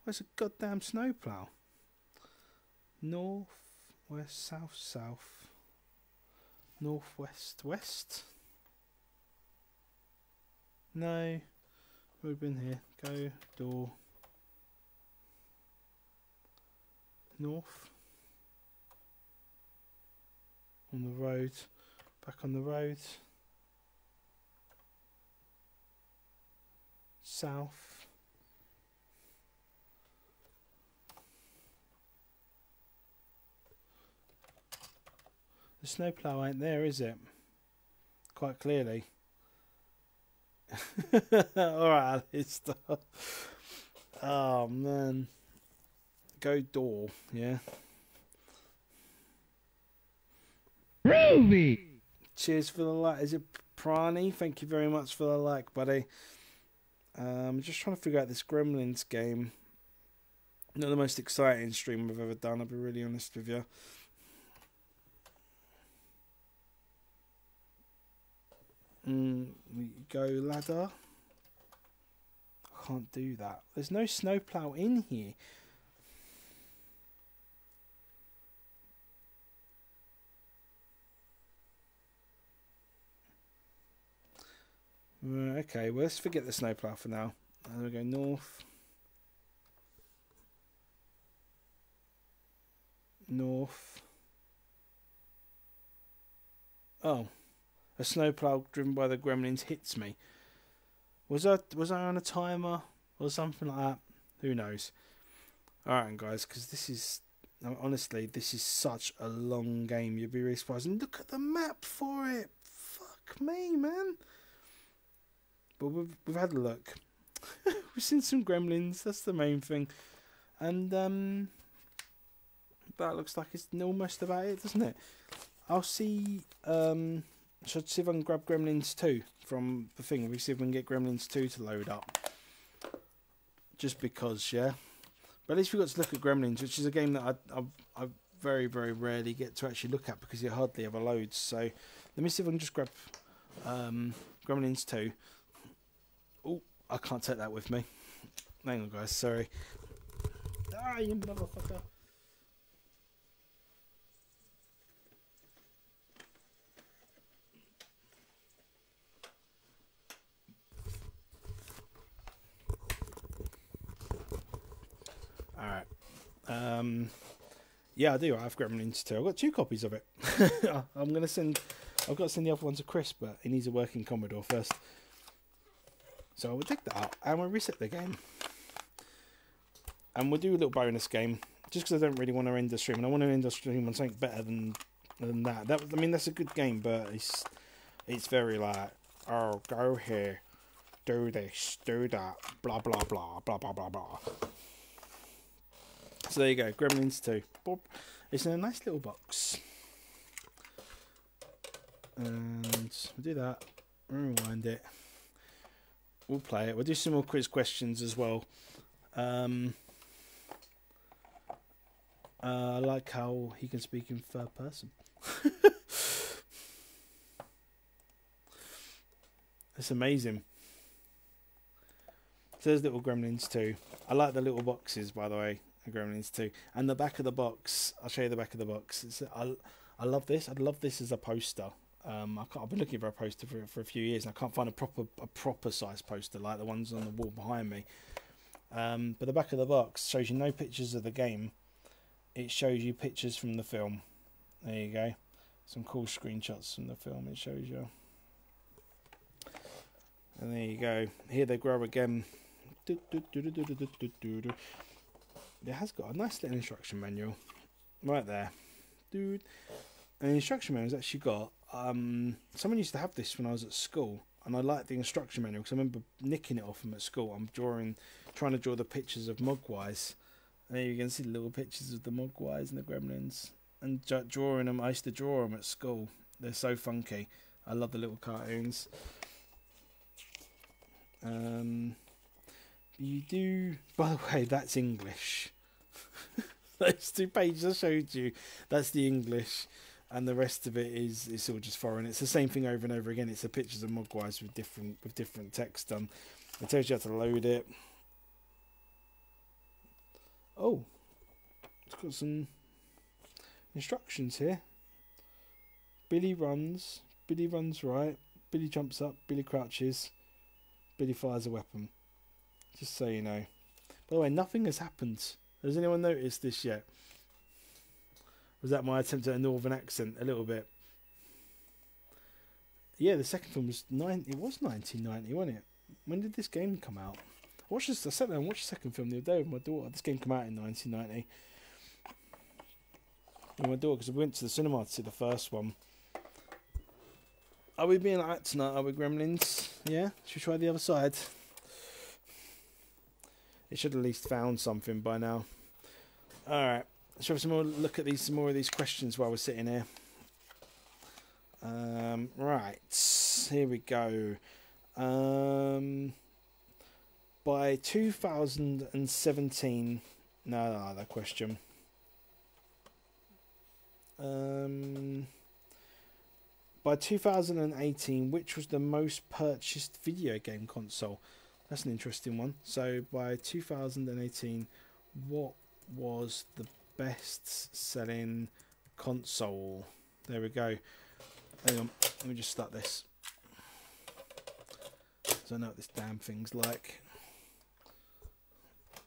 Where's a goddamn snow plough? North, west, south, south. Northwest, west. No. We've been here. Go, door. North. On the road. Back on the road. South. The snowplow ain't there, is it? Quite clearly. Alright, Alistair. Oh, man. Go door, yeah? Ruby! Cheers for the like. Is it Prani? Thank you very much for the like, buddy. Um, just trying to figure out this Gremlins game. Not the most exciting stream I've ever done, I'll be really honest with you. Mm, we go ladder. can't do that. There's no snowplow in here. Okay, well, let's forget the snowplow for now. And we go north. North. Oh, a snowplow driven by the gremlins hits me. Was I was I on a timer or something like that? Who knows? All right, guys, because this is honestly this is such a long game. You'd be really surprised. And look at the map for it. Fuck me, man. But we've we've had a look. we've seen some gremlins. That's the main thing, and um, that looks like it's almost about it, doesn't it? I'll see. Um, should see if I can grab Gremlins 2 from the thing. We see if we can get Gremlins 2 to load up. Just because, yeah. But at least we got to look at Gremlins, which is a game that I, I, I very, very rarely get to actually look at because it hardly ever loads. So let me see if I can just grab um, Gremlins 2. Oh, I can't take that with me. Hang on, guys. Sorry. Ah, you motherfucker. Alright. Um, yeah, I do. I have Gremlins 2. I've got two copies of it. I'm to send... I've got to send the other one to Chris, but he needs a working Commodore first. So I will take that out and we'll reset the game. And we'll do a little bonus game. Just because I don't really want to end the stream. And I want to end the stream on something better than than that. That I mean, that's a good game, but it's it's very like, oh, go here, do this, do that, blah blah blah, blah blah blah blah. So there you go, Gremlins 2. Bob. It's in a nice little box. And we'll do that. Rewind it. We'll play it. We'll do some more quiz questions as well. Um, uh, I like how he can speak in third person. That's amazing. So there's little gremlins too. I like the little boxes, by the way. Gremlins 2. And the back of the box, I'll show you the back of the box. It's, I, I love this. I'd love this as a poster. Um, I have been looking for a poster for, for a few years, and I can't find a proper a proper size poster like the ones on the wall behind me. Um, but the back of the box shows you no pictures of the game. It shows you pictures from the film. There you go. Some cool screenshots from the film. It shows you. And there you go. Here they grow again. Do, do, do, it has got a nice little instruction manual right there, dude. And the instruction manual has actually got. Um, someone used to have this when I was at school, and I liked the instruction manual because I remember nicking it off them at school. I'm drawing, trying to draw the pictures of Mogwais. And there you can see the little pictures of the Mogwais and the Gremlins, and drawing them. I used to draw them at school. They're so funky. I love the little cartoons. Um, you do. By the way, that's English. Those two pages I showed you, that's the English, and the rest of it is it's all just foreign. It's the same thing over and over again. It's the pictures of Mogwais with different with different text done. It tells you how to load it. Oh, it's got some instructions here. Billy runs. Billy runs right. Billy jumps up. Billy crouches. Billy fires a weapon. Just so you know. By the way, nothing has happened. Has anyone noticed this yet? Was that my attempt at a northern accent? A little bit. Yeah, the second film was nine. It was 1990, wasn't it? When did this game come out? I watched this. I sat there and watched the second film the other day with my daughter. This game came out in 1990. With my daughter, because we went to the cinema to see the first one. Are we being like tonight? Are we gremlins? Yeah? Should we try the other side? It should at least found something by now. Alright, let's have some more look at these some more of these questions while we're sitting here. Um, right, here we go. Um, by 2017, no, no, that question. Um, by 2018, which was the most purchased video game console? That's an interesting one. So by 2018, what was the best selling console? There we go. Hang on, let me just start this. So I know what this damn thing's like.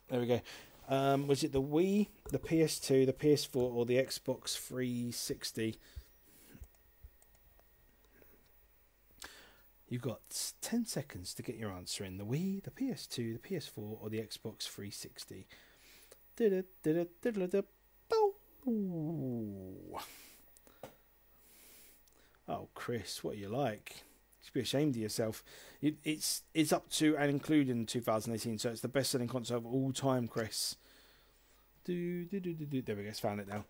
There we go. Um, was it the Wii, the PS2, the PS4, or the Xbox 360? You've got 10 seconds to get your answer in. The Wii, the PS2, the PS4, or the Xbox 360. Oh, Chris, what are you like? You should be ashamed of yourself. It, it's it's up to and including 2018, so it's the best-selling console of all time, Chris. There we go. Found it now.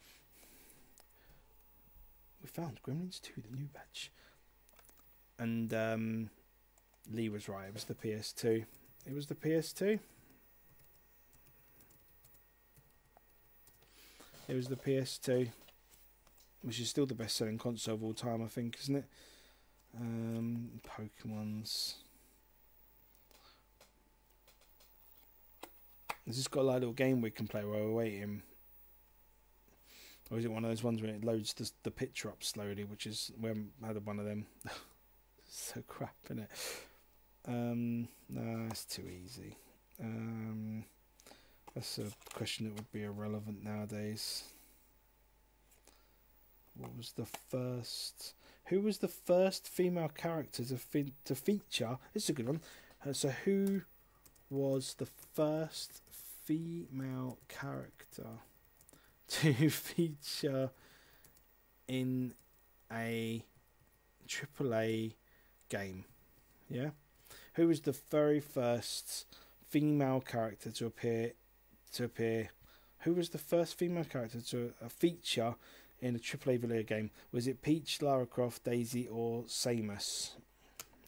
We found Gremlins 2, the new batch. And um, Lee was right. It was the PS2. It was the PS2. It was the PS2, which is still the best-selling console of all time, I think, isn't it? Um, Pokemon's. Has this got a little game we can play while we're waiting? Or is it one of those ones where it loads the, the picture up slowly, which is we haven't had one of them. so crap, isn't it? Um, no, it's too easy. Um, that's a question that would be irrelevant nowadays. What was the first? Who was the first female character to fe- to feature? This is a good one. Uh, so who was the first female character to feature in a AAA game? Yeah. Who was the very first female character to appear to appear? Who was the first female character to uh, feature in a AAA video game? Was it Peach, Lara Croft, Daisy, or Samus?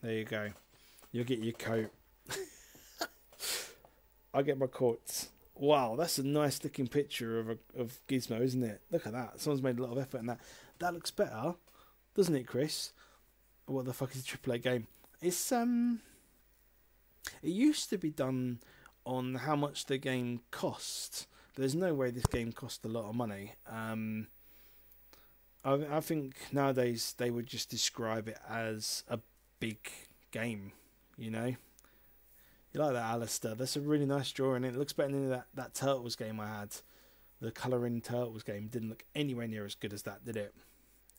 There you go. You'll get your coat. I get my coats. Wow, that's a nice looking picture of a, of Gizmo, isn't it? Look at that. Someone's made a lot of effort in that. That looks better, doesn't it, Chris? What the fuck is a AAA game? It's um. It used to be done on how much the game cost. There's no way this game cost a lot of money. Um, I, I think nowadays they would just describe it as a big game. You know, you like that, Alistair? That's a really nice drawing. It looks better than that that Turtles game I had. The colouring Turtles game didn't look anywhere near as good as that, did it?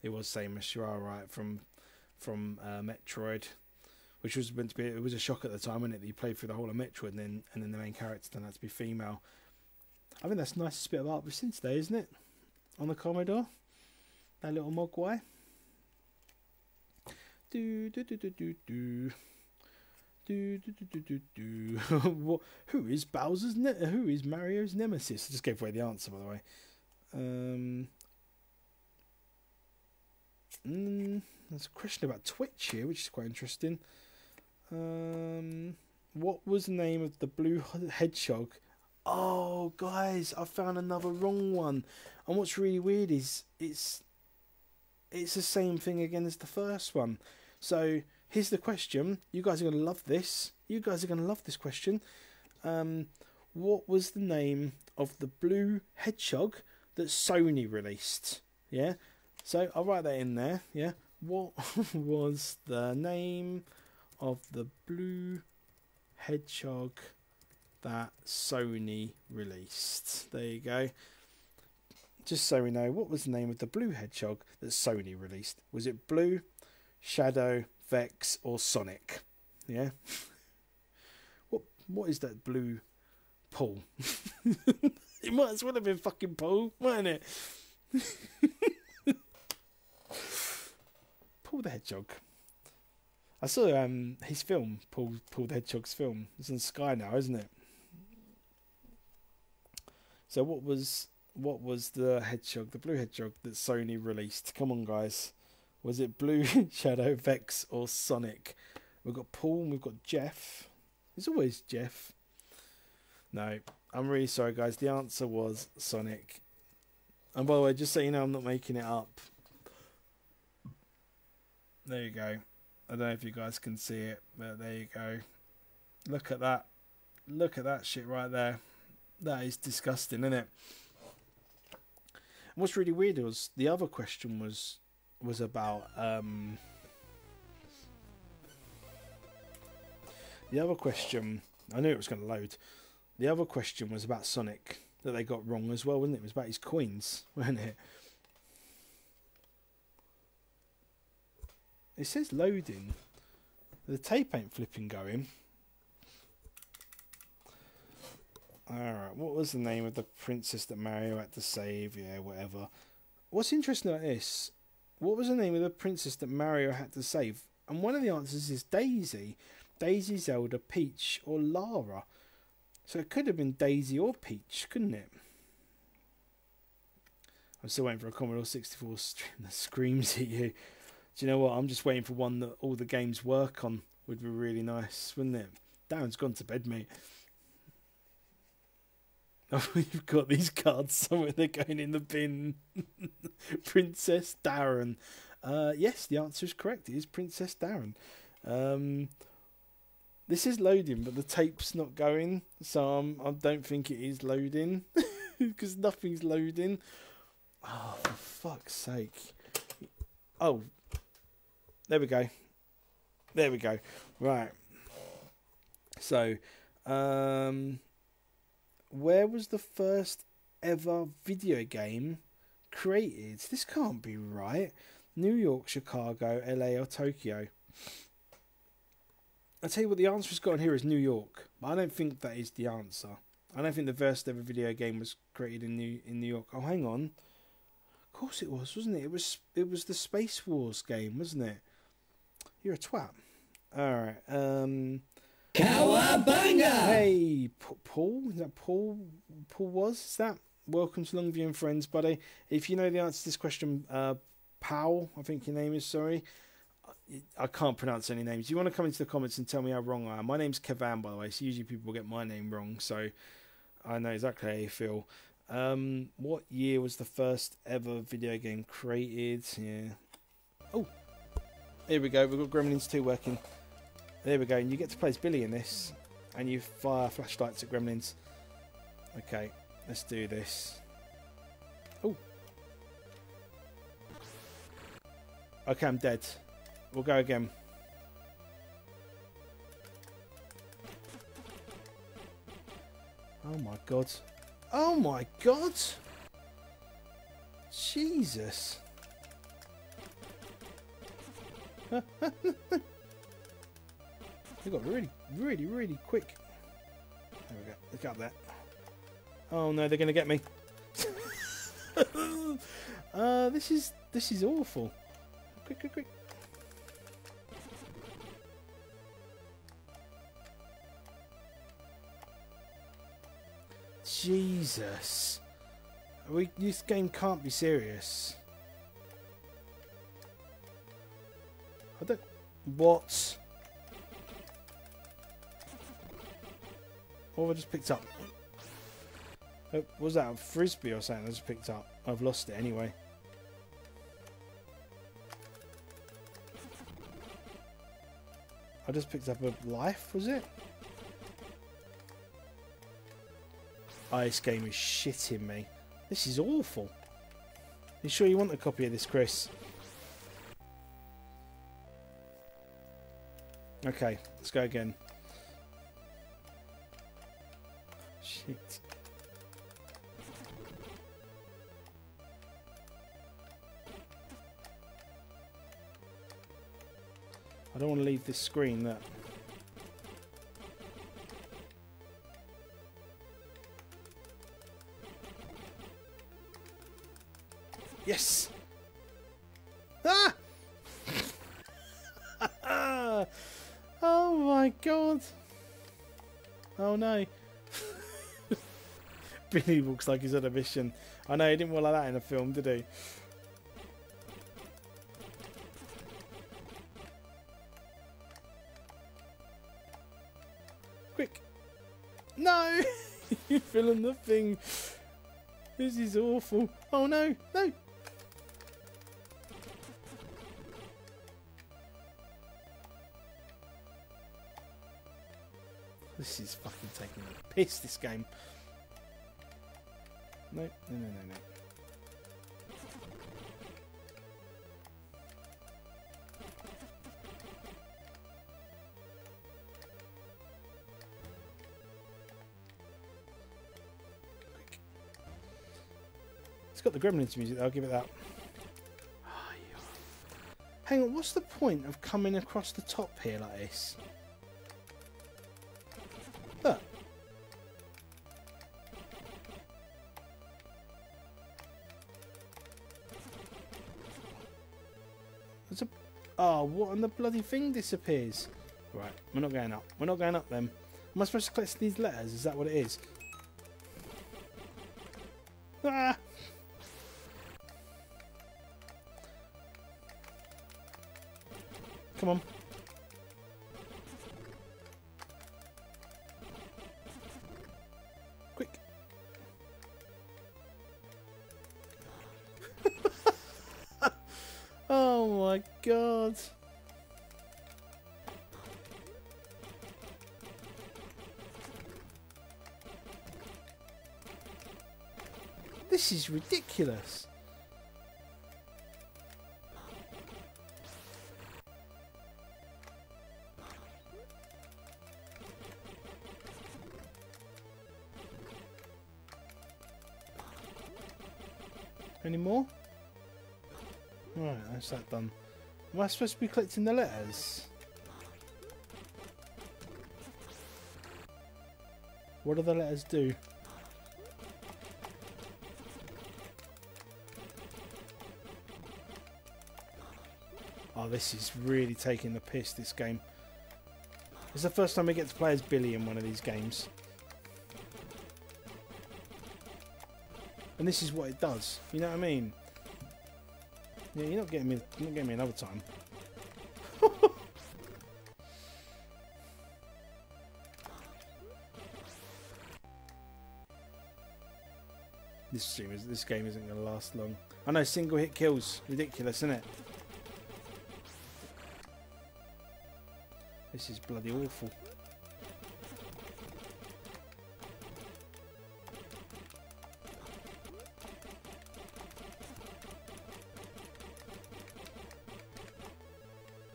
It was same as You are right from from uh, Metroid, which was meant to be. It was a shock at the time, wasn't it? That you played through the whole of Metroid, and then and then the main character turned out to be female. I think that's the nicest bit of art we've seen today, isn't it? On the Commodore, that little Mogwai. Do do do do do do. Do, do, do, do, do, do. what, who is Bowser's? Ne- who is Mario's nemesis? I just gave away the answer, by the way. Um, mm, there's a question about Twitch here, which is quite interesting. Um, what was the name of the blue hedgehog? Oh, guys, I found another wrong one. And what's really weird is it's it's the same thing again as the first one. So here's the question. You guys are going to love this. You guys are going to love this question. Um, what was the name of the blue hedgehog that Sony released? Yeah. So I'll write that in there. Yeah. What was the name of the blue hedgehog that Sony released? There you go. Just so we know, what was the name of the blue hedgehog that Sony released? Was it Blue, Shadow, Vex, or Sonic? Yeah. What what is that blue Paul? it might as well have been fucking Paul, mightn't it? Paul the Hedgehog. I saw um his film, Paul Paul the Hedgehog's film. It's on Sky now, isn't it? So what was what was the hedgehog, the blue hedgehog that Sony released? Come on, guys. Was it Blue, Shadow, Vex, or Sonic? We've got Paul we've got Jeff. It's always Jeff. No, I'm really sorry, guys. The answer was Sonic. And by the way, just so you know, I'm not making it up. There you go. I don't know if you guys can see it, but there you go. Look at that. Look at that shit right there. That is disgusting, isn't it? And what's really weird was the other question was was about um the other question I knew it was going to load. The other question was about Sonic that they got wrong as well, wasn't it? It was about his coins, wasn't it? It says loading. The tape ain't flipping going. Alright, what was the name of the princess that Mario had to save? Yeah, whatever. What's interesting about this? What was the name of the princess that Mario had to save? And one of the answers is Daisy. Daisy, Zelda, Peach, or Lara. So it could have been Daisy or Peach, couldn't it? I'm still waiting for a Commodore 64 stream that screams at you. Do you know what? I'm just waiting for one that all the games work on. Would be really nice, wouldn't it? Darren's gone to bed, mate. Oh, you've got these cards somewhere. They're going in the bin. Princess Darren. Uh, yes, the answer is correct. It is Princess Darren. Um, this is loading, but the tape's not going, so I'm, I don't think it is loading because nothing's loading. Oh, for fuck's sake! Oh, there we go. There we go. Right. So, um, where was the first ever video game created? This can't be right. New York, Chicago, LA, or Tokyo? I tell you what, the answer has got on here is New York. But I don't think that is the answer. I don't think the first ever video game was created in New in New York. Oh, hang on. Of course it was, wasn't it? It was it was the Space Wars game, wasn't it? You're a twat. All right. Um. Cowabunga! Hey, Paul. Is that Paul? Paul was. Is that? Welcome to Longview and Friends, buddy. If you know the answer to this question, uh, Powell, I think your name is. Sorry, I can't pronounce any names. You want to come into the comments and tell me how wrong I am? My name's Kevan, by the way. So usually people get my name wrong, so I know exactly how you feel. Um, what year was the first ever video game created? Yeah. Oh, here we go. We've got Gremlins 2 working. There we go. And you get to play as Billy in this, and you fire flashlights at Gremlins. Okay, let's do this. Oh. Okay, I'm dead. We'll go again. Oh my god. Oh my god! Jesus. they got really, really, really quick. There we go. Look up there. Oh no, they're gonna get me. uh, this is this is awful. Quick, quick, quick. Jesus. We, this game can't be serious. I don't... What? What have I just picked up? Oh, was that a frisbee or something I just picked up? I've lost it anyway. I just picked up a life, was it? This game is shitting me. This is awful. You sure you want a copy of this, Chris? Okay, let's go again. Shit. I don't want to leave this screen that Yes! Oh no. Billy looks like he's on a mission. I know, he didn't want like that in a film, did he? Quick! No! You're filling the thing. This is awful. Oh no, no! This is fucking taking a piss, this game. No, no, no, no, no. It's got the Gremlins music, I'll give it that. Ah, Hang on, what's the point of coming across the top here like this? Oh, what? And the bloody thing disappears. Right, we're not going up. We're not going up then. Am I supposed to collect these letters? Is that what it is? Ah! Come on. This is ridiculous. Any more? Right, that's that done. Am I supposed to be collecting the letters? What do the letters do? This is really taking the piss, this game. It's the first time we get to play as Billy in one of these games. And this is what it does. You know what I mean? Yeah, you're not getting me. You're not getting me another time. this stream is. This game isn't going to last long. I know single hit kills. Ridiculous, isn't it? This is bloody awful.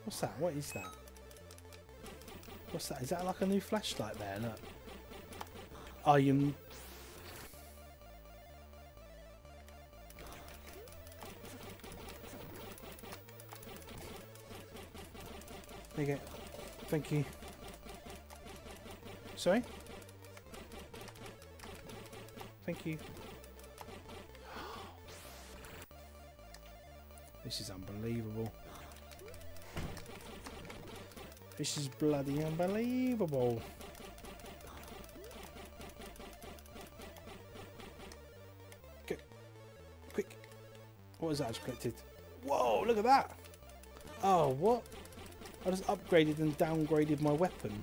What's that? What is that? What's that? Is that like a new flashlight there? Look. I am. Thank you. Sorry? Thank you. This is unbelievable. This is bloody unbelievable. Go. Quick. What was that I just collected? Whoa, look at that. Oh, what? I just upgraded and downgraded my weapon.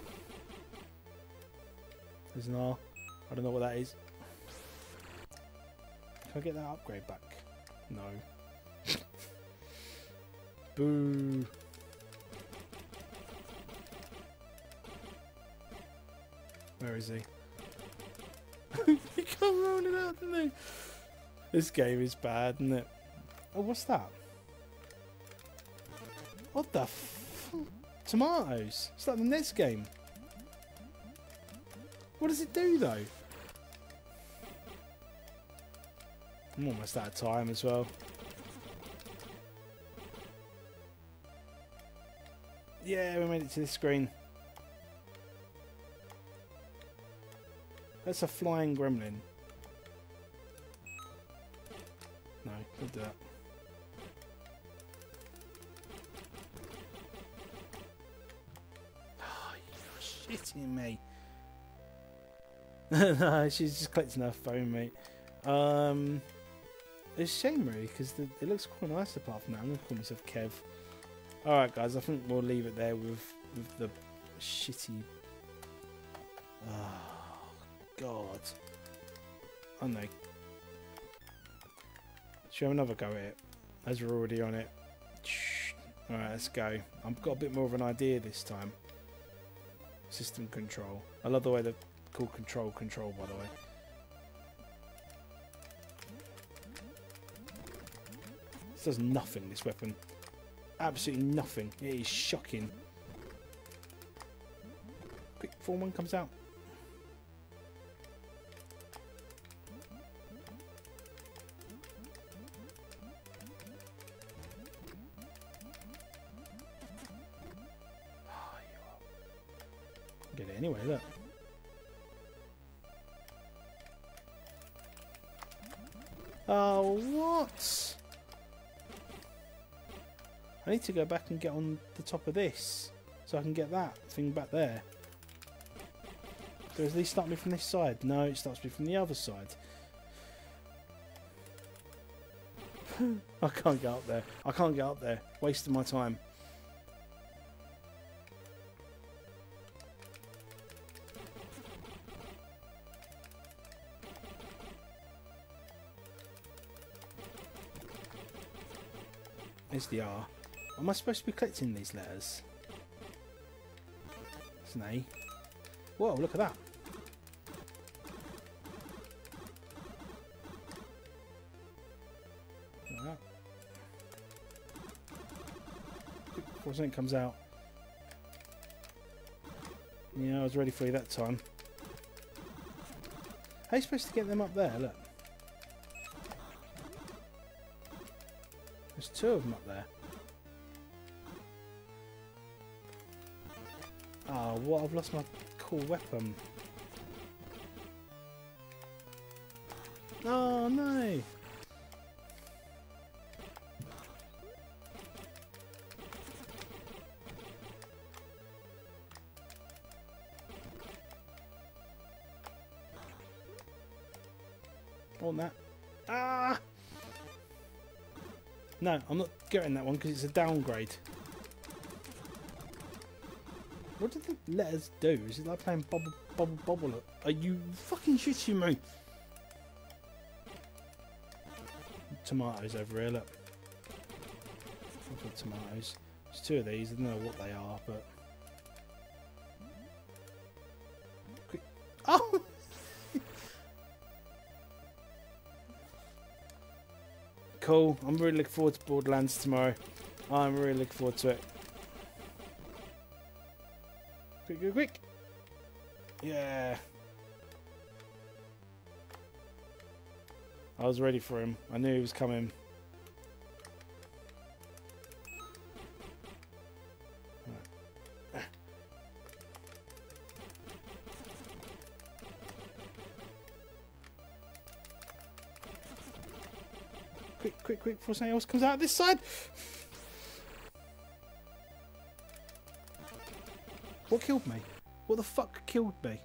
There's an R. I don't know what that is. Can I get that upgrade back? No. Boo. Where is he? he come running out, didn't he? This game is bad, isn't it? Oh, what's that? What the. Tomatoes? It's like the next game. What does it do, though? I'm almost out of time as well. Yeah, we made it to this screen. That's a flying gremlin. No, don't do that. Shitting me. no, she's just collecting her phone, mate. Um, it's a shame, really, because it looks quite nice apart from that. I'm going to call myself Kev. Alright, guys, I think we'll leave it there with, with the shitty... Oh, God. Oh, no. Should we have another go at it? As we're already on it. Alright, let's go. I've got a bit more of an idea this time. System control. I love the way they're called control control, by the way. This does nothing, this weapon. Absolutely nothing. It is shocking. Quick, before one comes out. Need to go back and get on the top of this so I can get that thing back there. Does this start me from this side? No, it starts me from the other side. I can't get up there. I can't get up there. Wasting my time. There's the R. Am I supposed to be collecting these letters? It's an A. Whoa, look at that. That. Before something comes out. Yeah, I was ready for you that time. How are you supposed to get them up there? Look. There's two of them up there. Oh, what? I've lost my cool weapon. Oh, no. Want that. Ah! No, I'm not getting that one because it's a downgrade. What did the letters do? Is it like playing bubble Bubble Bobble? Are you fucking shitting me? Tomatoes over here, look. At tomatoes. There's two of these, I don't know what they are, but... Oh! cool. I'm really looking forward to Borderlands tomorrow. I'm really looking forward to it. Quick, quick, quick. Yeah. I was ready for him. I knew he was coming. Quick, quick, quick, before something else comes out this side. What killed me? What the fuck killed me?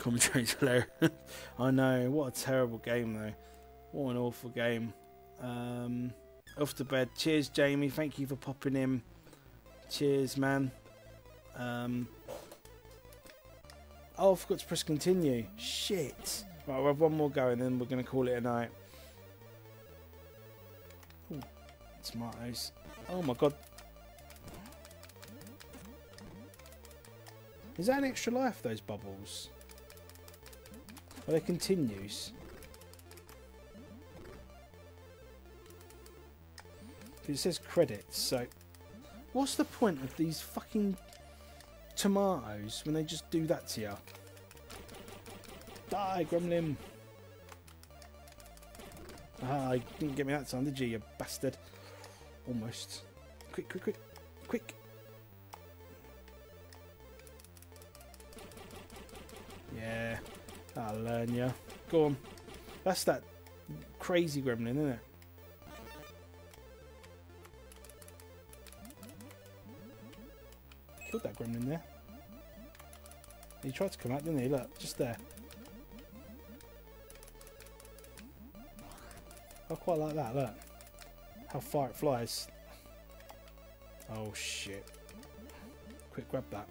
Commentary's hilarious. I know, what a terrible game though. What an awful game. Um, off to bed. Cheers, Jamie. Thank you for popping in. Cheers, man. Um, oh, I forgot to press continue. Shit. Right, we'll have one more go and then we're going to call it a night. Ooh, tomatoes. Oh my god. Is that an extra life, those bubbles? Are they continues? It says credits, so... What's the point of these fucking tomatoes when they just do that to you? Die, gremlin! Ah, you didn't get me that time, did you, you bastard? Almost. Quick, quick, quick, quick! Yeah, I'll learn ya. Go on. That's that crazy gremlin, isn't it? Killed that gremlin there. He tried to come out, didn't he? Look, just there. I quite like that, look. How far it flies. Oh shit. Quick, grab that.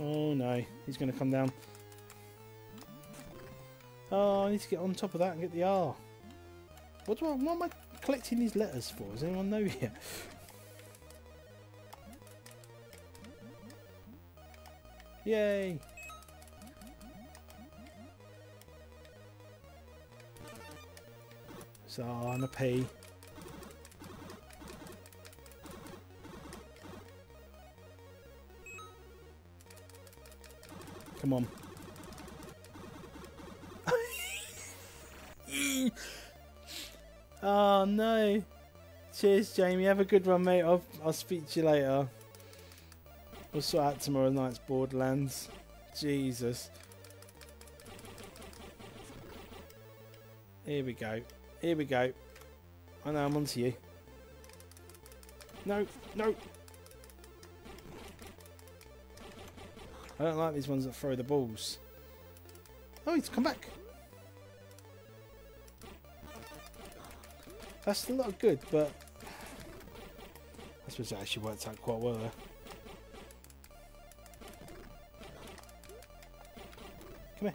Oh no, he's going to come down. Oh, I need to get on top of that and get the R. What do I? What am I collecting these letters for? Does anyone know yet? Yay! So I'm a P. Come on. oh no. Cheers, Jamie. Have a good one, mate. I'll, I'll speak to you later. We'll sort out tomorrow night's Borderlands. Jesus. Here we go. Here we go. I know I'm onto you. No, no. I don't like these ones that throw the balls. Oh, he's come back. That's of good, but I suppose it actually worked out quite well there. Come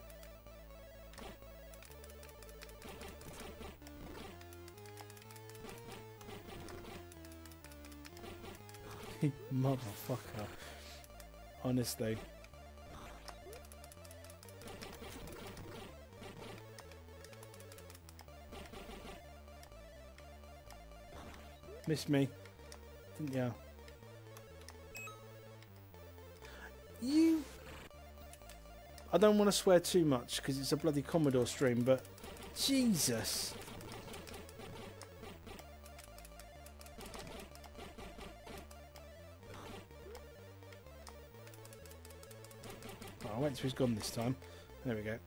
here. Motherfucker. Honestly. Missed me. Didn't ya? You... I don't want to swear too much because it's a bloody Commodore stream, but... Jesus! Oh, I wait till he's gone this time. There we go.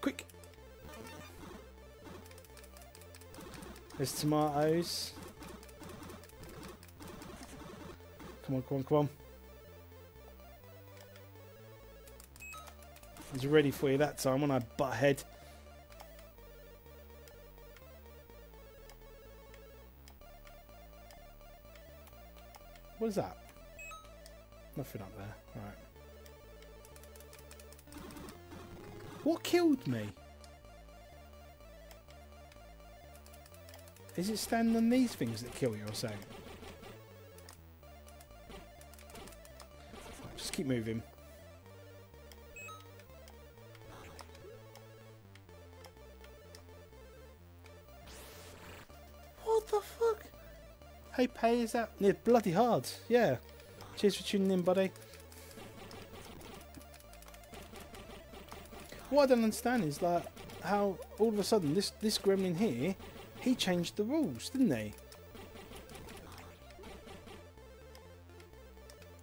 Quick! There's tomatoes. Come on, come on, come on. I was ready for you that time when I butt head. What is that? Nothing up there. Alright. What killed me? Is it standing on these things that kill you or something? Keep moving. What the fuck? Hey, pay, is that? Yeah, bloody hard. Yeah. Cheers for tuning in, buddy. What I don't understand is like how all of a sudden this this gremlin here, he changed the rules, didn't he?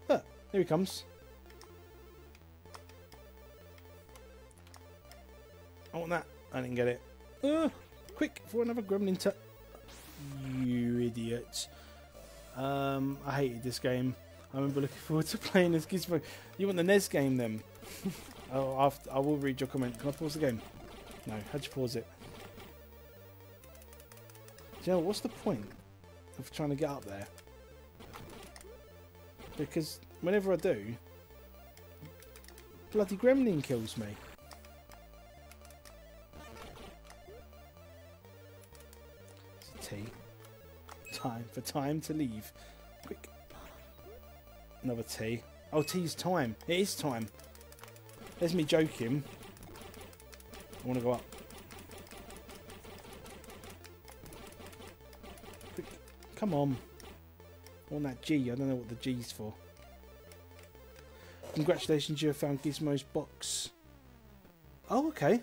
Look, here he comes. I didn't get it. Uh, quick, for another gremlin to... You idiot. Um, I hated this game. I remember looking forward to playing this Gizmo. You want the NES game then? oh, after, I will read your comment. Can I pause the game? No, how'd you pause it? Do you know, what's the point of trying to get up there? Because whenever I do, bloody gremlin kills me. Time for time to leave. Quick. Another tea. Oh, tea's time. It is time. There's me joking. I want to go up. Quick. Come on. I want that G. I don't know what the G's for. Congratulations, you have found Gizmo's box. Oh, okay.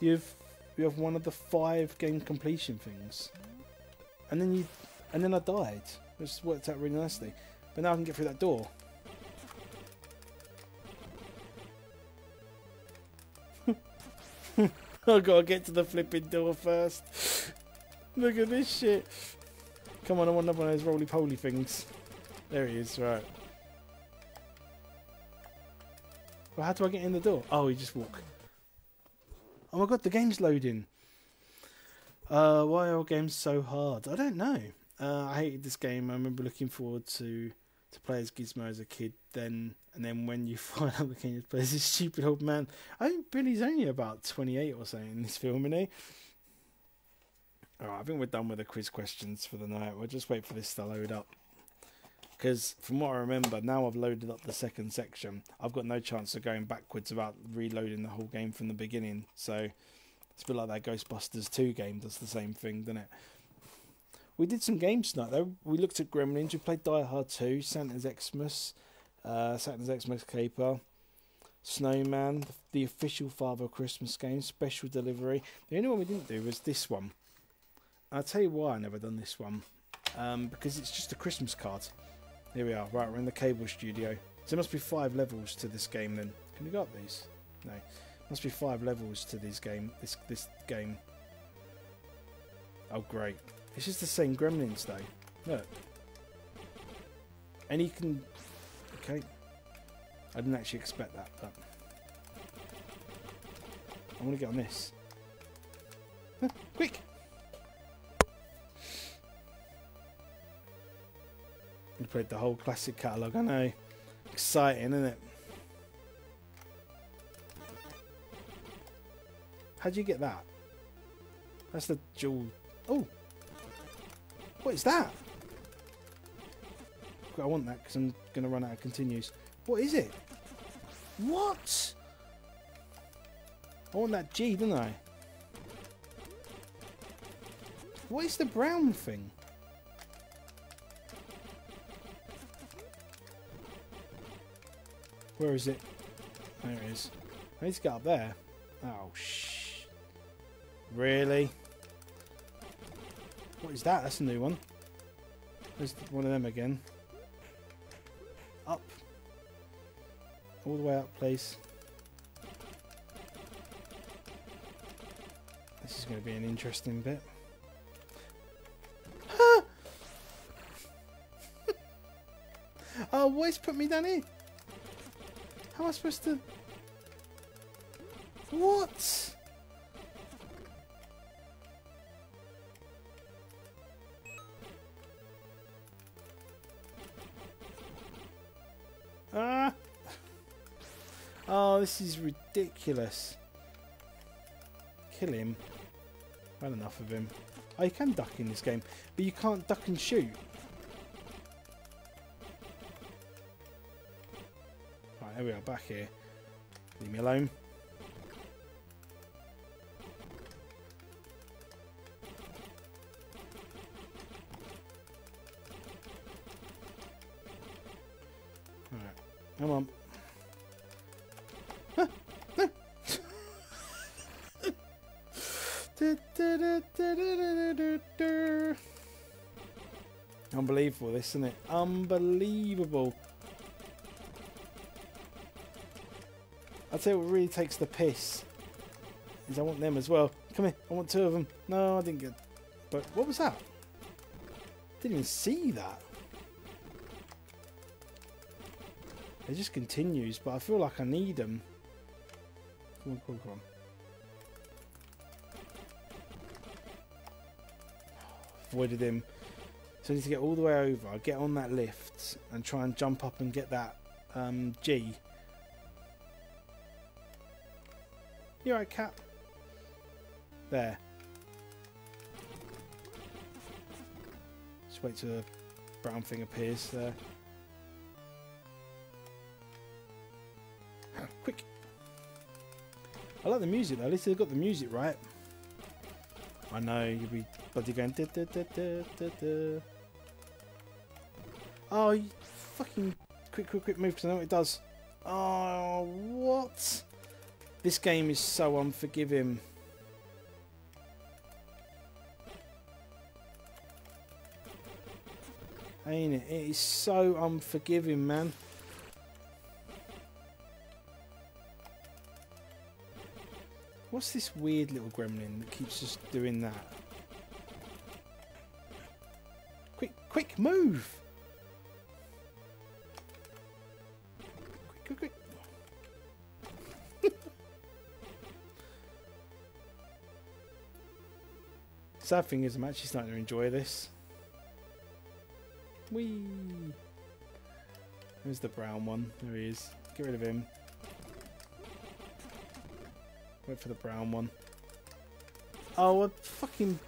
You've you have one of the five game completion things, and then you, and then I died, which worked out really nicely. But now I can get through that door. I gotta get to the flipping door first. Look at this shit. Come on, I want another one of those roly poly things. There he is, right. Well, how do I get in the door? Oh, you just walk. Oh my god, the game's loading. Uh, why are games so hard? I don't know. Uh, I hated this game. I remember looking forward to to play as Gizmo as a kid. Then and then when you find out the king plays this stupid old man. I think Billy's only about twenty eight or something in this film, isn't he? Alright, I think we're done with the quiz questions for the night. We'll just wait for this to load up. Because from what I remember, now I've loaded up the second section, I've got no chance of going backwards without reloading the whole game from the beginning. So it's a bit like that Ghostbusters 2 game does the same thing, doesn't it? We did some games tonight though. We looked at Gremlins, we played Die Hard 2, Santa's Xmas, uh, Santa's Xmas Caper, Snowman, the official Father Christmas game, Special Delivery. The only one we didn't do was this one. I'll tell you why I never done this one. Um, because it's just a Christmas card. Here we are. Right, we're in the cable studio. So there must be five levels to this game then. Can we go up these? No. Must be five levels to this game. This this game. Oh great. It's just the same gremlins though. Look. And you can Okay. I didn't actually expect that, but I'm going to get on this. Huh, quick! We played the whole classic catalogue, I know. Exciting, isn't it? How'd you get that? That's the jewel. Oh! What is that? I want that because I'm going to run out of continues. What is it? What? I want that G, don't I? What is the brown thing? Where is it? There it is. I need to get up there. Oh, shh. Really? What is that? That's a new one. There's one of them again. Up. All the way up, please. This is going to be an interesting bit. oh, what put me down here? How am I supposed to... What? This is ridiculous. Kill him. Well enough of him. Oh, can duck in this game, but you can't duck and shoot. Right, here we are, back here. Leave me alone. Unbelievable, this isn't it? Unbelievable. I'd say what really takes the piss is I want them as well. Come here, I want two of them. No, I didn't get. But what was that? Didn't even see that. It just continues, but I feel like I need them. Come on, come on, come on. Avoided him. So I need to get all the way over, get on that lift, and try and jump up and get that um, G. You alright, cat? There. Just wait till the brown thing appears there. Quick! I like the music though, at least they've got the music right. I know, you'll be bloody going. Oh, fucking quick, quick, quick move because I know what it does. Oh, what? This game is so unforgiving. Ain't it? It is so unforgiving, man. What's this weird little gremlin that keeps just doing that? Quick, quick, move! Sad thing is I'm actually starting to enjoy this. Whee! There's the brown one. There he is. Get rid of him. Wait for the brown one. Oh, what fucking...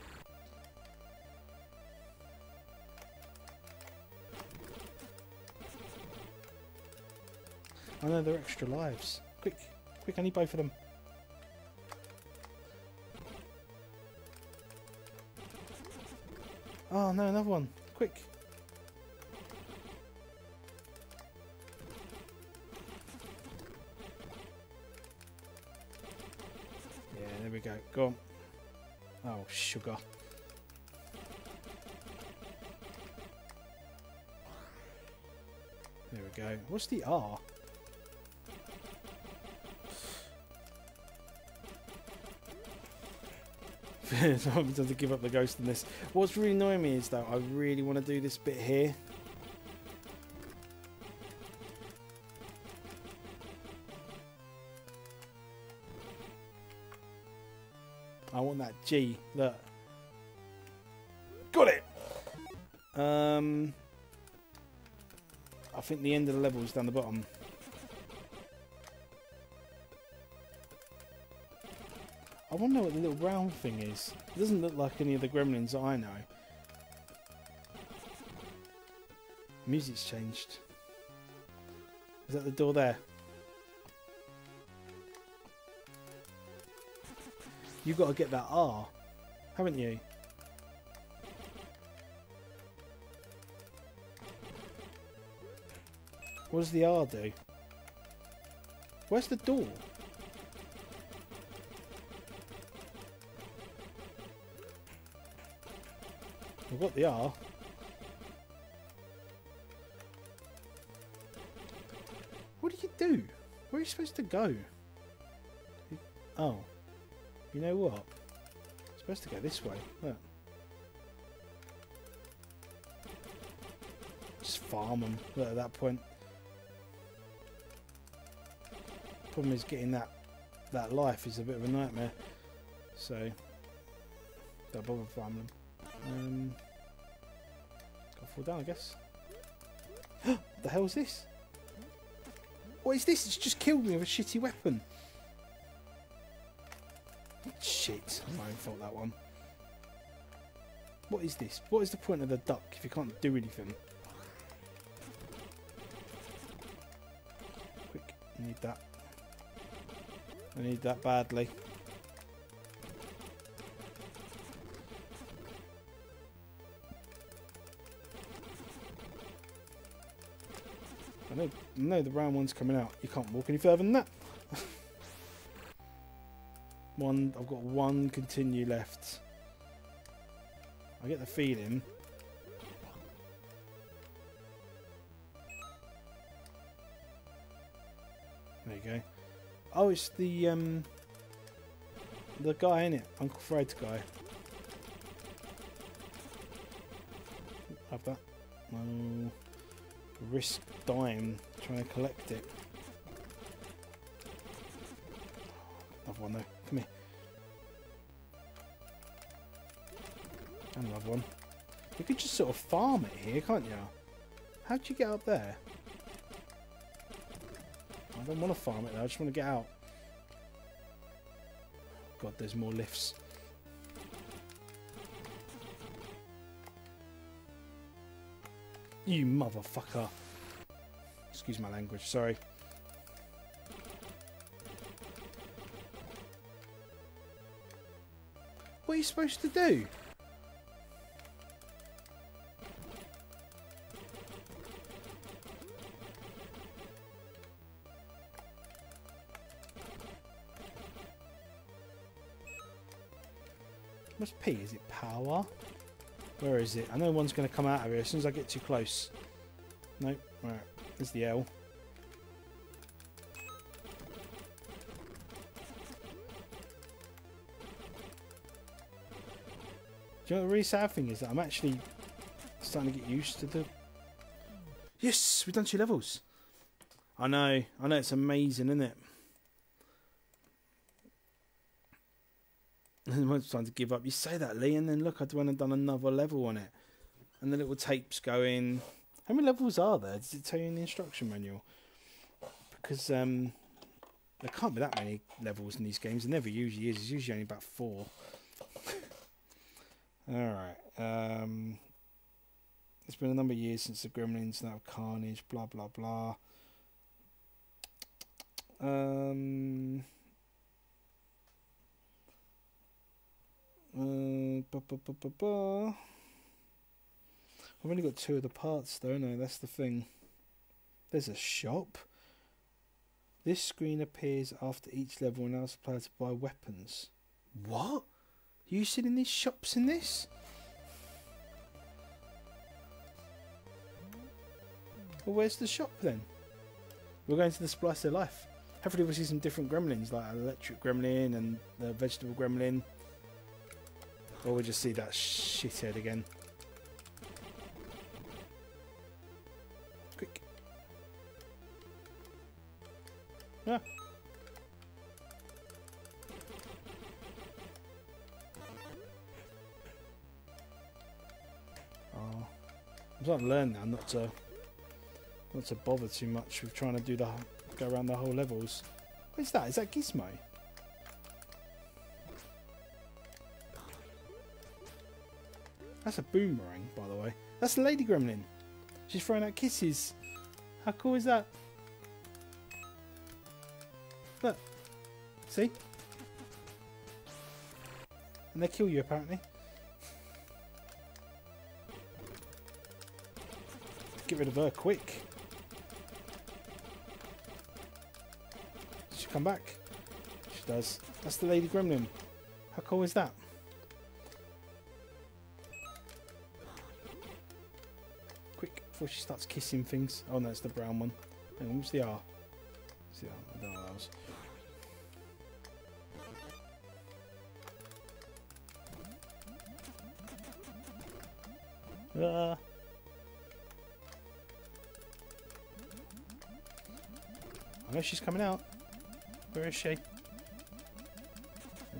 I know they're extra lives. Quick, quick, I need both of them. Oh no, another one. Quick. Yeah, there we go. Go on. Oh, sugar. There we go. What's the R? so I'm going to give up the ghost in this. What's really annoying me is though I really want to do this bit here. I want that G. Look. Got it! Um, I think the end of the level is down the bottom. I wonder what the little brown thing is. It doesn't look like any of the gremlins I know. Music's changed. Is that the door there? You've got to get that R, haven't you? What does the R do? Where's the door? We've got the What do you do? Where are you supposed to go? Oh. You know what? Supposed to go this way. Look. Just farm them Look, at that point. Problem is getting that that life is a bit of a nightmare. So don't bother farming them. Um, fall down, I guess. the hell's this? What is this? It's just killed me with a shitty weapon. Shit, own fault that one. What is this? What is the point of the duck if you can't do anything? Quick, I need that. I need that badly. I know, the brown one's coming out. You can't walk any further than that. one, I've got one continue left. I get the feeling. There you go. Oh, it's the um, the guy in it, Uncle Fred's guy. Have that. Risk dying trying to collect it. Another one though. Come here. Another one. You could just sort of farm it here, can't you? How'd you get up there? I don't want to farm it though, I just want to get out. God, there's more lifts. You motherfucker. Excuse my language, sorry. What are you supposed to do? What's P? Is it power? Where is it? I know one's going to come out of here as soon as I get too close. Nope. Right. There's the L. Do you know the really sad thing is that I'm actually starting to get used to the... Yes! We've done two levels! I know. I know it's amazing, isn't it? And I'm trying to give up. You say that, Lee, and then look, I went and done another level on it. And the little tapes going. How many levels are there? Does it tell you in the instruction manual? Because um, there can't be that many levels in these games. There never usually is. It's usually only about four. Alright. Um, it's been a number of years since the Gremlins, now Carnage, blah, blah, blah. Um. Uh. I've only got two of the parts though, no, that's the thing. There's a shop. This screen appears after each level and allows the player to buy weapons. What? You seen in these shops in this? Well, where's the shop then? We're going to the Splice of Life. Hopefully we'll see some different gremlins, like an electric gremlin and the vegetable gremlin. Or we'll just see that shithead again. Quick. Ah. Oh. I'm starting to learn now not to not to bother too much with trying to do the go around the whole levels. What is that? Is that Gizmo? That's a boomerang, by the way. That's the Lady Gremlin. She's throwing out kisses. How cool is that? Look. See? And they kill you, apparently. Get rid of her quick. She come back? She does. That's the Lady Gremlin. How cool is that? Before she starts kissing things. Oh no, it's the brown one. Hang on, what's the R? R? I don't know what that was. Ah. I know she's coming out. Where is she? There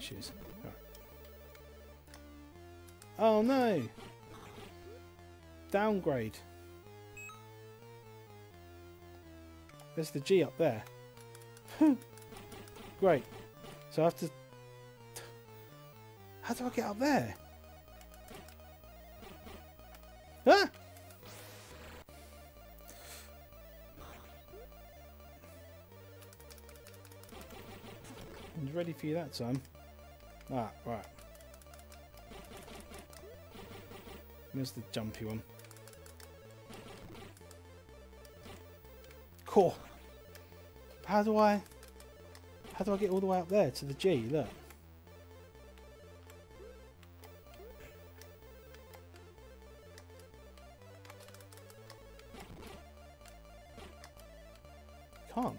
she is. Right. Oh no! Downgrade. There's the G up there. Great. So I have to... How do I get up there? Ah! I was ready for you that time. Ah, right. There's the jumpy one. Cool. How do I... How do I get all the way up there to the G? Look. Can't.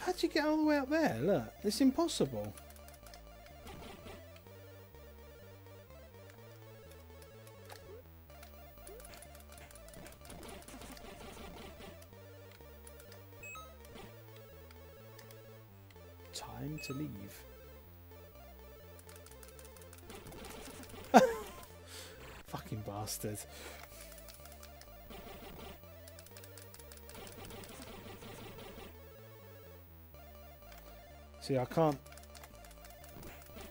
How'd you get all the way up there? Look, it's impossible. To leave. Fucking bastard. See, I can't...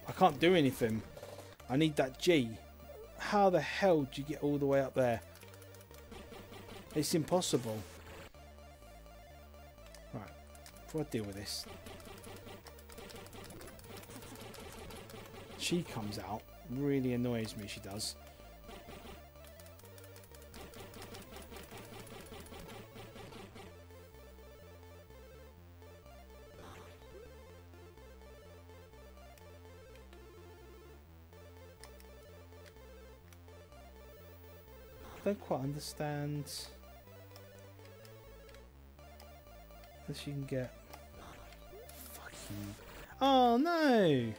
I can't do anything. I need that G. How the hell do you get all the way up there? It's impossible. Right, before I deal with this. She comes out. Really annoys me, she does. I don't quite understand unless you can get fucking oh no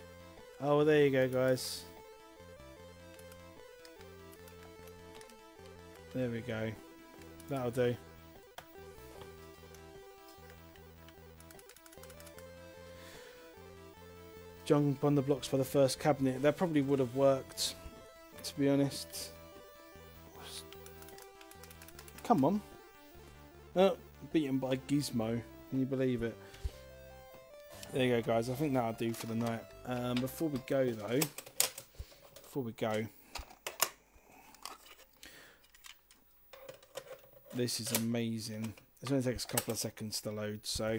oh well there you go guys there we go that'll do jump on the blocks for the first cabinet that probably would have worked to be honest Come on. Oh, beaten by Gizmo. Can you believe it? There you go, guys. I think that'll do for the night. Um, before we go, though, before we go, this is amazing. it's only takes a couple of seconds to load, so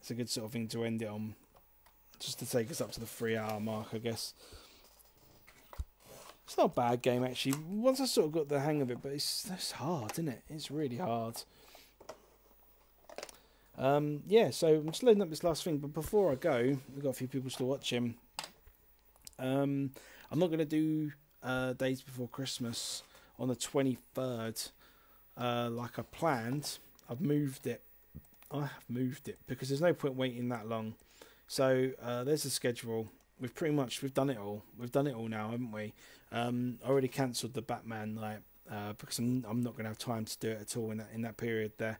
it's a good sort of thing to end it on, just to take us up to the three-hour mark, I guess. It's not a bad game actually. Once I sort of got the hang of it, but it's it's hard, isn't it? It's really hard. Um, yeah, so I'm just loading up this last thing, but before I go, we've got a few people still watching. Um, I'm not going to do uh, Daze Before Christmas on the 23rd uh, like I planned. I've moved it. I have moved it because there's no point waiting that long. So uh, there's the schedule. We've pretty much we've done it all. We've done it all now, haven't we? Um, I already cancelled the Batman night uh, because I'm I'm not going to have time to do it at all in that in that period there.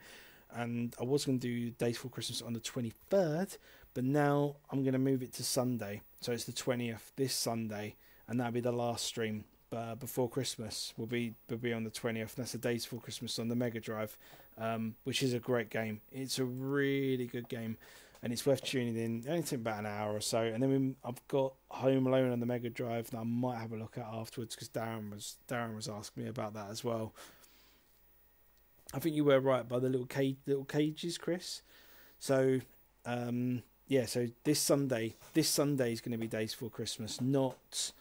And I was going to do Daze for Christmas on the 23rd, but now I'm going to move it to Sunday. So it's the 20th this Sunday, and that'll be the last stream uh, before Christmas. Will be will be on the 20th. That's the Daze for Christmas on the Mega Drive, um, which is a great game. It's a really good game and it's worth tuning in. Only takes about an hour or so, and then we, I've got Home Alone on the Mega Drive that I might have a look at afterwards because Darren was Darren was asking me about that as well. I think you were right by the little cage, little cages, Chris. So, um, yeah. So this Sunday, this Sunday is going to be daze for Christmas, not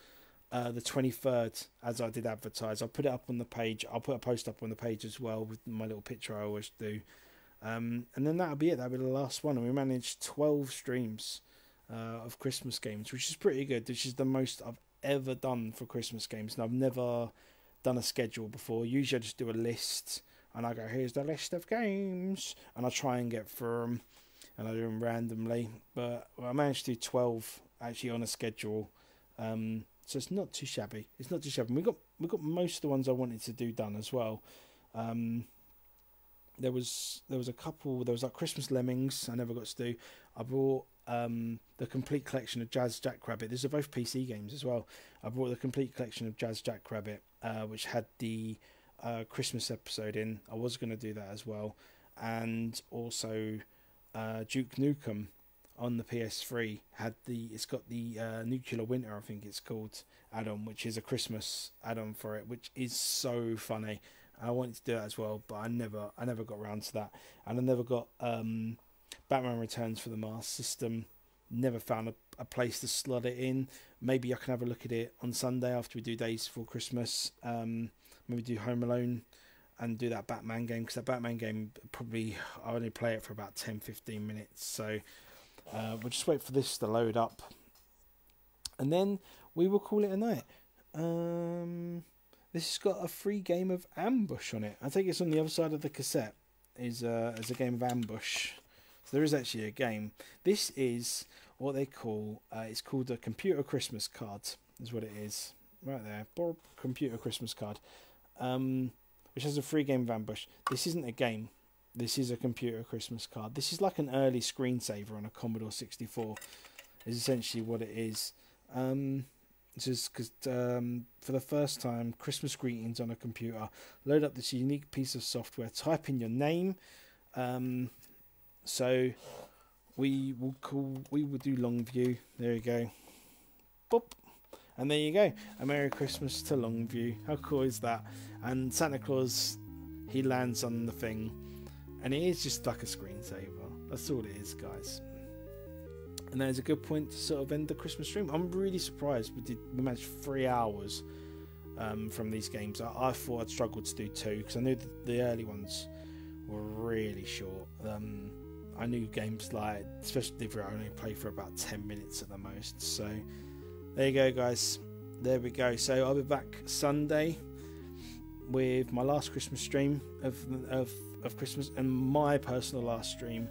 uh, the twenty third, as I did advertise. I'll put it up on the page. I'll put a post up on the page as well with my little picture I always do. Um, and then that'll be it. That'll be the last one. And we managed 12 streams uh, of Christmas games, which is pretty good. This is the most I've ever done for Christmas games. And I've never done a schedule before. Usually I just do a list and I go, here's the list of games. And I try and get through them and I do them randomly. But I managed to do 12 actually on a schedule. Um, so it's not too shabby. It's not too shabby. We got we got most of the ones I wanted to do done as well. Um, there was there was a couple. There was like Christmas Lemmings. I never got to do. I bought um, the complete collection of Jazz Jackrabbit. These are both PC games as well. I bought the complete collection of Jazz Jackrabbit, uh, which had the Christmas episode in. I was going to do that as well, and also uh, Duke Nukem on the PS3 had the. It's got the uh, Nuclear Winter, I think it's called add-on, which is a Christmas add-on for it, which is so funny. I wanted to do that as well, but I never I never got around to that, and I never got um, Batman Returns for the Master System. Never found a, a place to slot it in. Maybe I can have a look at it on Sunday after we do Daze for Christmas. Um, maybe do Home Alone and do that Batman game because that Batman game probably I only play it for about 10 15 minutes. So uh, we'll just wait for this to load up, and then we will call it a night. Um, this has got a free game of Ambush on it. I think it's on the other side of the cassette. Is uh, is a game of Ambush. So there is actually a game. This is what they call. Uh, it's called a computer Christmas card. Is what it is. Right there, computer Christmas card. Um, which has a free game of Ambush. This isn't a game. This is a computer Christmas card. This is like an early screensaver on a Commodore 64. Is essentially what it is. Um, just because um, for the first time, Christmas greetings on a computer. Load up this unique piece of software. Type in your name. Um, so we will call. We will do Longview. There you go. Boop. And there you go. A Merry Christmas to Longview. How cool is that? And Santa Claus, he lands on the thing, and it is just like a screensaver. That's all it is, guys and that is a good point to sort of end the Christmas stream. I'm really surprised we did we managed three hours um, from these games. I, I, thought I'd struggle to do two because I knew the, the, early ones were really short. Um, I knew games like, especially if I only play for about ten minutes at the most. So there you go, guys. There we go. So I'll be back Sunday with my last Christmas stream of of of Christmas and my personal last stream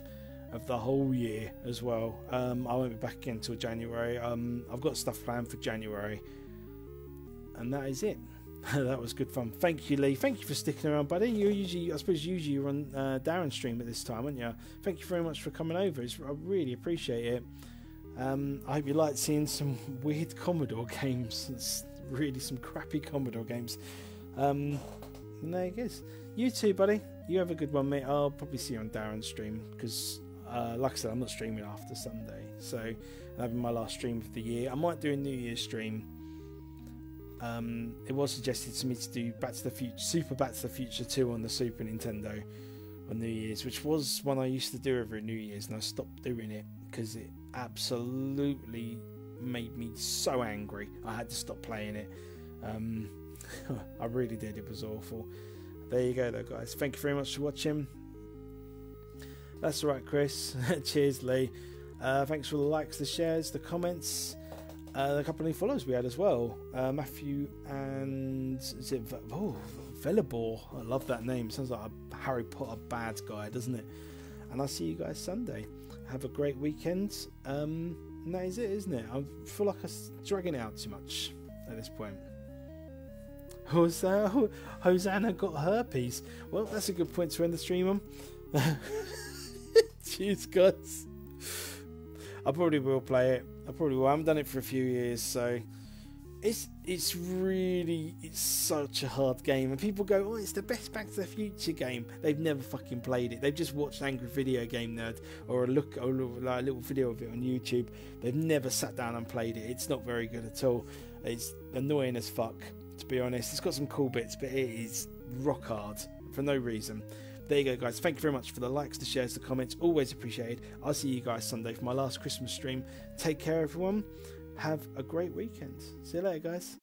of the whole year as well. Um, I won't be back again until January. Um, I've got stuff planned for January, and that is it. that was good fun. Thank you, Lee. Thank you for sticking around, buddy. You usually, I suppose, usually you're on uh, Darren's stream at this time, aren't you? Thank you very much for coming over. It's, I really appreciate it. Um, I hope you liked seeing some weird Commodore games. It's really some crappy Commodore games. Um, and there it is. You too, buddy. You have a good one, mate. I'll probably see you on Darren's stream because uh, like I said, I'm not streaming after Sunday, so that'll be my last stream of the year. I might do a New Year's stream. Um, it was suggested to me to do Back to the Future, Super Back to the Future 2 on the Super Nintendo, on New Year's, which was one I used to do every New Year's, and I stopped doing it because it absolutely made me so angry. I had to stop playing it. Um, I really did. It was awful. There you go, though, guys. Thank you very much for watching. That's all right, Chris. Cheers, Lee. Uh, thanks for the likes, the shares, the comments, uh, the couple of new follows we had as well. Uh, Matthew and is it oh Velibor? I love that name. Sounds like a Harry Potter bad guy, doesn't it? And I'll see you guys Sunday. Have a great weekend. Um, and that is it, isn't it? I feel like I'm dragging it out too much at this point. Hosanna, Hosanna got herpes. Well, that's a good point to end the stream on. Jeez, guys. I probably will play it. I probably will. I haven't done it for a few years, so it's it's really it's such a hard game. And people go, "Oh, it's the best Back to the Future game." They've never fucking played it. They've just watched Angry Video Game Nerd or a look or a little video of it on YouTube. They've never sat down and played it. It's not very good at all. It's annoying as fuck, to be honest. It's got some cool bits, but it is rock hard for no reason there you go, guys. Thank you very much for the likes, the shares, the comments. Always appreciated. I'll see you guys Sunday for my last Christmas stream. Take care, everyone. Have a great weekend. See you later, guys.